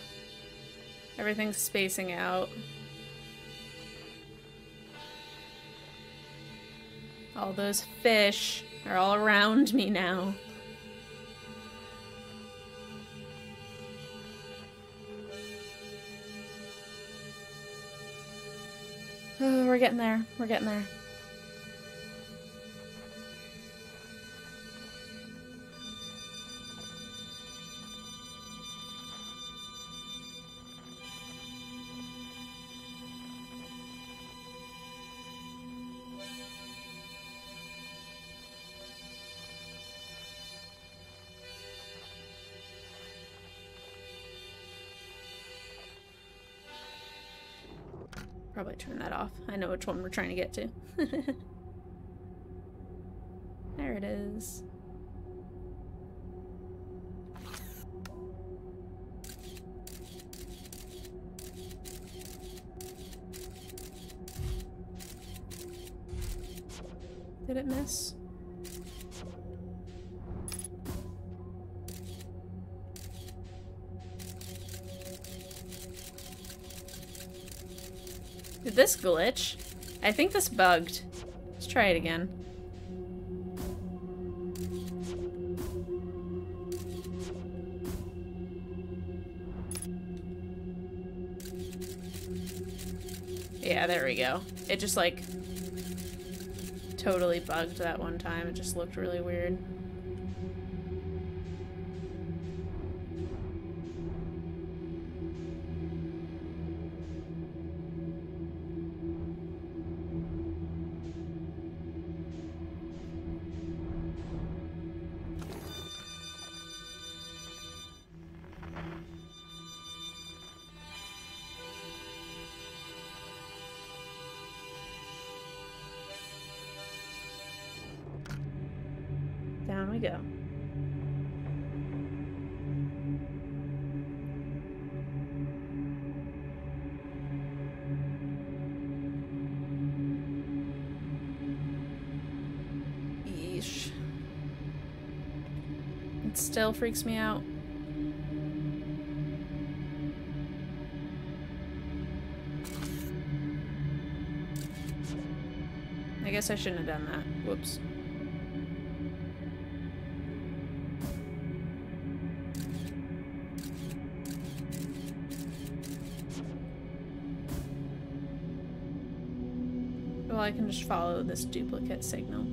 everything's spacing out. All those fish are all around me now. We're getting there. We're getting there. I know which one we're trying to get to. <laughs> there it is. Glitch? I think this bugged. Let's try it again. Yeah, there we go. It just like totally bugged that one time. It just looked really weird. Still freaks me out. I guess I shouldn't have done that. Whoops. Well, I can just follow this duplicate signal.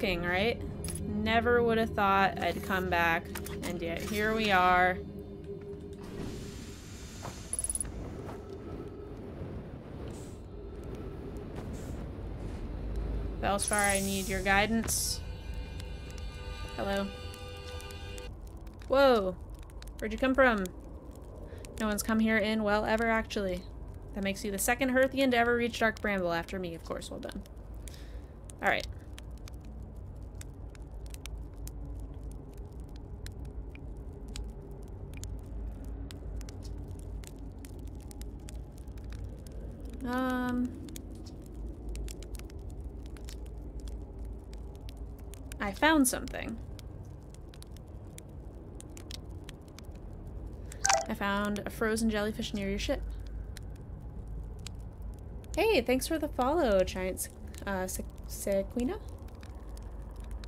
Shocking, right? Never would have thought I'd come back, and yet here we are. Feldspar, I need your guidance. Hello. Whoa! Where'd you come from? No one's come here in well ever, actually. That makes you the second Hearthian to ever reach Dark Bramble after me, of course. Well done. Alright. Um... I found something. I found a frozen jellyfish near your ship. Hey, thanks for the follow, Giant uh, Sequina.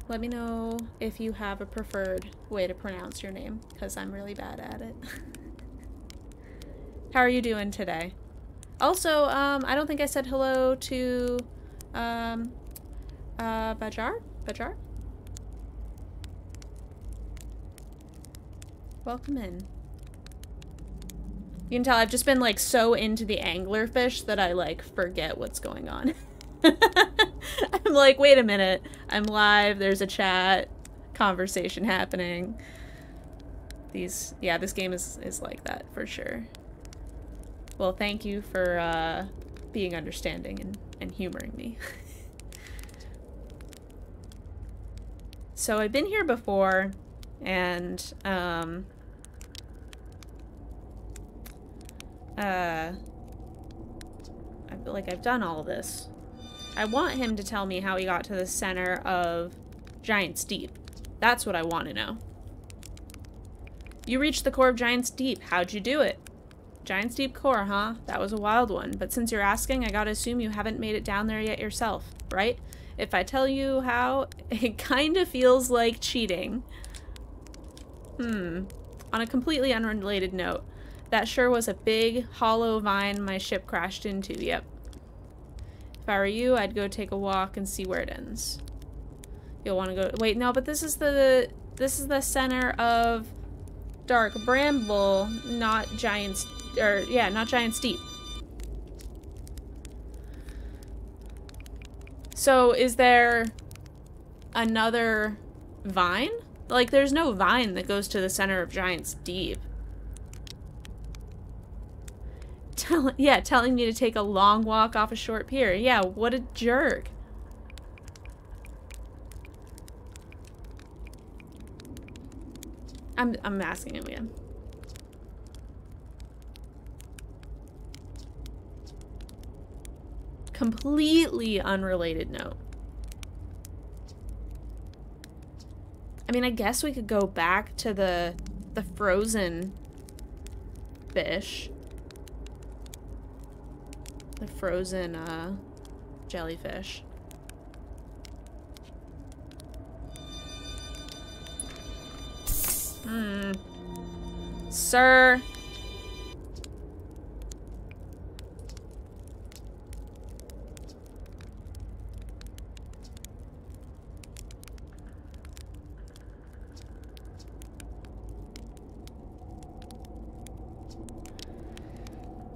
Let me know if you have a preferred way to pronounce your name, because I'm really bad at it. <laughs> How are you doing today? Also, um, I don't think I said hello to, um, uh, Bajar? Bajar? Welcome in. You can tell I've just been like so into the anglerfish that I like forget what's going on. <laughs> I'm like, wait a minute. I'm live. There's a chat conversation happening. These, yeah, this game is, is like that for sure. Well, thank you for uh, being understanding and, and humoring me. <laughs> so I've been here before and um, uh, I feel like I've done all this. I want him to tell me how he got to the center of Giant's Deep. That's what I want to know. You reached the core of Giant's Deep. How'd you do it? Giant's Deep core, huh? That was a wild one. But since you're asking, I gotta assume you haven't made it down there yet yourself, right? If I tell you how, <laughs> it kind of feels like cheating. Hmm. On a completely unrelated note, that sure was a big, hollow vine my ship crashed into, yep. If I were you, I'd go take a walk and see where it ends. You'll want to go- wait, no, but this is the- this is the center of Dark Bramble, not Giant's- or, yeah, not Giant's Deep. So, is there another vine? Like, there's no vine that goes to the center of Giant's Deep. Tell yeah, telling me to take a long walk off a short pier. Yeah, what a jerk. I'm I'm asking him again. Completely unrelated note. I mean, I guess we could go back to the the frozen fish. The frozen uh, jellyfish. Hmm. Sir.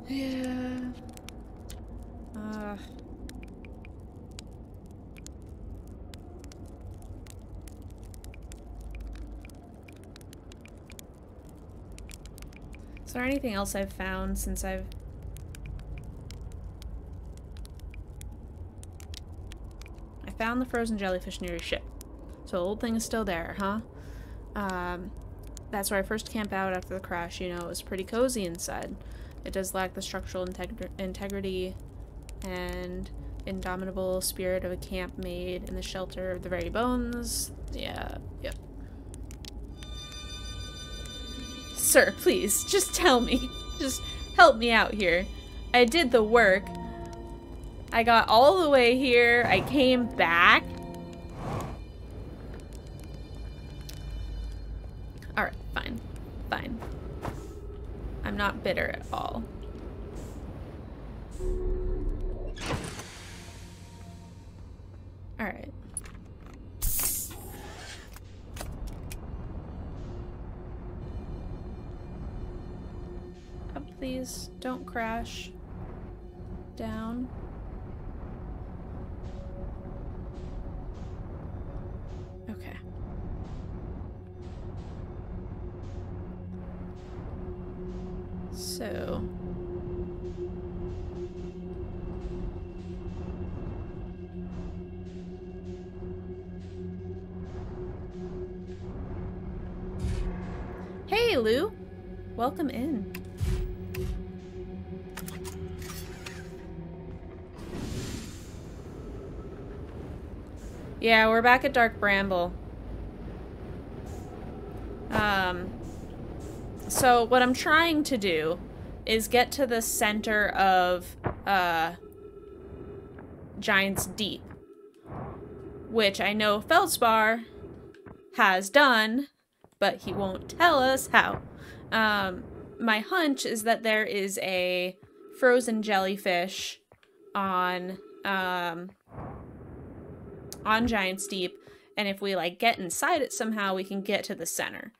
Yeah. Uh. Is there anything else I've found since I've... I found the frozen jellyfish near your ship. So the old thing is still there, huh? Um, that's where I first camped out after the crash, you know, it was pretty cozy inside. It does lack the structural integ integrity and indomitable spirit of a camp made in the shelter of the very bones. Yeah, yep. Sir, please, just tell me. <laughs> Just help me out here. I did the work. I got all the way here. I came back. Alright, fine. Fine. I'm not bitter at all. Don't crash. Down. Yeah, we're back at Dark Bramble. Um, so what I'm trying to do is get to the center of uh, Giant's Deep, which I know Feldspar has done, but he won't tell us how. Um, my hunch is that there is a frozen jellyfish on um, on Giant's Deep, and if we like get inside it somehow, we can get to the center.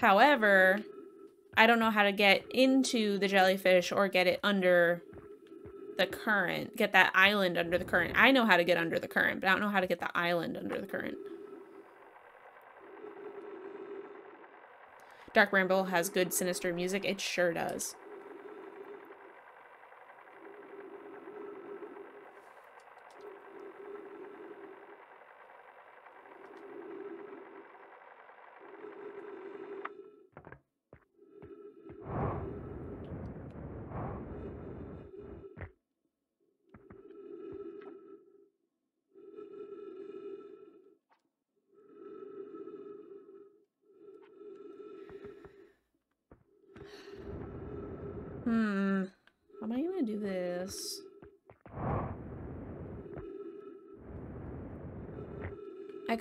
However, I don't know how to get into the jellyfish or get it under the current, get that island under the current. I know how to get under the current, but I don't know how to get the island under the current. Dark Bramble has good sinister music. It sure does.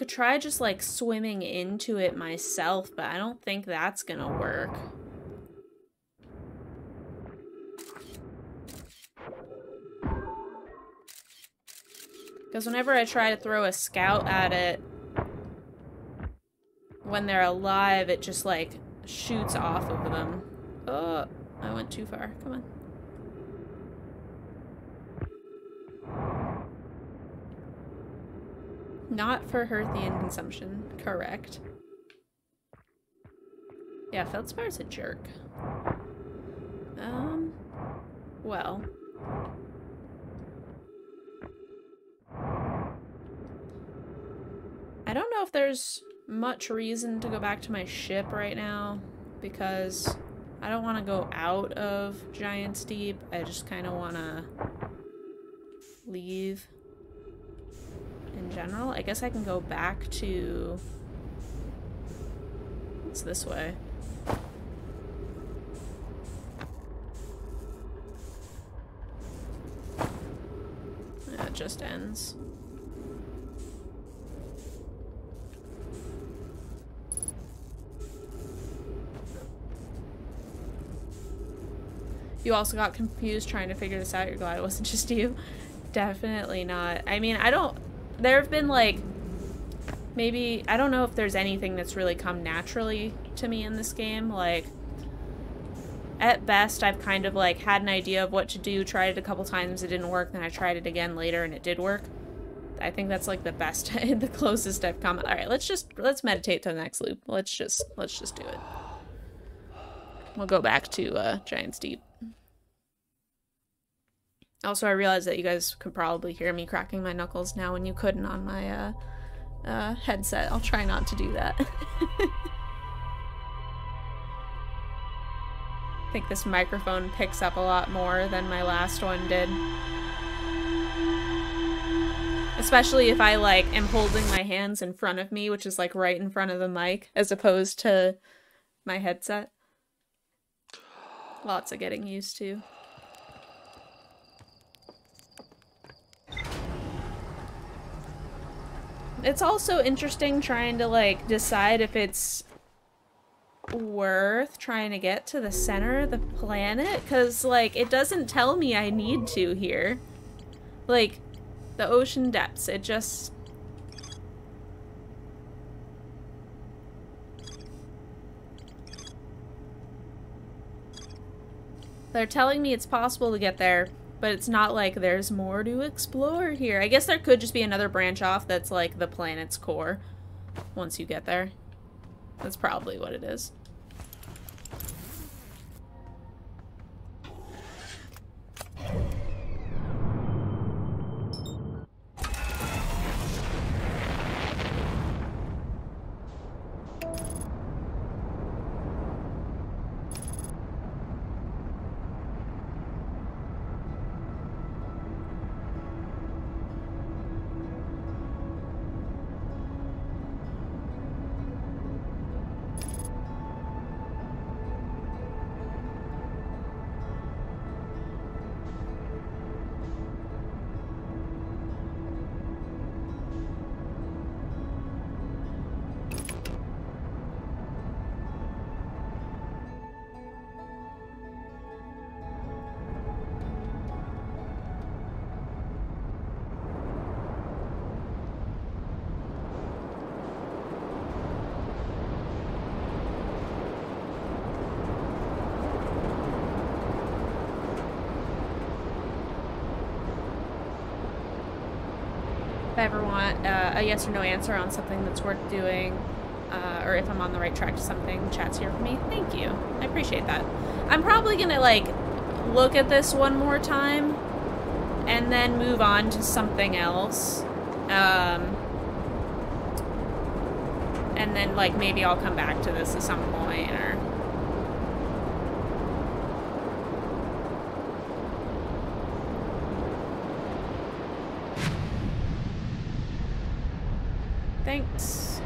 Could try just like swimming into it myself, but I don't think that's gonna work. Because whenever I try to throw a scout at it, when they're alive, it just like shoots off of them. Oh. I went too far. Come on. Not for Hearthian consumption. Correct. Yeah, Feldspar's a jerk. Um, well. I don't know if there's much reason to go back to my ship right now because I don't want to go out of Giant's Deep. I just kind of want to leave in general. I guess I can go back to... It's this way. It just ends. you also got confused trying to figure this out, you're glad it wasn't <laughs> just you. Definitely not. I mean, I don't... There have been, like... Maybe... I don't know if there's anything that's really come naturally to me in this game. Like, at best, I've kind of, like, had an idea of what to do, tried it a couple times, it didn't work, then I tried it again later and it did work. I think that's, like, the best, <laughs> the closest I've come. Alright, let's just... Let's meditate to the next loop. Let's just... Let's just do it. We'll go back to, uh, Giant's Deep. Also, I realize that you guys could probably hear me cracking my knuckles now when you couldn't on my uh, uh, headset. I'll try not to do that. <laughs> I think this microphone picks up a lot more than my last one did. Especially if I, like, am holding my hands in front of me, which is, like, right in front of the mic, as opposed to my headset. Lots of getting used to. It's also interesting trying to, like, decide if it's worth trying to get to the center of the planet, because, like, it doesn't tell me I need to here. Like, the ocean depths, it just... They're telling me it's possible to get there, but it's not like there's more to explore here. I guess there could just be another branch off that's like the planet's core once you get there. That's probably what it is. A yes or no answer on something that's worth doing, uh, or if I'm on the right track to something, chat's here for me. Thank you. I appreciate that. I'm probably gonna like look at this one more time and then move on to something else. Um, and then like maybe I'll come back to this at some point or Thanks.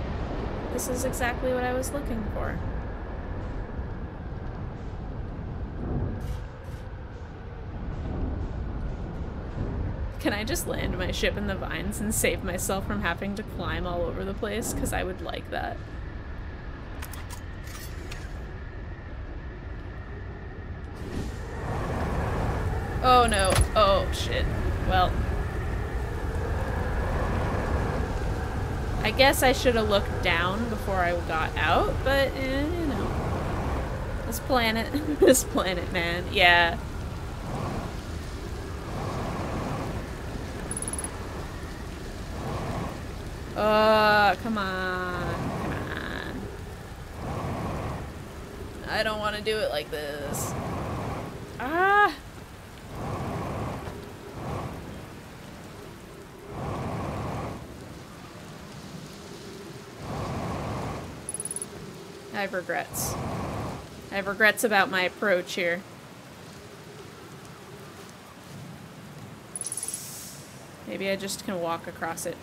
This is exactly what I was looking for. Can I just land my ship in the vines and save myself from having to climb all over the place? Because I would like that. Oh no. Oh shit. Well. I guess I should have looked down before I got out, but, eh, you know. This planet, <laughs> this planet, man. Yeah. Oh, come on. Come on. I don't want to do it like this. Ah! I have regrets. I have regrets about my approach here. Maybe I just can walk across it.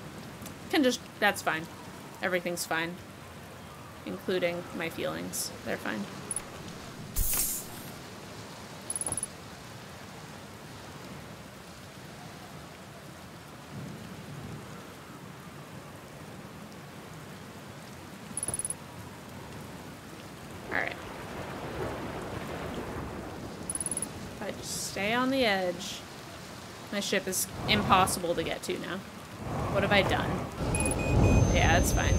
Can just, that's fine. Everything's fine. Including my feelings. They're fine. Alright. If I just stay on the edge. My ship is impossible to get to now. What have I done? Yeah, it's fine.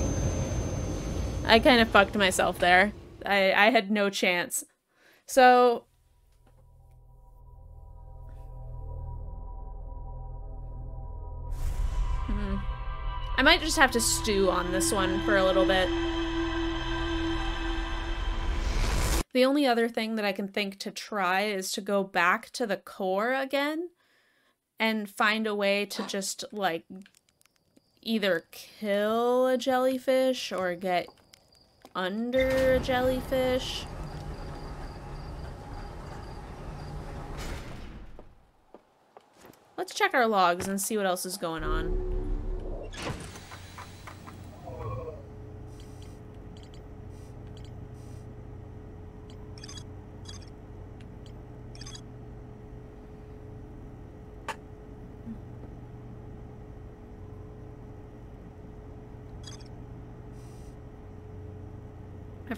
I kind of fucked myself there. I, I had no chance. So... Hmm. I might just have to stew on this one for a little bit. The only other thing that I can think to try is to go back to the core again and find a way to just like either kill a jellyfish or get under a jellyfish. Let's check our logs and see what else is going on.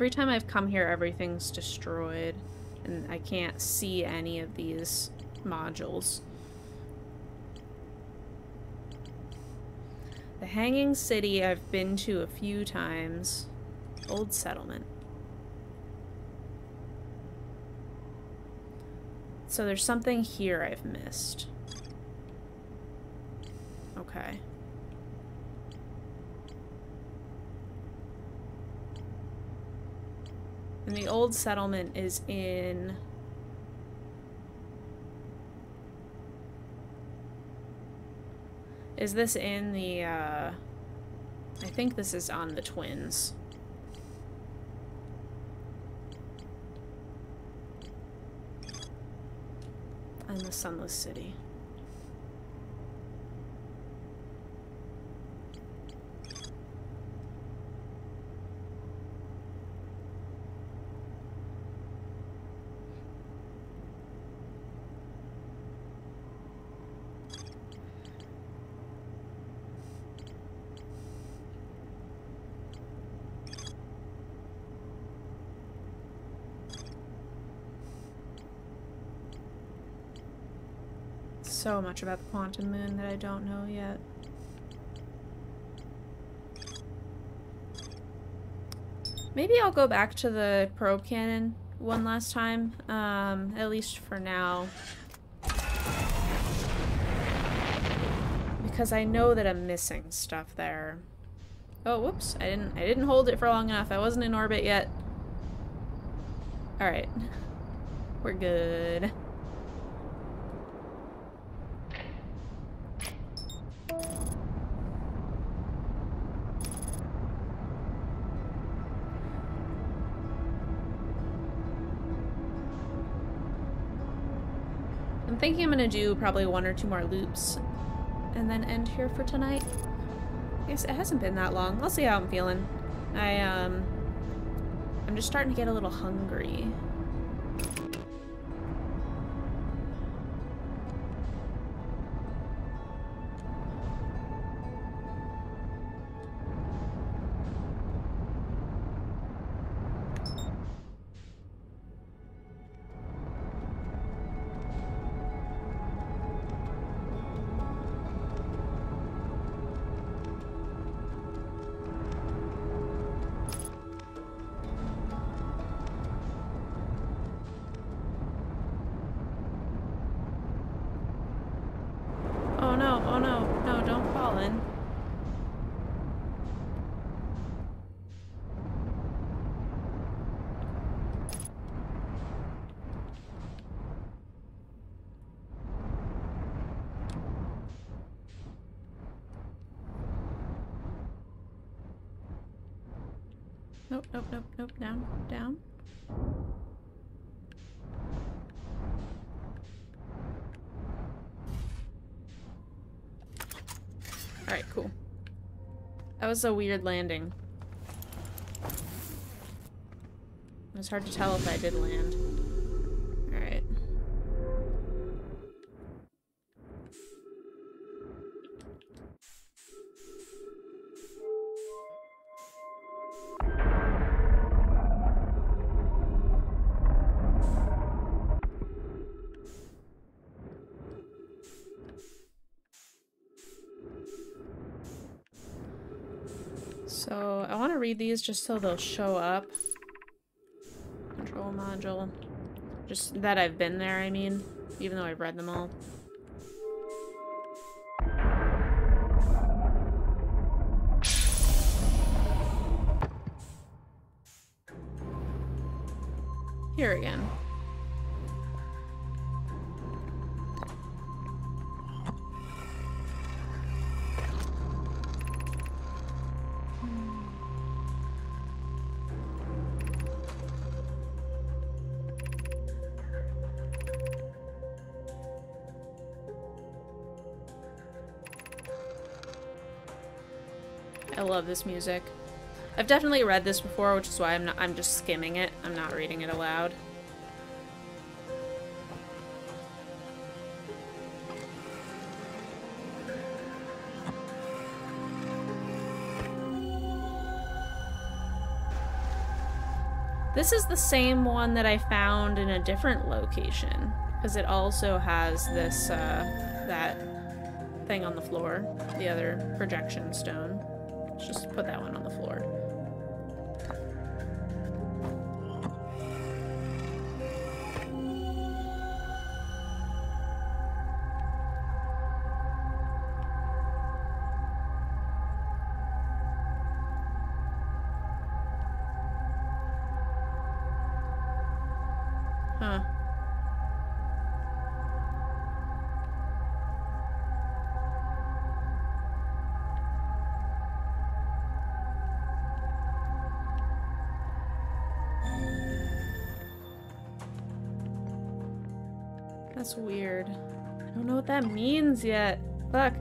Every time I've come here, everything's destroyed. And I can't see any of these modules. The Hanging City I've been to a few times. Old settlement. So there's something here I've missed. Okay. And the old settlement is in... Is this in the, uh... I think this is on the Twins. And the Sunless City. Much about the quantum moon that I don't know yet. Maybe I'll go back to the probe cannon one last time, um, at least for now. Because I know that I'm missing stuff there. Oh, whoops. I didn't I didn't hold it for long enough. I wasn't in orbit yet. Alright. <laughs> We're good. Thinking I'm gonna do probably one or two more loops and then end here for tonight. I guess it hasn't been that long. I'll see how I'm feeling. I, um, I'm just starting to get a little hungry. Down, down. Alright, cool. That was a weird landing. It was hard to tell if I did land. Read these just so they'll show up. Control module. Just that I've been there, I mean. Even though I've read them all. Here again. Love this music. I've definitely read this before, which is why I'm not I'm just skimming it. I'm not reading it aloud. This is the same one that I found in a different location. Because it also has this, uh, that thing on the floor. The other projection stone. Just put that one on the floor. That's weird. I don't know what that means yet. Fuck.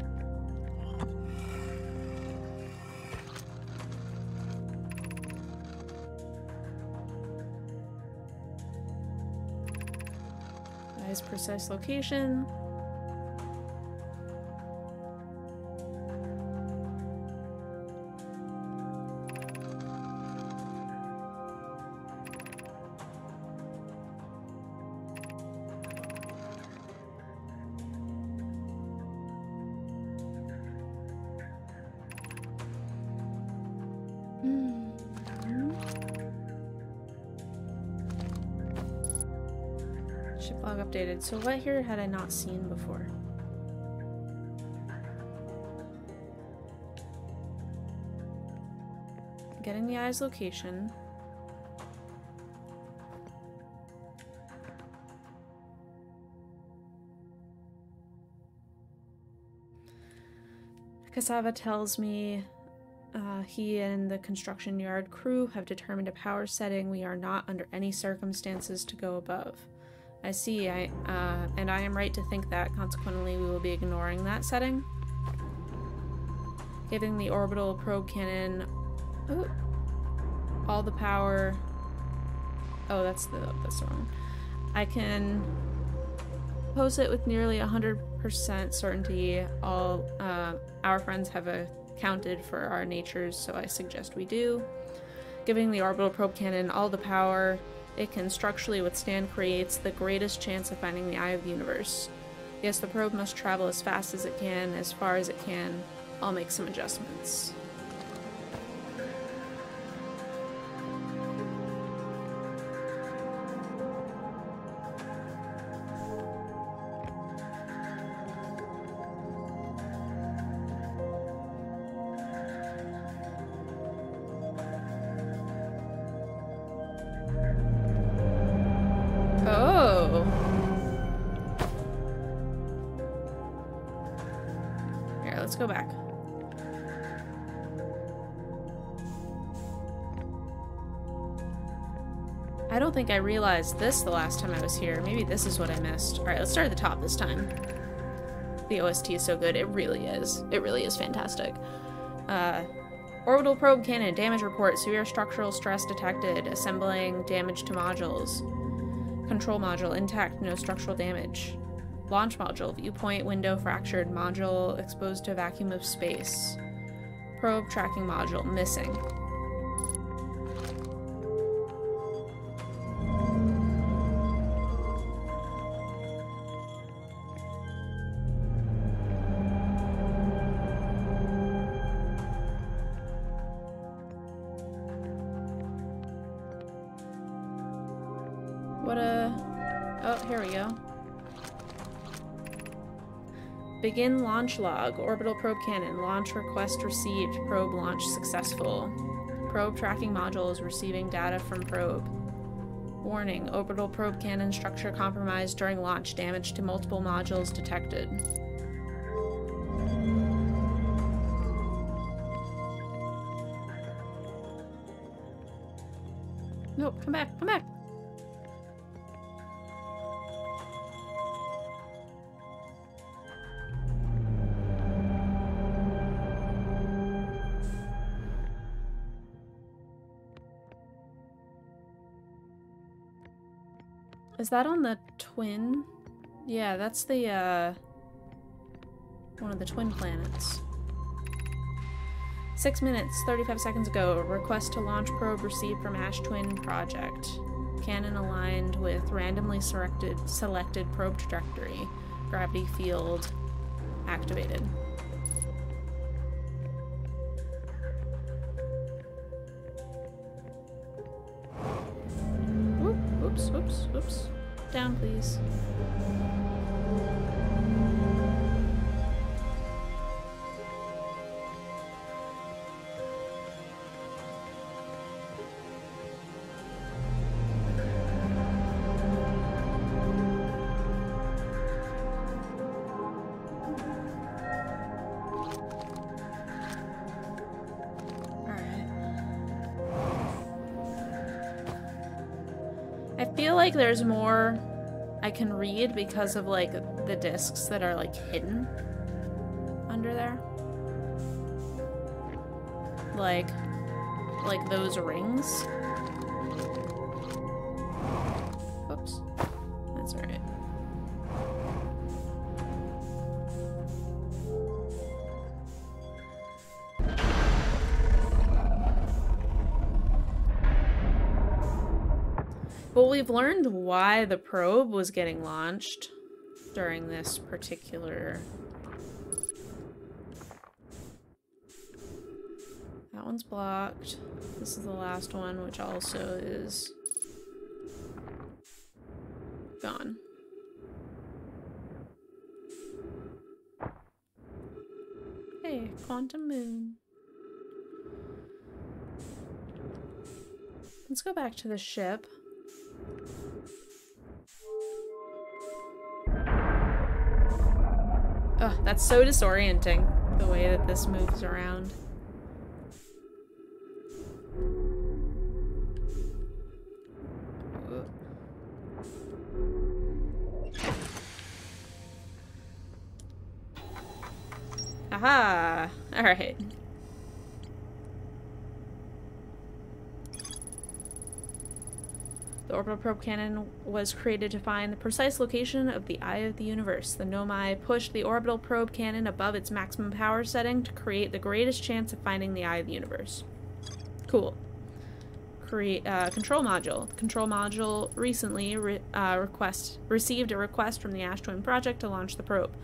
Nice precise location. So what here had I not seen before? Getting the eye's location. Cassava tells me uh, he and the construction yard crew have determined a power setting we are not under any circumstances to go above. I see, I, uh, and I am right to think that, consequently we will be ignoring that setting. Giving the orbital probe cannon all the power. Oh, that's the, that's the wrong. I can pose it with nearly 100% certainty. All uh, our friends have accounted for our natures, so I suggest we do. Giving the orbital probe cannon all the power it can structurally withstand creates the greatest chance of finding the eye of the universe. Yes, the probe must travel as fast as it can, as far as it can. I'll make some adjustments. I realized this the last time I was here. Maybe this is what I missed. Alright, let's start at the top this time. The OST is so good. It really is. It really is fantastic. Uh, orbital probe cannon. Damage report. Severe structural stress detected. Assembling damage to modules. Control module intact, no structural damage. Launch module, viewpoint window fractured, module exposed to vacuum of space. Probe tracking module, missing. What a... Oh, here we go. Begin launch log. Orbital probe cannon. Launch request received. Probe launch successful. Probe tracking module is receiving data from probe. Warning. Orbital probe cannon structure compromised during launch. Damage to multiple modules detected. Nope, come back, come back. That on the twin? Yeah, that's the, uh... One of the twin planets. Six minutes, 35 seconds ago. Request to launch probe received from Ash Twin Project. Cannon aligned with randomly selected selected probe trajectory. Gravity field activated. Please. like there's more I can read because of like the discs that are like hidden under there. Like, like those rings. Learned why the probe was getting launched during this particular... That one's blocked. This is the last one, which also is gone. Hey, quantum moon. Let's go back to the ship. Ugh, that's so disorienting, the way that this moves around. Aha! Alright. The orbital probe cannon was created to find the precise location of the eye of the universe. The Nomai pushed the orbital probe cannon above its maximum power setting to create the greatest chance of finding the eye of the universe. Cool. Create uh, control module. The control module recently re uh, request received a request from the Ash Twin project to launch the probe.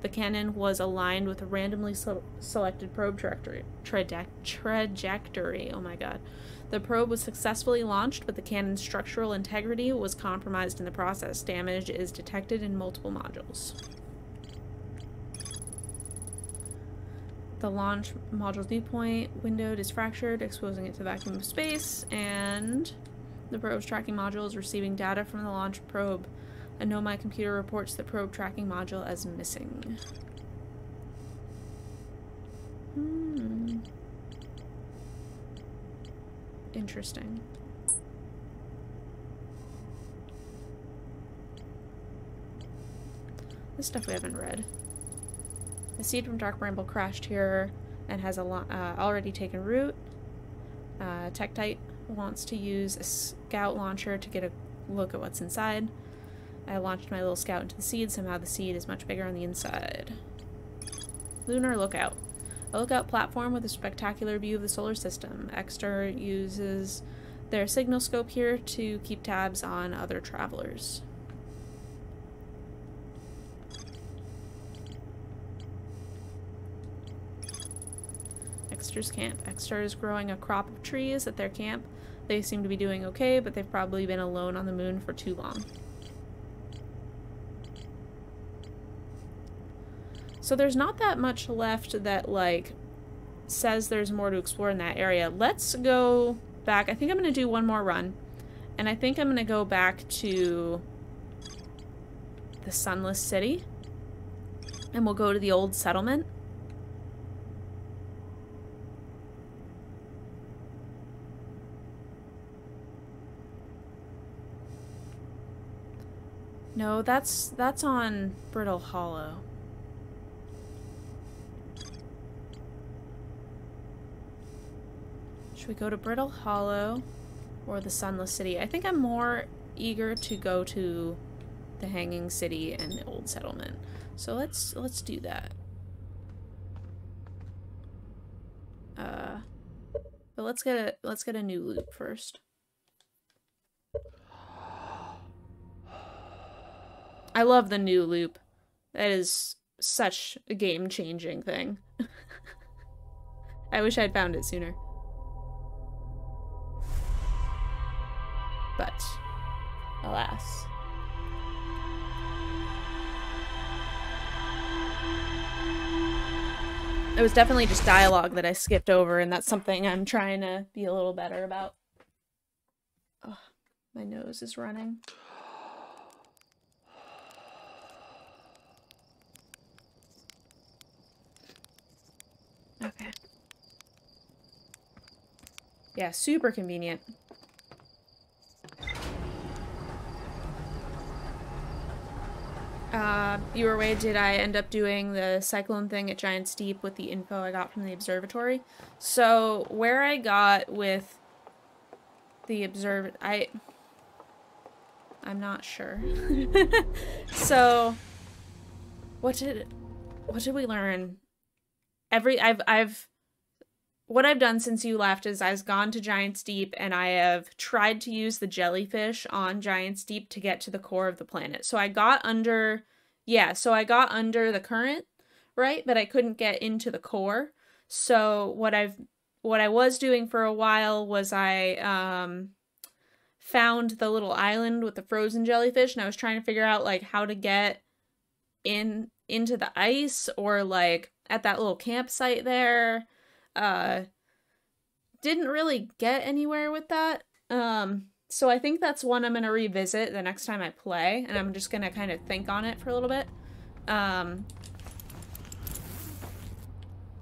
The cannon was aligned with a randomly se selected probe trajectory. trajectory. Oh my god. The probe was successfully launched, but the cannon's structural integrity was compromised in the process. Damage is detected in multiple modules. The launch module's viewpoint windowed is fractured, exposing it to vacuum of space, and the probe's tracking module is receiving data from the launch probe. A Nomai computer reports the probe tracking module as missing. Hmm. Interesting. This stuff we haven't read. The seed from Dark Bramble crashed here and has a uh, already taken root. Uh, Tektite wants to use a scout launcher to get a look at what's inside. I launched my little scout into the seed. Somehow the seed is much bigger on the inside. Lunar Lookout. A lookout platform with a spectacular view of the solar system. Esker uses their signal scope here to keep tabs on other travelers. Esker's camp. Exter is growing a crop of trees at their camp. They seem to be doing okay, but they've probably been alone on the moon for too long. So there's not that much left that, like, says there's more to explore in that area. Let's go back. I think I'm going to do one more run. And I think I'm going to go back to the Sunless City. And we'll go to the old settlement. No, that's that's on Brittle Hollow. Should we go to Brittle Hollow or the Sunless City? I think I'm more eager to go to the Hanging City and the Old Settlement. So let's let's do that. Uh, But let's get a let's get a new loop first. I love the new loop. That is such a game-changing thing. <laughs> I wish I'd found it sooner. But alas. It was definitely just dialogue that I skipped over, and that's something I'm trying to be a little better about. My nose is running. Okay. Yeah, super convenient. Uh, way, did I end up doing the cyclone thing at Giant's Deep with the info I got from the observatory? So, where I got with the observ... I... I'm not sure. <laughs> so, what did... What did we learn? Every... I've... I've... What I've done since you left is I've gone to Giant's Deep and I have tried to use the jellyfish on Giant's Deep to get to the core of the planet. So I got under, yeah, so I got under the current, right? But I couldn't get into the core. So what I've, what I was doing for a while was I, um, found the little island with the frozen jellyfish and I was trying to figure out like how to get in into the ice or like at that little campsite there uh didn't really get anywhere with that. Um so I think that's one I'm going to revisit the next time I play and I'm just going to kind of think on it for a little bit. Um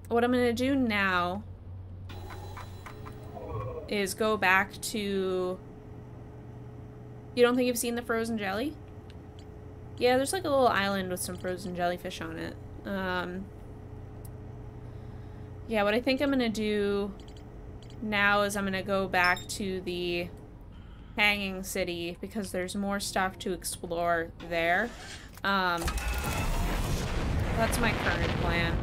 what I'm going to do now is go back to You don't think you've seen the frozen jelly? Yeah, there's like a little island with some frozen jellyfish on it. Um yeah, what I think I'm going to do now is I'm going to go back to the Hanging City because there's more stuff to explore there. Um, that's my current plan.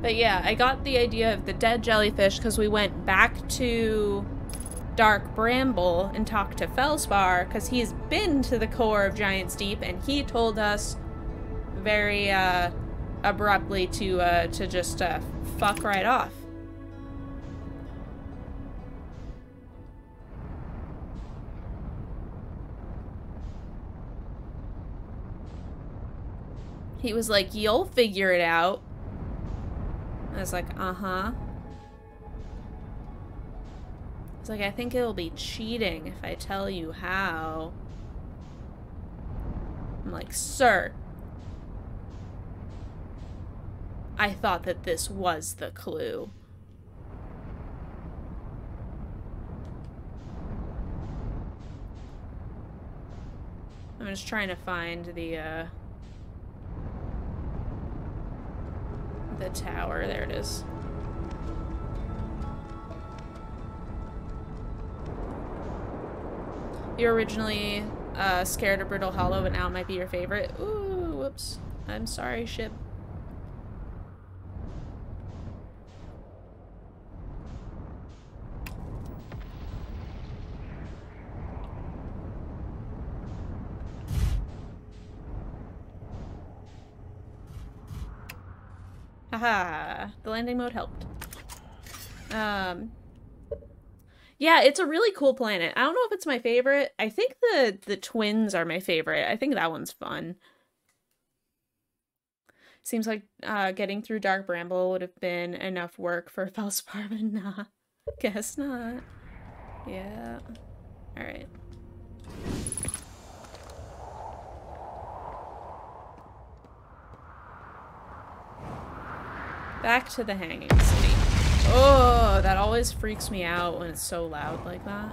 But yeah, I got the idea of the dead jellyfish because we went back to Dark Bramble and talk to Feldspar because he's been to the core of Giant's Deep and he told us very uh, abruptly to uh, to just uh, fuck right off. He was like, you'll figure it out. I was like, uh-huh. It's like, I think it'll be cheating if I tell you how. I'm like, sir. I thought that this was the clue. I'm just trying to find the, uh... the tower. There it is. You're originally uh, scared of Brittle Hollow, but now it might be your favorite. Ooh, whoops. I'm sorry, ship. Haha, the landing mode helped. Um, yeah, it's a really cool planet. I don't know if it's my favorite. I think the the twins are my favorite. I think that one's fun. Seems like uh, getting through Dark Bramble would have been enough work for <laughs> Feldspar, but nah. Guess not. Yeah. Alright. Back to the hanging. Oh, that always freaks me out when it's so loud like that.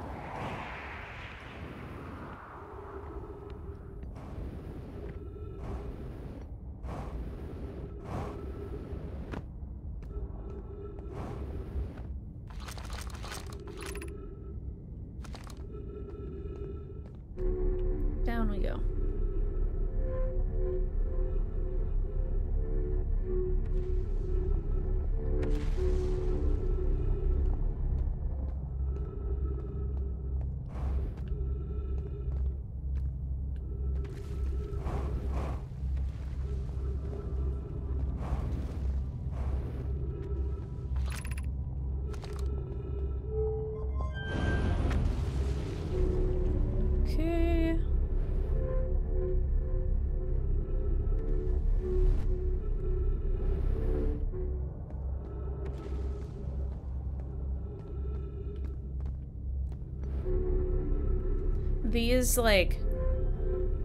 These, like,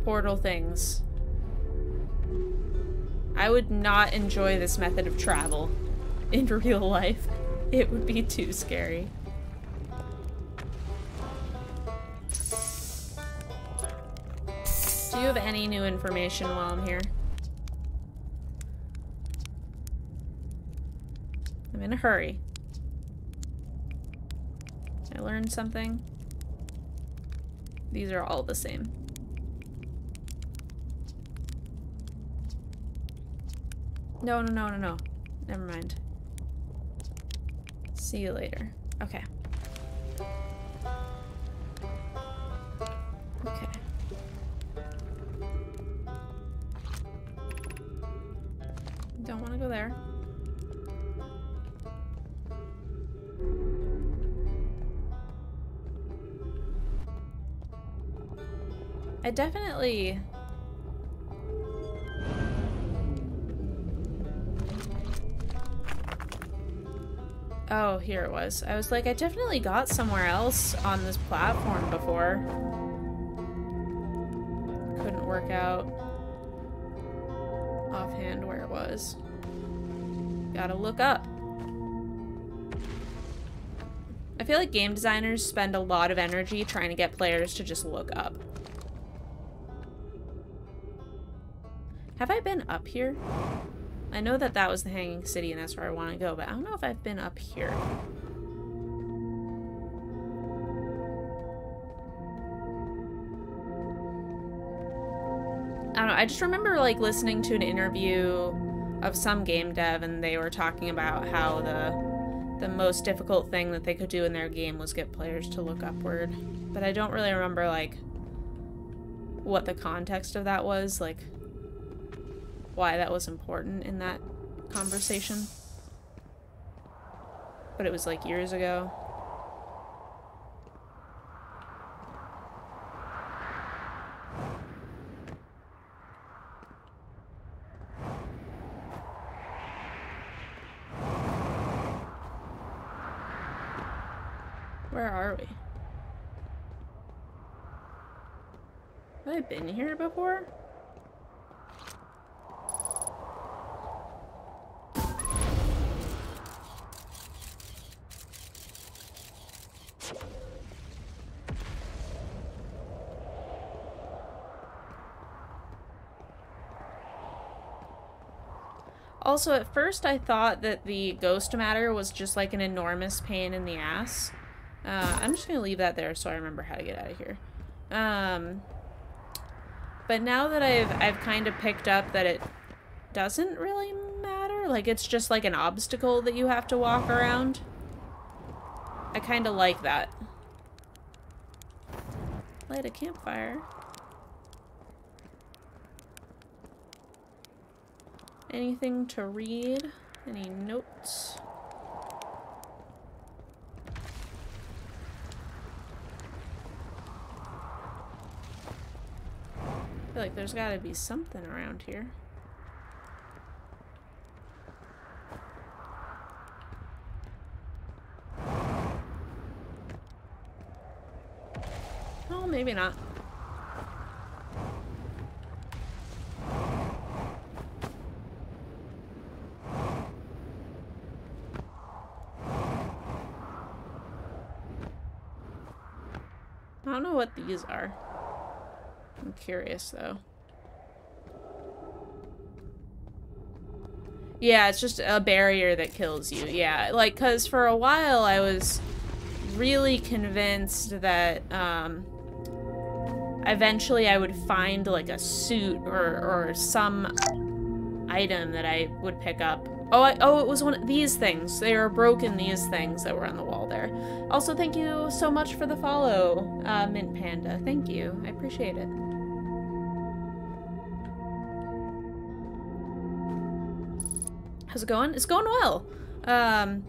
portal things. I would not enjoy this method of travel <laughs> in real life. It would be too scary. Do you have any new information while I'm here? I'm in a hurry. I learned something. These are all the same. No, no, no, no, no. Never mind. See you later. Okay. Okay. I definitely... Oh, here it was. I was like, I definitely got somewhere else on this platform before. Couldn't work out offhand where it was. Gotta look up. I feel like game designers spend a lot of energy trying to get players to just look up. Have I been up here? I know that that was the Hanging City and that's where I want to go, but I don't know if I've been up here. I don't know, I just remember like listening to an interview of some game dev and they were talking about how the the most difficult thing that they could do in their game was get players to look upward. But I don't really remember like what the context of that was, like why that was important in that conversation. But it was like years ago. Where are we? Have I been here before? Also, at first I thought that the ghost matter was just like an enormous pain in the ass. Uh, I'm just gonna leave that there so I remember how to get out of here. Um, but now that I've I've kind of picked up that it doesn't really matter, like it's just like an obstacle that you have to walk around. I kind of like that. Light a campfire. Anything to read? Any notes? I feel like there's gotta be something around here. Oh, maybe not. Know what these are. I'm curious, though. Yeah, it's just a barrier that kills you. Yeah, like, because for a while I was really convinced that um, eventually I would find, like, a suit or, or some item that I would pick up Oh, I, oh, it was one of these things. They are broken, these things that were on the wall there. Also, thank you so much for the follow, uh, Mint Panda. Thank you. I appreciate it. How's it going? It's going well. Um,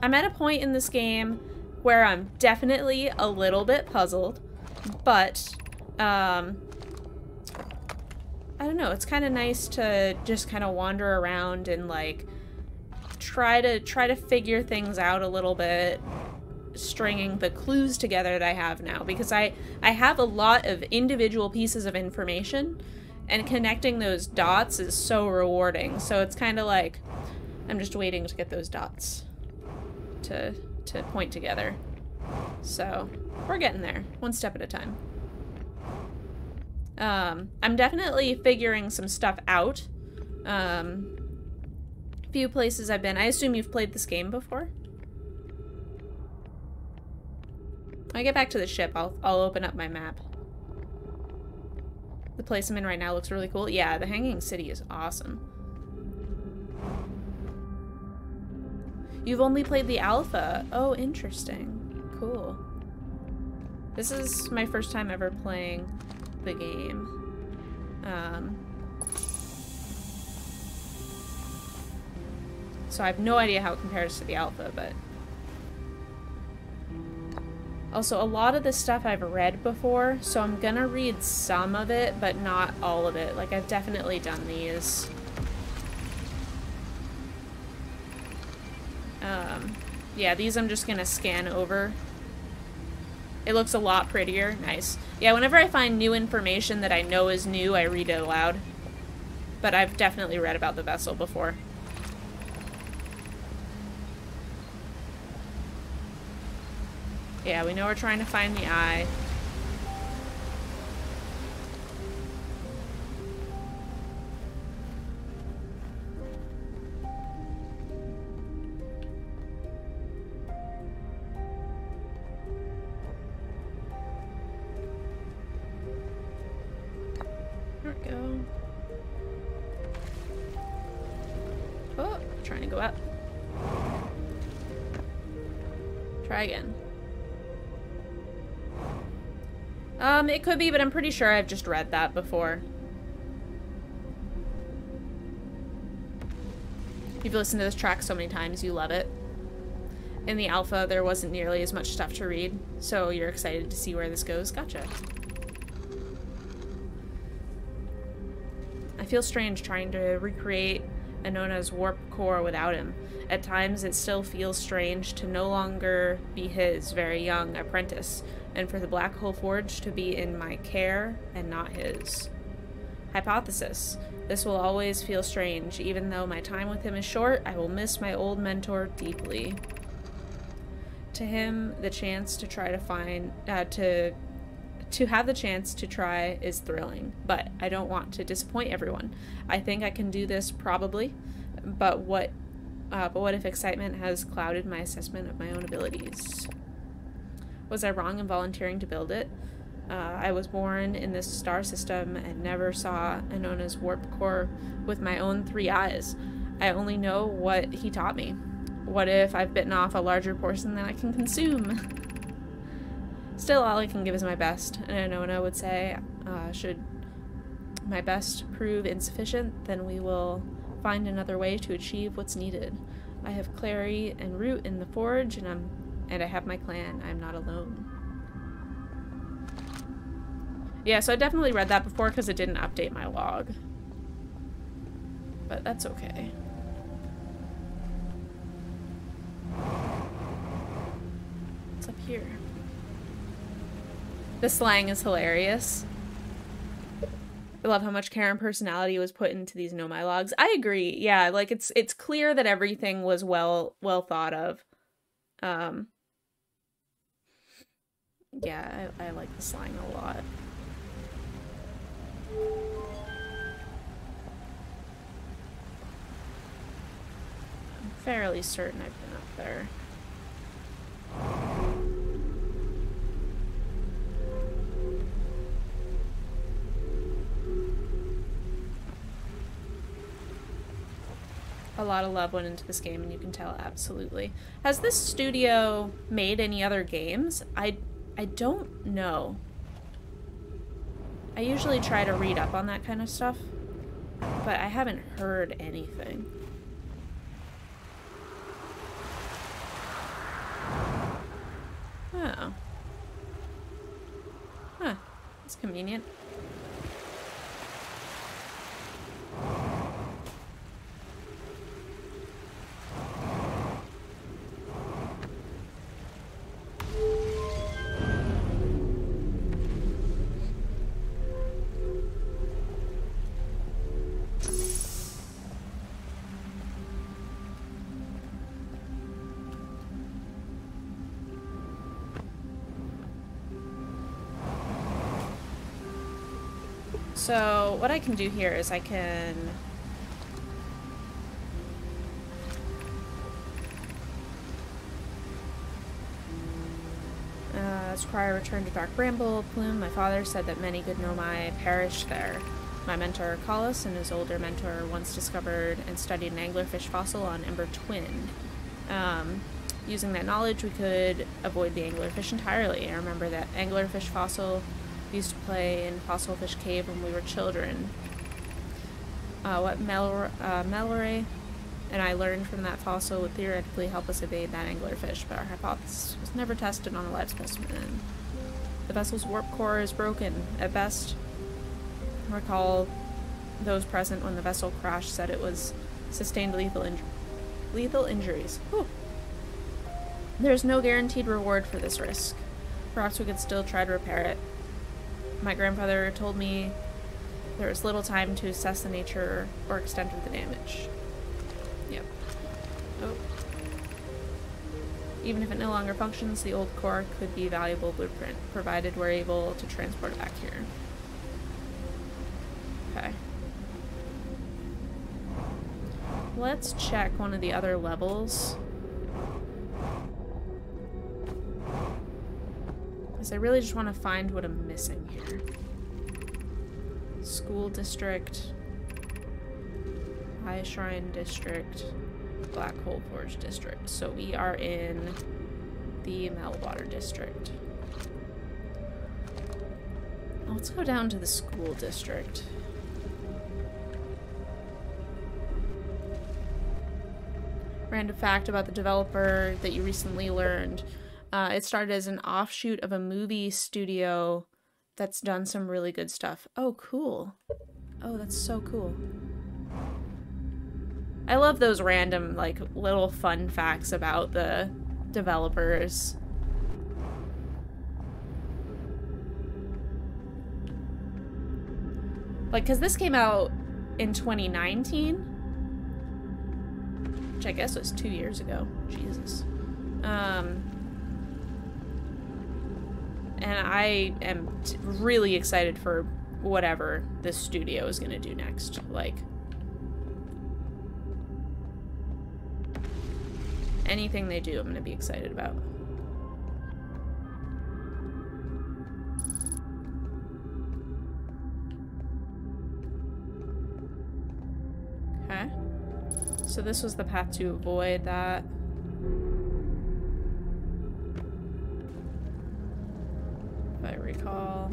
I'm at a point in this game where I'm definitely a little bit puzzled, but, um, I don't know, it's kind of nice to just kind of wander around and like try to try to figure things out a little bit. stringing the clues together that I have now because I I have a lot of individual pieces of information and connecting those dots is so rewarding. So it's kind of like I'm just waiting to get those dots to to point together. So, we're getting there, one step at a time. Um, I'm definitely figuring some stuff out. Um, few places I've been. I assume you've played this game before? When I get back to the ship, I'll, I'll open up my map. The place I'm in right now looks really cool. Yeah, the Hanging City is awesome. You've only played the alpha. Oh, interesting. Cool. This is my first time ever playing the game. Um, so I have no idea how it compares to the alpha, but... Also, a lot of this stuff I've read before, so I'm gonna read some of it, but not all of it. Like, I've definitely done these. Um, yeah, these I'm just gonna scan over. It looks a lot prettier. Nice. Yeah, whenever I find new information that I know is new, I read it aloud. But I've definitely read about the vessel before. Yeah, we know we're trying to find the eye. Um, it could be, but I'm pretty sure I've just read that before. You've listened to this track so many times, you love it. In the alpha, there wasn't nearly as much stuff to read, so you're excited to see where this goes. Gotcha. I feel strange trying to recreate Annona's warp core without him. At times, it still feels strange to no longer be his very young apprentice, and for the Black Hole Forge to be in my care and not his. Hypothesis. This will always feel strange. Even though my time with him is short, I will miss my old mentor deeply. To him, the chance to try to find, uh, to to have the chance to try is thrilling, but I don't want to disappoint everyone. I think I can do this probably, but what uh, but what if excitement has clouded my assessment of my own abilities? Was I wrong in volunteering to build it? Uh, I was born in this star system and never saw Annona's warp core with my own three eyes. I only know what he taught me. What if I've bitten off a larger portion than I can consume? Still, all I can give is my best, and Annona would say, uh, should my best prove insufficient, then we will find another way to achieve what's needed. I have Clary and Root in the forge, and I'm and I have my clan. I'm not alone. Yeah, so I definitely read that before because it didn't update my log. But that's okay. It's up here? The slang is hilarious. I love how much care and personality was put into these Nomai logs. I agree. Yeah, like it's it's clear that everything was well well thought of. Um yeah, I, I like the slang a lot. I'm fairly certain I've been up there. A lot of love went into this game and you can tell absolutely. Has this studio made any other games? I I don't know. I usually try to read up on that kind of stuff, but I haven't heard anything. Oh. Huh. That's convenient. So what I can do here is I can Uh, Squire returned to Dark Bramble Plume. My father said that many good Nomai perished there. My mentor, Coleus, and his older mentor once discovered and studied an anglerfish fossil on Ember Twin. Um, using that knowledge, we could avoid the anglerfish entirely. I remember that anglerfish fossil we used to play in Fossil Fish Cave when we were children. Uh, what Mallow uh, and I learned from that fossil would theoretically help us evade that anglerfish, but our hypothesis was never tested on a live specimen. The vessel's warp core is broken. At best, recall those present when the vessel crashed said it was sustained lethal, inju lethal injuries. Whew. There's no guaranteed reward for this risk. Perhaps we could still try to repair it. My grandfather told me there was little time to assess the nature or extent of the damage. Yep. Oh. Even if it no longer functions, the old core could be a valuable blueprint, provided we're able to transport it back here. Okay. Let's check one of the other levels. Because I really just want to find what I'm missing here. School district. High Shrine District, Black Hole Forge District. So we are in the Meltwater District. Let's go down to the school district. Random fact about the developer that you recently learned. Uh, it started as an offshoot of a movie studio that's done some really good stuff. Oh, cool. Oh, that's so cool. I love those random, like, little fun facts about the developers. Like, because this came out in 2019? Which I guess was two years ago. Jesus. Um, and I am really excited for whatever this studio is going to do next. Like, anything they do, I'm going to be excited about. Okay. So this was the path to avoid that. If I recall.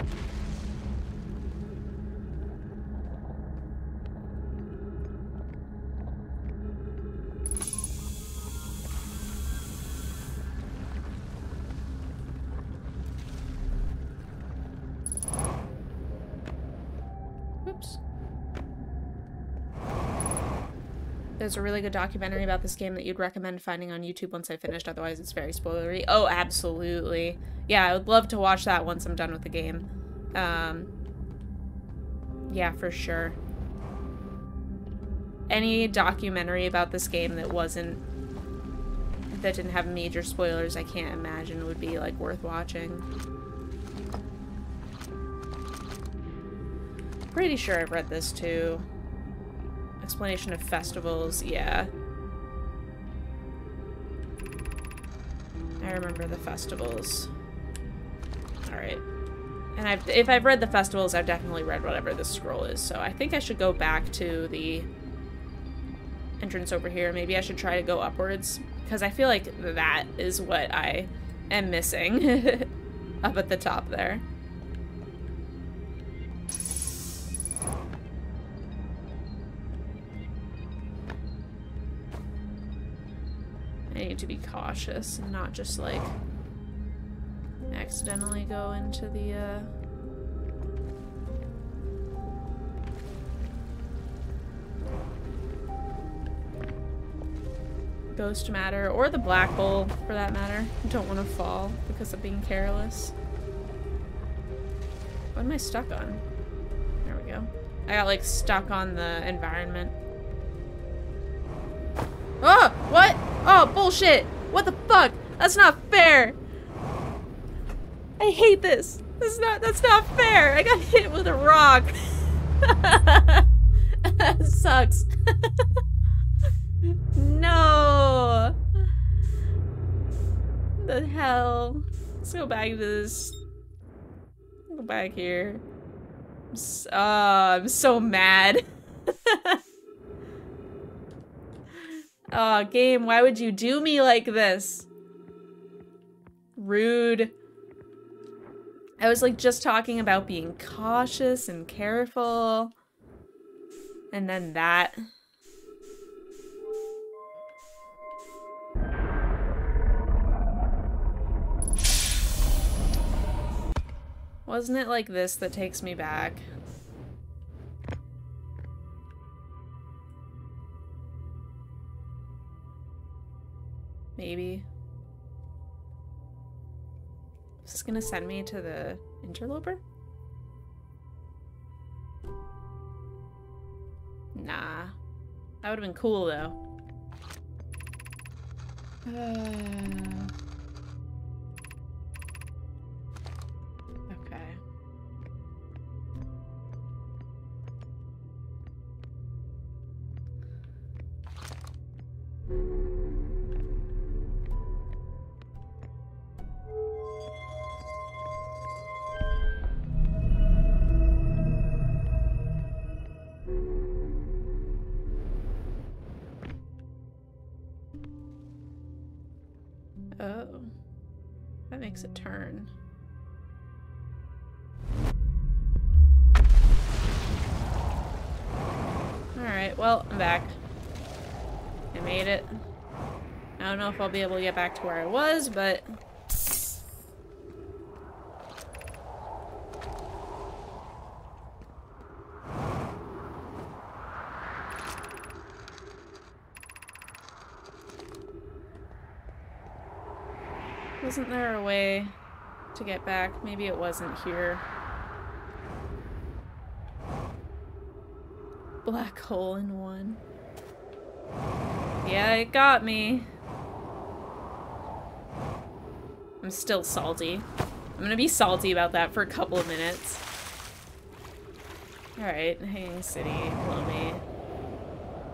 A really good documentary about this game that you'd recommend finding on YouTube once I finished, otherwise it's very spoilery. Oh, absolutely. Yeah, I would love to watch that once I'm done with the game. Um, yeah, for sure. Any documentary about this game that wasn't that didn't have major spoilers, I can't imagine would be like worth watching. Pretty sure I've read this too. Explanation of festivals, yeah. I remember the festivals. Alright. And I've, if I've read the festivals, I've definitely read whatever this scroll is, so I think I should go back to the entrance over here. Maybe I should try to go upwards, because I feel like that is what I am missing <laughs> up at the top there. I need to be cautious and not just like accidentally go into the uh ghost matter or the black hole for that matter. I don't want to fall because of being careless. What am I stuck on? There we go. I got like stuck on the environment. Oh, what? Oh, bullshit. What the fuck? That's not fair. I hate this. That's not, that's not fair. I got hit with a rock. <laughs> that sucks. <laughs> no. The hell. Let's go back to this. Go back here. I'm so, uh, I'm so mad. <laughs> oh, game, why would you do me like this? Rude. I was like just talking about being cautious and careful. And then that. Wasn't it like this that takes me back? Maybe. Is this gonna send me to the interloper? Nah. That would have been cool, though. Uh... a turn. Alright, well, I'm back. I made it. I don't know if I'll be able to get back to where I was, but... Wasn't there a way to get back? Maybe it wasn't here. Black hole in one. Yeah, it got me. I'm still salty. I'm gonna be salty about that for a couple of minutes. Alright, Hanging City, below me.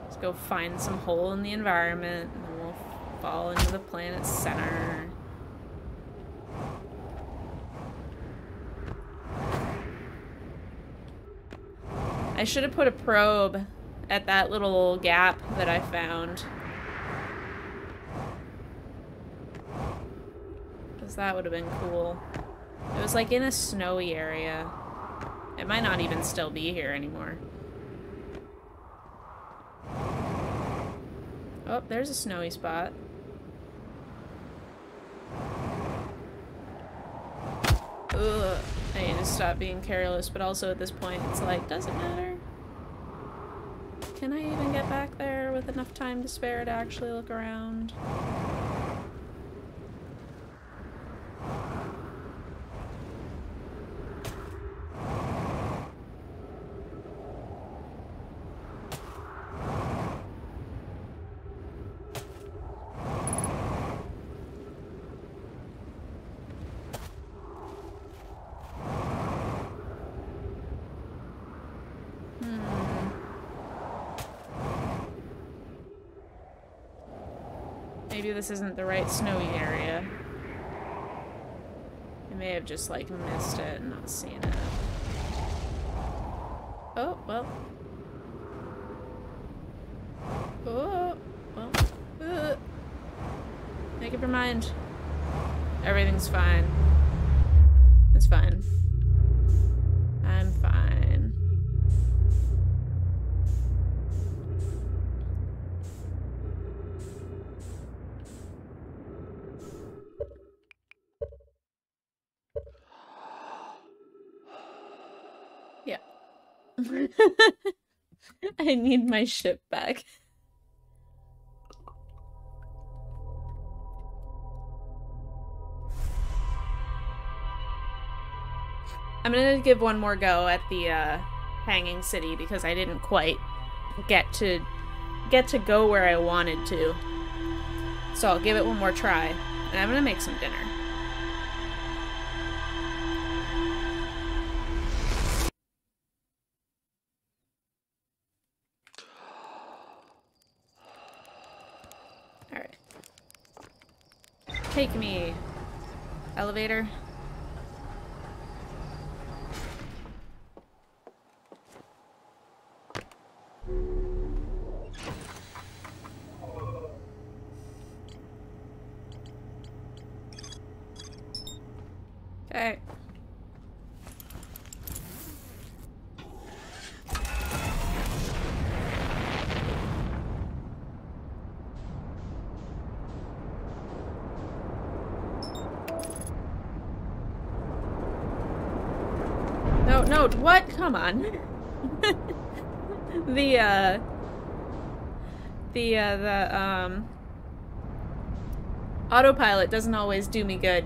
Let's go find some hole in the environment, and then we'll fall into the planet's center. I should have put a probe at that little gap that I found. Because that would have been cool. It was like in a snowy area. It might not even still be here anymore. Oh, there's a snowy spot. Ugh. I need to stop being careless, but also at this point, it's like, does it matter? Can I even get back there with enough time to spare to actually look around? This isn't the right snowy area. I may have just, like, missed it and not seen it. Oh, well. Oh, well. Uh. Make up your mind. Everything's fine. It's fine. Need my ship back. <laughs> I'm gonna give one more go at the uh, Hanging City because I didn't quite get to get to go where I wanted to. So I'll give it one more try, and I'm gonna make some dinner. Elevator. Okay. No, no, what? Come on. the, uh... The, uh, the, um... Autopilot doesn't always do me good.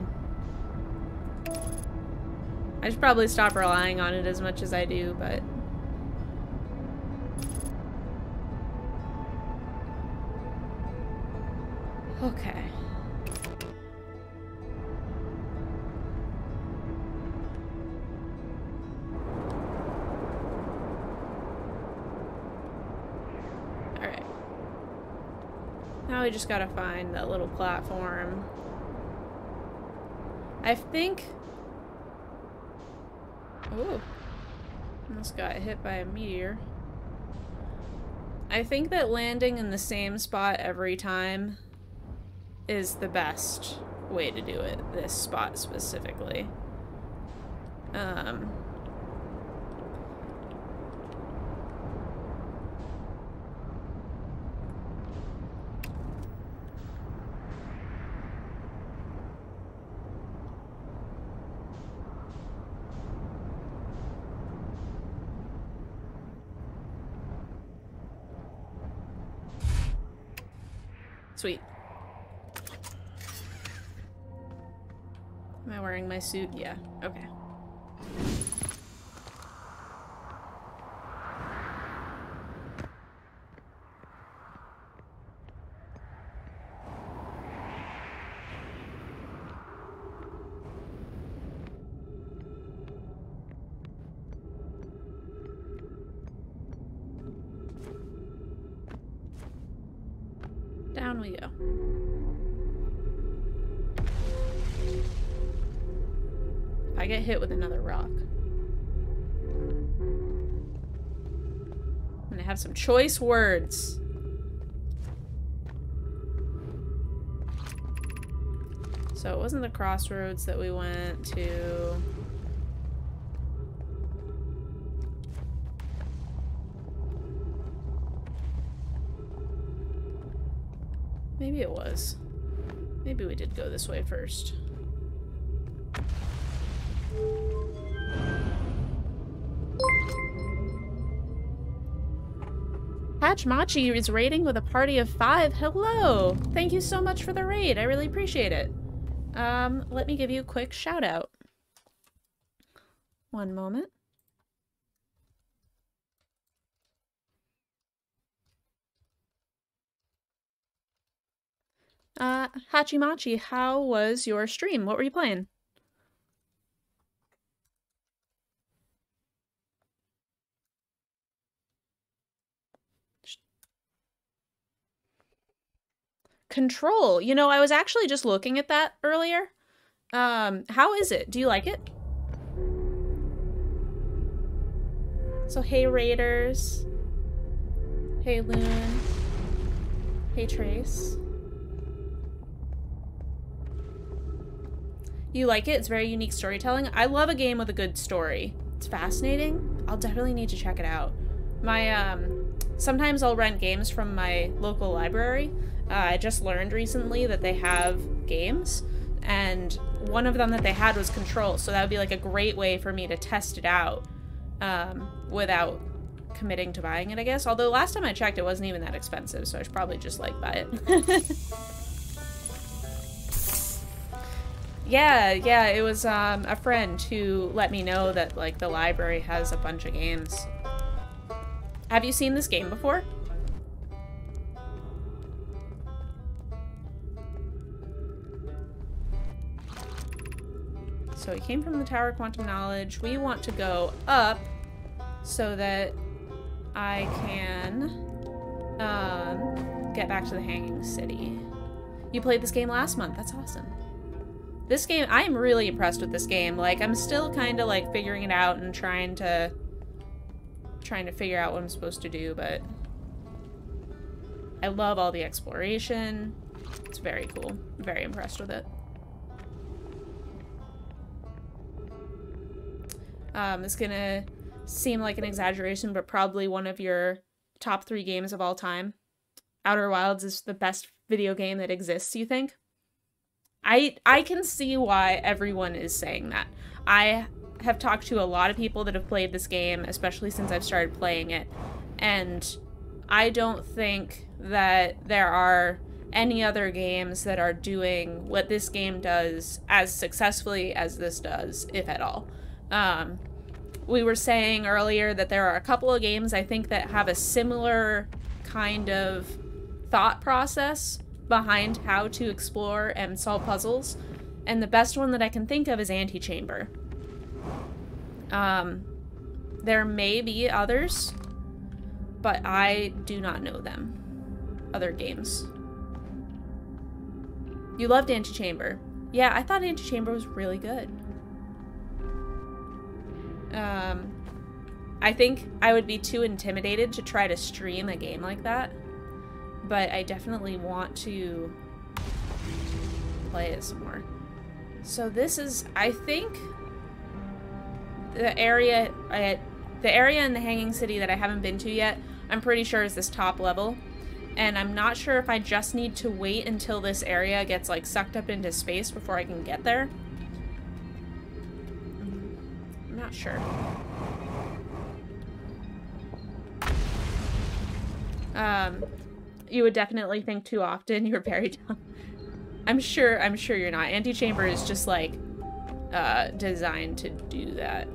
I should probably stop relying on it as much as I do, but... just gotta find that little platform. I think... Ooh. Almost got hit by a meteor. I think that landing in the same spot every time is the best way to do it, this spot specifically. Um, Sweet. Am I wearing my suit? Yeah. Okay. Hit with another rock. I'm gonna have some choice words. So it wasn't the crossroads that we went to. Maybe it was. Maybe we did go this way first. Machi is raiding with a party of five. Hello! Thank you so much for the raid. I really appreciate it. Um, let me give you a quick shout out. One moment. Uh, Hachimachi, how was your stream? What were you playing? Control. You know, I was actually just looking at that earlier. Um, how is it? Do you like it? So, hey Raiders. Hey Loon. Hey Trace. You like it? It's very unique storytelling. I love a game with a good story. It's fascinating. I'll definitely need to check it out. My, um, sometimes I'll rent games from my local library. Uh, I just learned recently that they have games, and one of them that they had was Control, so that would be like a great way for me to test it out um, without committing to buying it, I guess. Although last time I checked, it wasn't even that expensive, so I should probably just like buy it. <laughs> Yeah, yeah, it was um, a friend who let me know that like the library has a bunch of games. Have you seen this game before? So we came from the Tower of Quantum Knowledge. We want to go up so that I can um, get back to the Hanging City. You played this game last month. That's awesome. this game, I'm really impressed with this game. Like, I'm still kind of like figuring it out and trying to trying to figure out what I'm supposed to do, but I love all the exploration. It's very cool. I'm very impressed with it. Um, it's gonna seem like an exaggeration, but probably one of your top three games of all time. Outer Wilds is the best video game that exists, you think? I I can see why everyone is saying that. I have talked to a lot of people that have played this game, especially since I've started playing it, and I don't think that there are any other games that are doing what this game does as successfully as this does, if at all. Um, we were saying earlier that there are a couple of games I think that have a similar kind of thought process behind how to explore and solve puzzles. And the best one that I can think of is Antichamber. Um, there may be others, but I do not know them. Other games. You loved Antichamber. Yeah, I thought Antichamber was really good. Um, I think I would be too intimidated to try to stream a game like that. But I definitely want to play it some more. So this is, I think, the area, at, the area in the Hanging City that I haven't been to yet, I'm pretty sure is this top level. And I'm not sure if I just need to wait until this area gets like sucked up into space before I can get there. I'm not sure. Um, you would definitely think too often <laughs> you're very dumb. I'm sure, I'm sure you're not. Antichamber is just like, uh, designed to do that.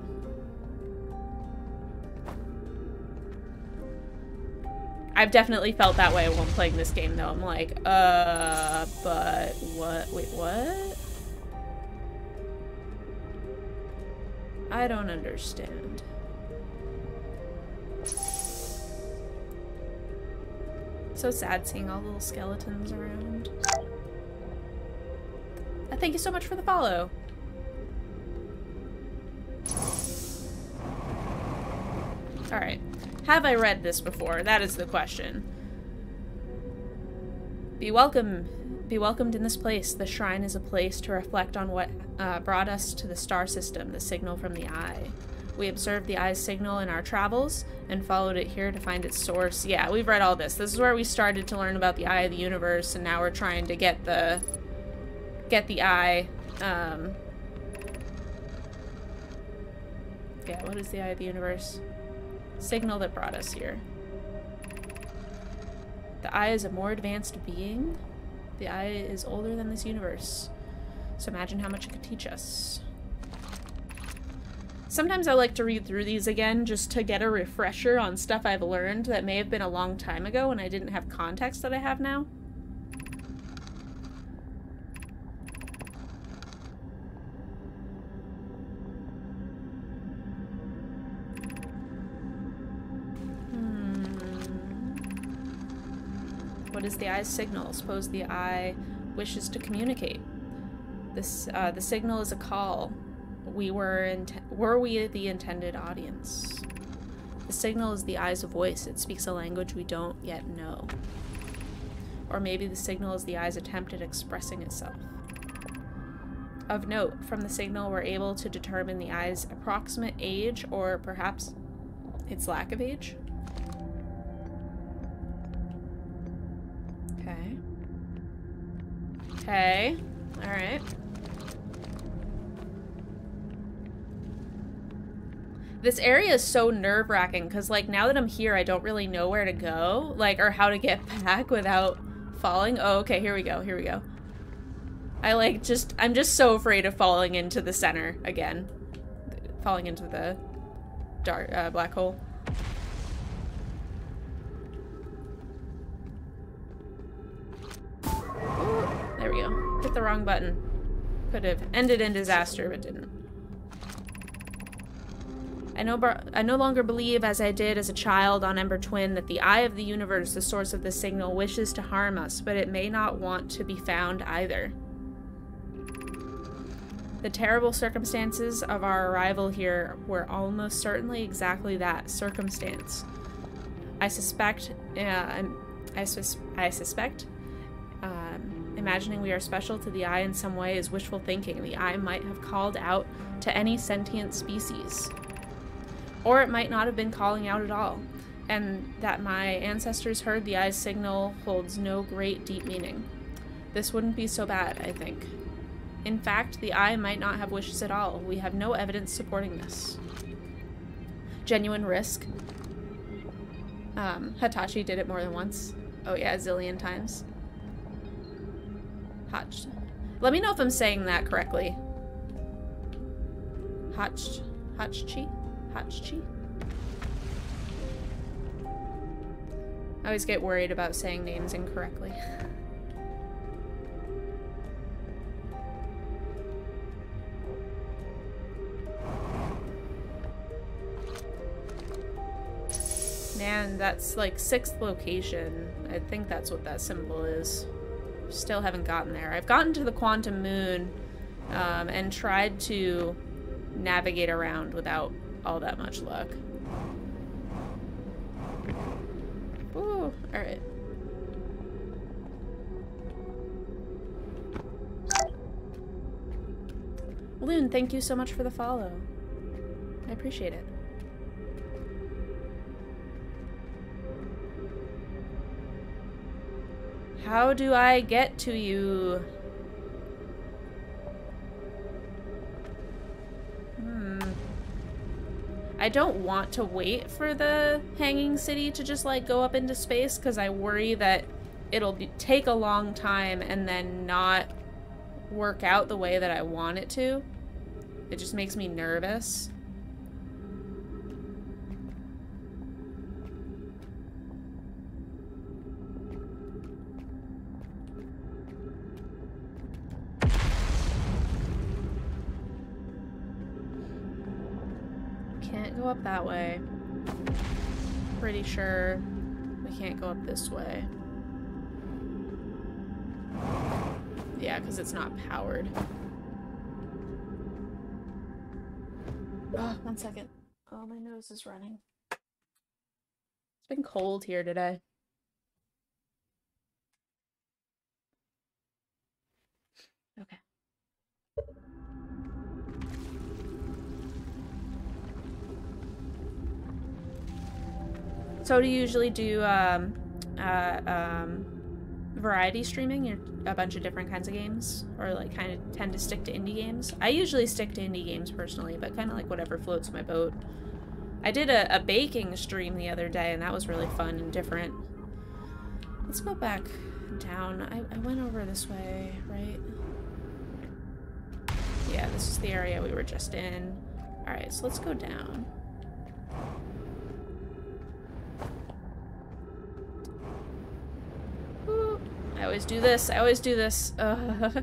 I've definitely felt that way when playing this game though. I'm like, uh, but what, wait, what? I don't understand. So sad seeing all the little skeletons around. Uh, thank you so much for the follow. Alright. Have I read this before? That is the question. Be welcome be welcomed in this place. The shrine is a place to reflect on what uh, brought us to the star system, the signal from the eye. We observed the eye's signal in our travels and followed it here to find its source. Yeah, we've read all this. This is where we started to learn about the eye of the universe, and now we're trying to get the get the eye. Um, yeah, what is the eye of the universe? Signal that brought us here. The eye is a more advanced being. The eye is older than this universe. So imagine how much it could teach us. Sometimes I like to read through these again just to get a refresher on stuff I've learned that may have been a long time ago and I didn't have context that I have now. The eye's signal? Suppose the eye wishes to communicate. This, uh, the signal is a call. We were, were we the intended audience? The signal is the eye's voice. It speaks a language we don't yet know. Or maybe the signal is the eye's attempt at expressing itself. Of note, from the signal we're able to determine the eye's approximate age or perhaps its lack of age. Okay. Alright. This area is so nerve-wracking because, like, now that I'm here, I don't really know where to go, like, or how to get <laughs> back without falling. Oh, okay, here we go, here we go. I, like, just, I'm just so afraid of falling into the center again. Falling into the dark, uh, black hole. Hit the wrong button. Could have ended in disaster, but didn't. I no, I no longer believe, as I did as a child on Ember Twin, that the eye of the universe, the source of the signal, wishes to harm us, but it may not want to be found either. The terrible circumstances of our arrival here were almost certainly exactly that circumstance. I suspect, uh, I, sus I suspect, imagining we are special to the eye in some way is wishful thinking. The eye might have called out to any sentient species. Or it might not have been calling out at all, and that my ancestors heard the eye's signal holds no great deep meaning. This wouldn't be so bad, I think. In fact, the eye might not have wishes at all. We have no evidence supporting this. Genuine risk. Um, Hitachi did it more than once. Oh yeah, a zillion times. Hotch. Let me know if I'm saying that correctly. Hotch. Hotchi? Hotchi? I always get worried about saying names incorrectly. Man, that's like sixth location. I think that's what that symbol is. Still haven't gotten there. I've gotten to the quantum moon um, and tried to navigate around without all that much luck. Ooh, alright. Loon, thank you so much for the follow. I appreciate it. How do I get to you? Hmm. I don't want to wait for the hanging city to just like go up into space because I worry that it'll be, take a long time and then not work out the way that I want it to. It just makes me nervous. Go up that way. Pretty sure we can't go up this way. Yeah, because it's not powered. Oh, one second. Oh, my nose is running. It's been cold here today. So do you usually do um, uh, um, variety streaming? A bunch of different kinds of games, or like kind of tend to stick to indie games? I usually stick to indie games personally, but kind of like whatever floats my boat. I did a, a baking stream the other day, and that was really fun and different. Let's go back down. I, I went over this way, right? Yeah, this is the area we were just in. Alright, so let's go down. I always do this. I always do this. <laughs> Uh.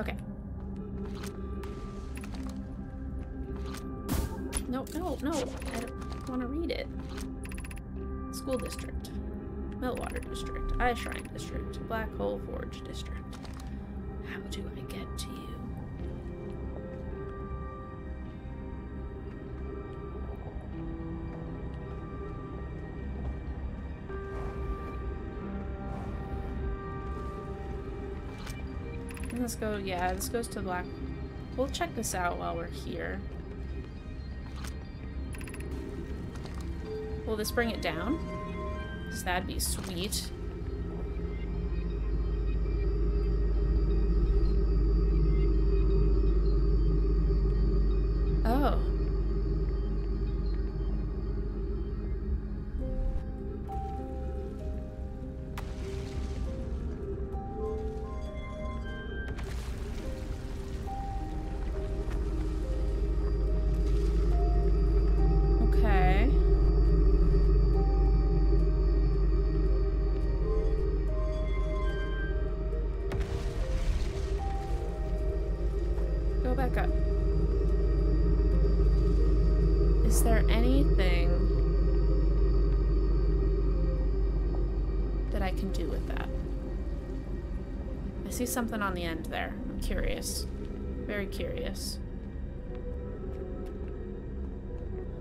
okay. No, no, no. I don't want to read it. School District. Meltwater District. Eye Shrine District. Black Hole Forge District. How do I get to you? Let's go, yeah, this goes to black. We'll check this out while we're here. Will this bring it down? Because that'd be sweet. that I can do with that. I see something on the end there. I'm curious. Very curious.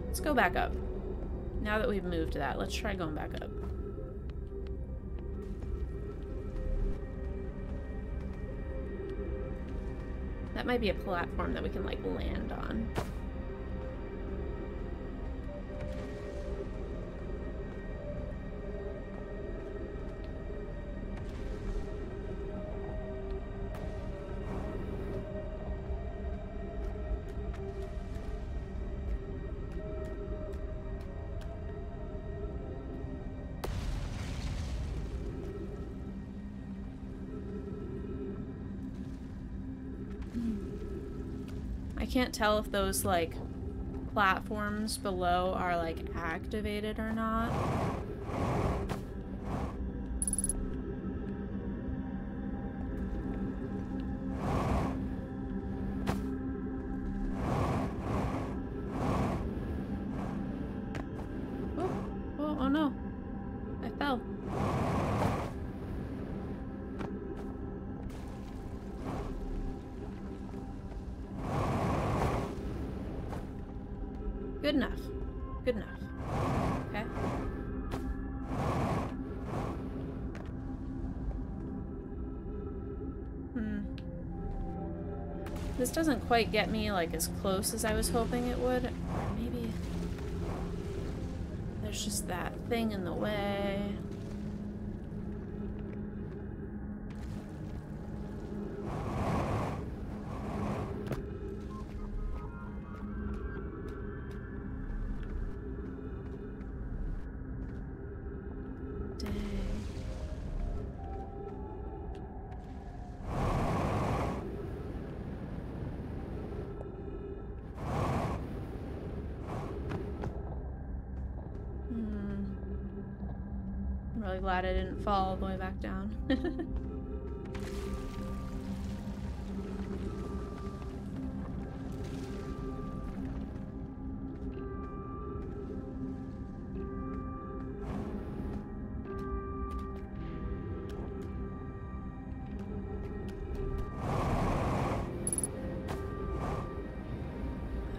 Let's go back up. Now that we've moved that, let's try going back up. That might be a platform that we can, like, land on. Can't tell if those, like, platforms below are, like, activated or not. Quite get me like as close as I was hoping it would. Maybe there's just that thing in the way. Fall all the way back down. <laughs>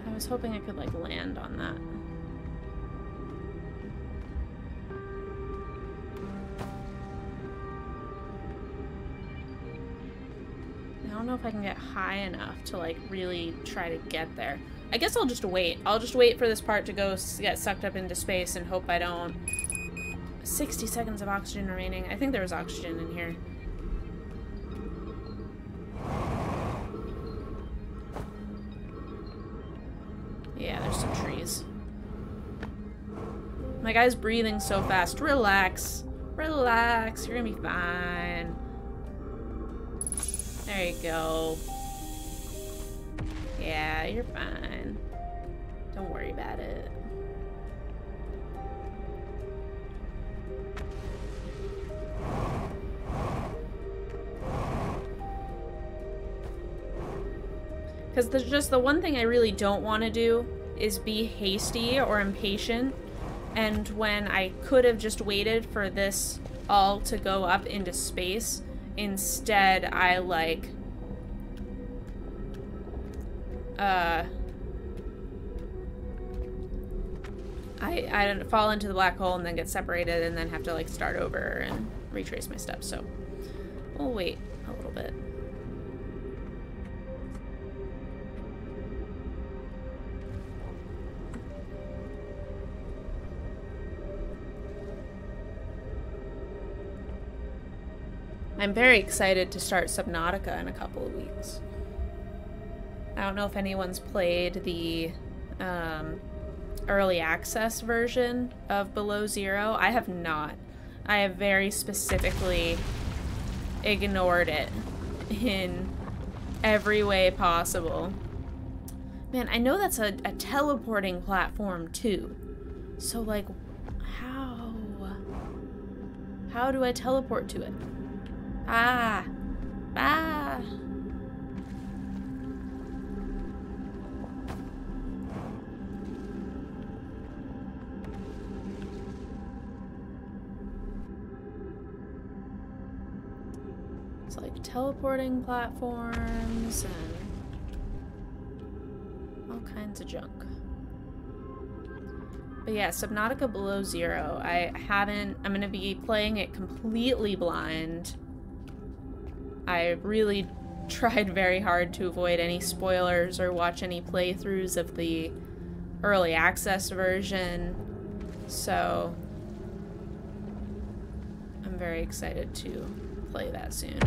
I was hoping I could like land on that. If I can get high enough to like really try to get there. I guess I'll just wait. I'll just wait for this part to go get sucked up into space and hope I don't. 60 seconds of oxygen remaining. I think there was oxygen in here. Yeah, there's some trees. My guy's breathing so fast. Relax. Relax. You're gonna be fine. There you go. Yeah, you're fine. Don't worry about it. Because there's just the one thing I really don't want to do is be hasty or impatient. And when I could have just waited for this all to go up into space, Instead, I like uh I I fall into the black hole and then get separated and then have to like start over and retrace my steps. So we'll wait a little bit. I'm very excited to start Subnautica in a couple of weeks. I don't know if anyone's played the um, early access version of Below Zero. I have not. I have very specifically ignored it in every way possible. Man, I know that's a, a teleporting platform too. So like, how? How do I teleport to it? Ah! Ah! Teleporting platforms and all kinds of junk. But yeah, Subnautica Below Zero. I haven't... I'm going to be playing it completely blind. I really <laughs> tried very hard to avoid any spoilers or watch any playthroughs of the early access version. So I'm very excited to play that soon.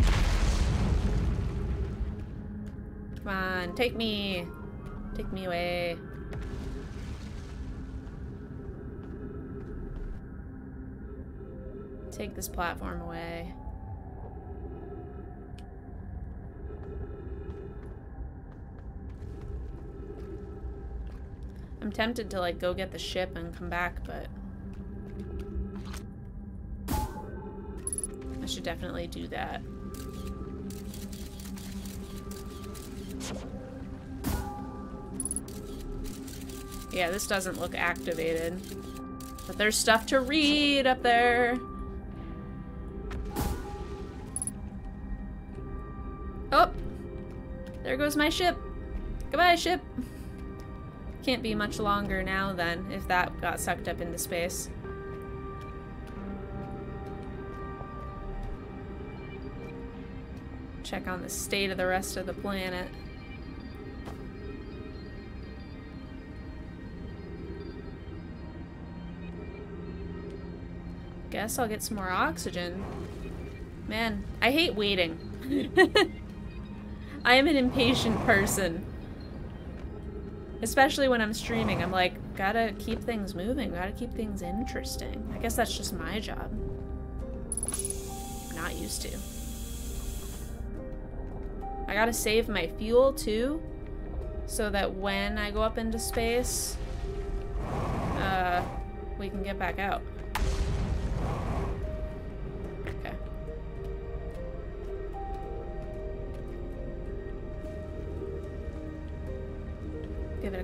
Come on, take me. Take me away. Take this platform away. I'm tempted to like go get the ship and come back, but I should definitely do that. Yeah, this doesn't look activated. But there's stuff to read up there. Oh! There goes my ship. Goodbye, ship. Can't be much longer now, then, if that got sucked up into space. Check on the state of the rest of the planet. Guess I'll get some more oxygen. Man, I hate waiting. <laughs> I am an impatient person. Especially when I'm streaming, I'm like, gotta keep things moving, gotta keep things interesting. I guess that's just my job. Not used to. I gotta save my fuel too, so that when I go up into space, uh, we can get back out.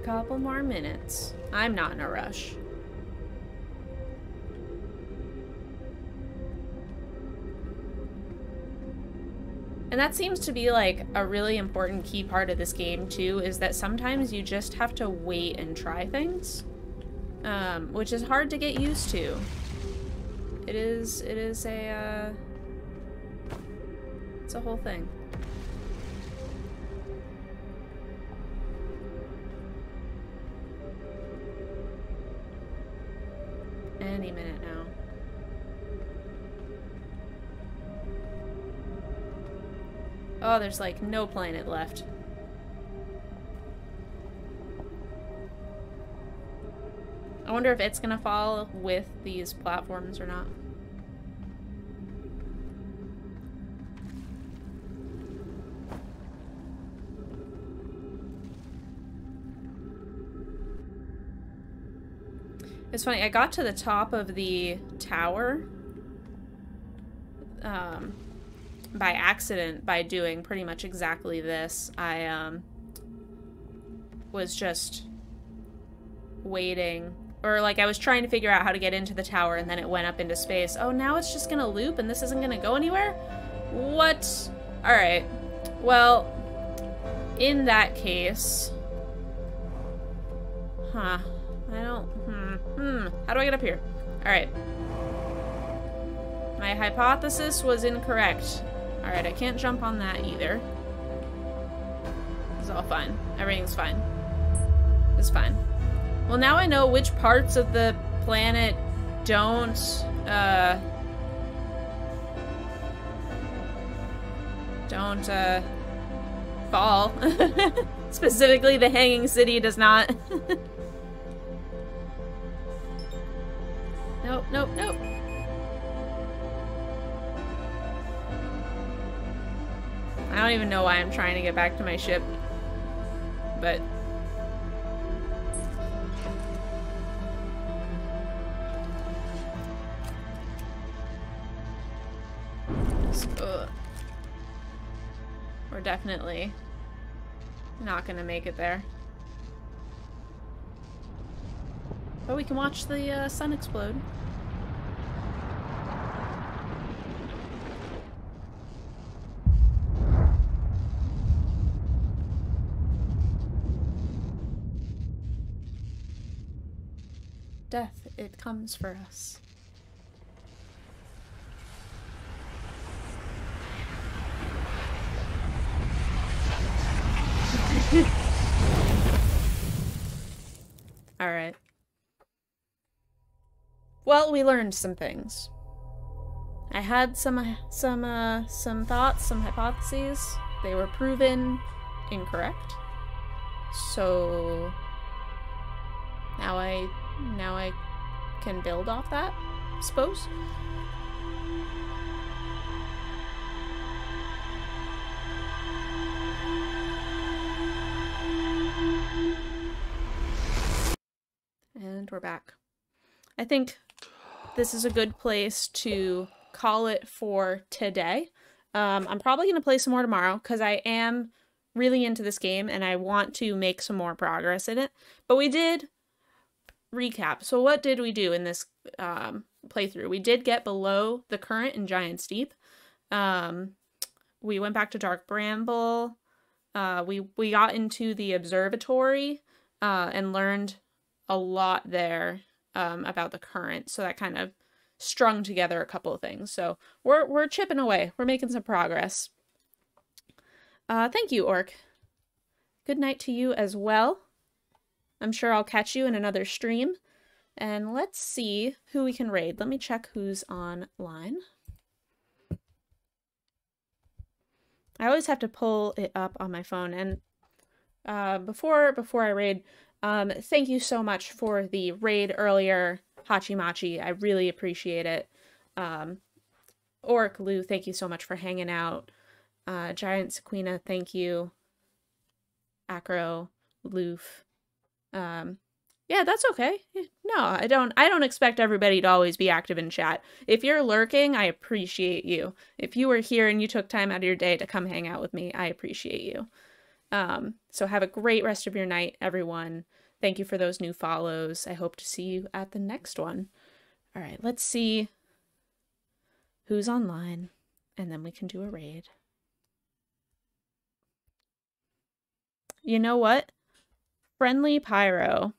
Couple more minutes. I'm not in a rush. And that seems to be like a really important key part of this game too, is that sometimes you just have to wait and try things. Um, which is hard to get used to. It is, it is a, uh, it's a whole thing. Any minute now. Oh, there's like no planet left. I wonder if it's gonna fall with these platforms or not. It's funny, I got to the top of the tower um, by accident by doing pretty much exactly this. I um, was just waiting or like I was trying to figure out how to get into the tower and then it went up into space. Oh, now it's just gonna loop and this isn't gonna go anywhere? What? Alright. Well, in that case... Huh. How do I get up here? Alright. My hypothesis was incorrect. Alright, I can't jump on that either. It's all fine. Everything's fine. It's fine. Well, now I know which parts of the planet don't, uh... Don't, uh... Fall. <laughs> Specifically, the Hanging City does not. <laughs> Nope, nope, nope. I don't even know why I'm trying to get back to my ship. But... We're definitely not gonna make it there. But we can watch the uh, sun explode. Death, it comes for us. <laughs> All right. Well, we learned some things. I had some some uh, some thoughts, some hypotheses. They were proven incorrect. So now I now I can build off that, I suppose. And we're back. I think this is a good place to call it for today. Um, I'm probably going to play some more tomorrow because I am really into this game and I want to make some more progress in it. But we did recap. So what did we do in this um, playthrough? We did get below the current in Giant's Deep. Um, we went back to Dark Bramble. Uh, we we got into the observatory uh, and learned a lot there um, about the current. So that kind of strung together a couple of things. So we're we're chipping away. We're making some progress. Uh, thank you, Orc. Good night to you as well. I'm sure I'll catch you in another stream. And let's see who we can raid. Let me check who's online. I always have to pull it up on my phone. And uh, before before I raid, um, thank you so much for the raid earlier, Hachimachi. I really appreciate it. Um, Oric Lou, thank you so much for hanging out. Uh, Giant Sequina, thank you. Acro, Loof. Um, yeah, that's okay. No, I don't I don't expect everybody to always be active in chat. If you're lurking, I appreciate you. If you were here and you took time out of your day to come hang out with me, I appreciate you. Um, so have a great rest of your night, everyone. Thank you for those new follows. I hope to see you at the next one. All right, let's see who's online, and then we can do a raid. You know what? Friendly Pyro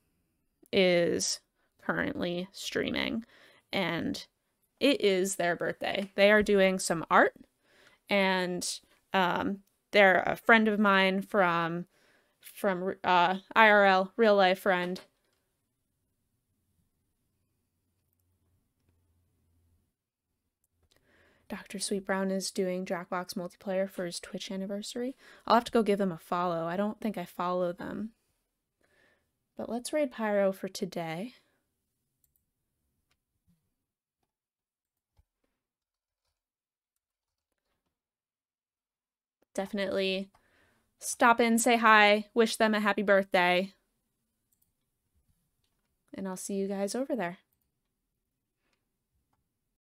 is currently streaming, and it is their birthday. They are doing some art, and um, they're a friend of mine from from uh, IRL, real life friend. Dr. Sweet Brown is doing Jackbox multiplayer for his Twitch anniversary. I'll have to go give him a follow. I don't think I follow them. But let's raid Pyro for today. Definitely stop in, say hi, wish them a happy birthday. And I'll see you guys over there.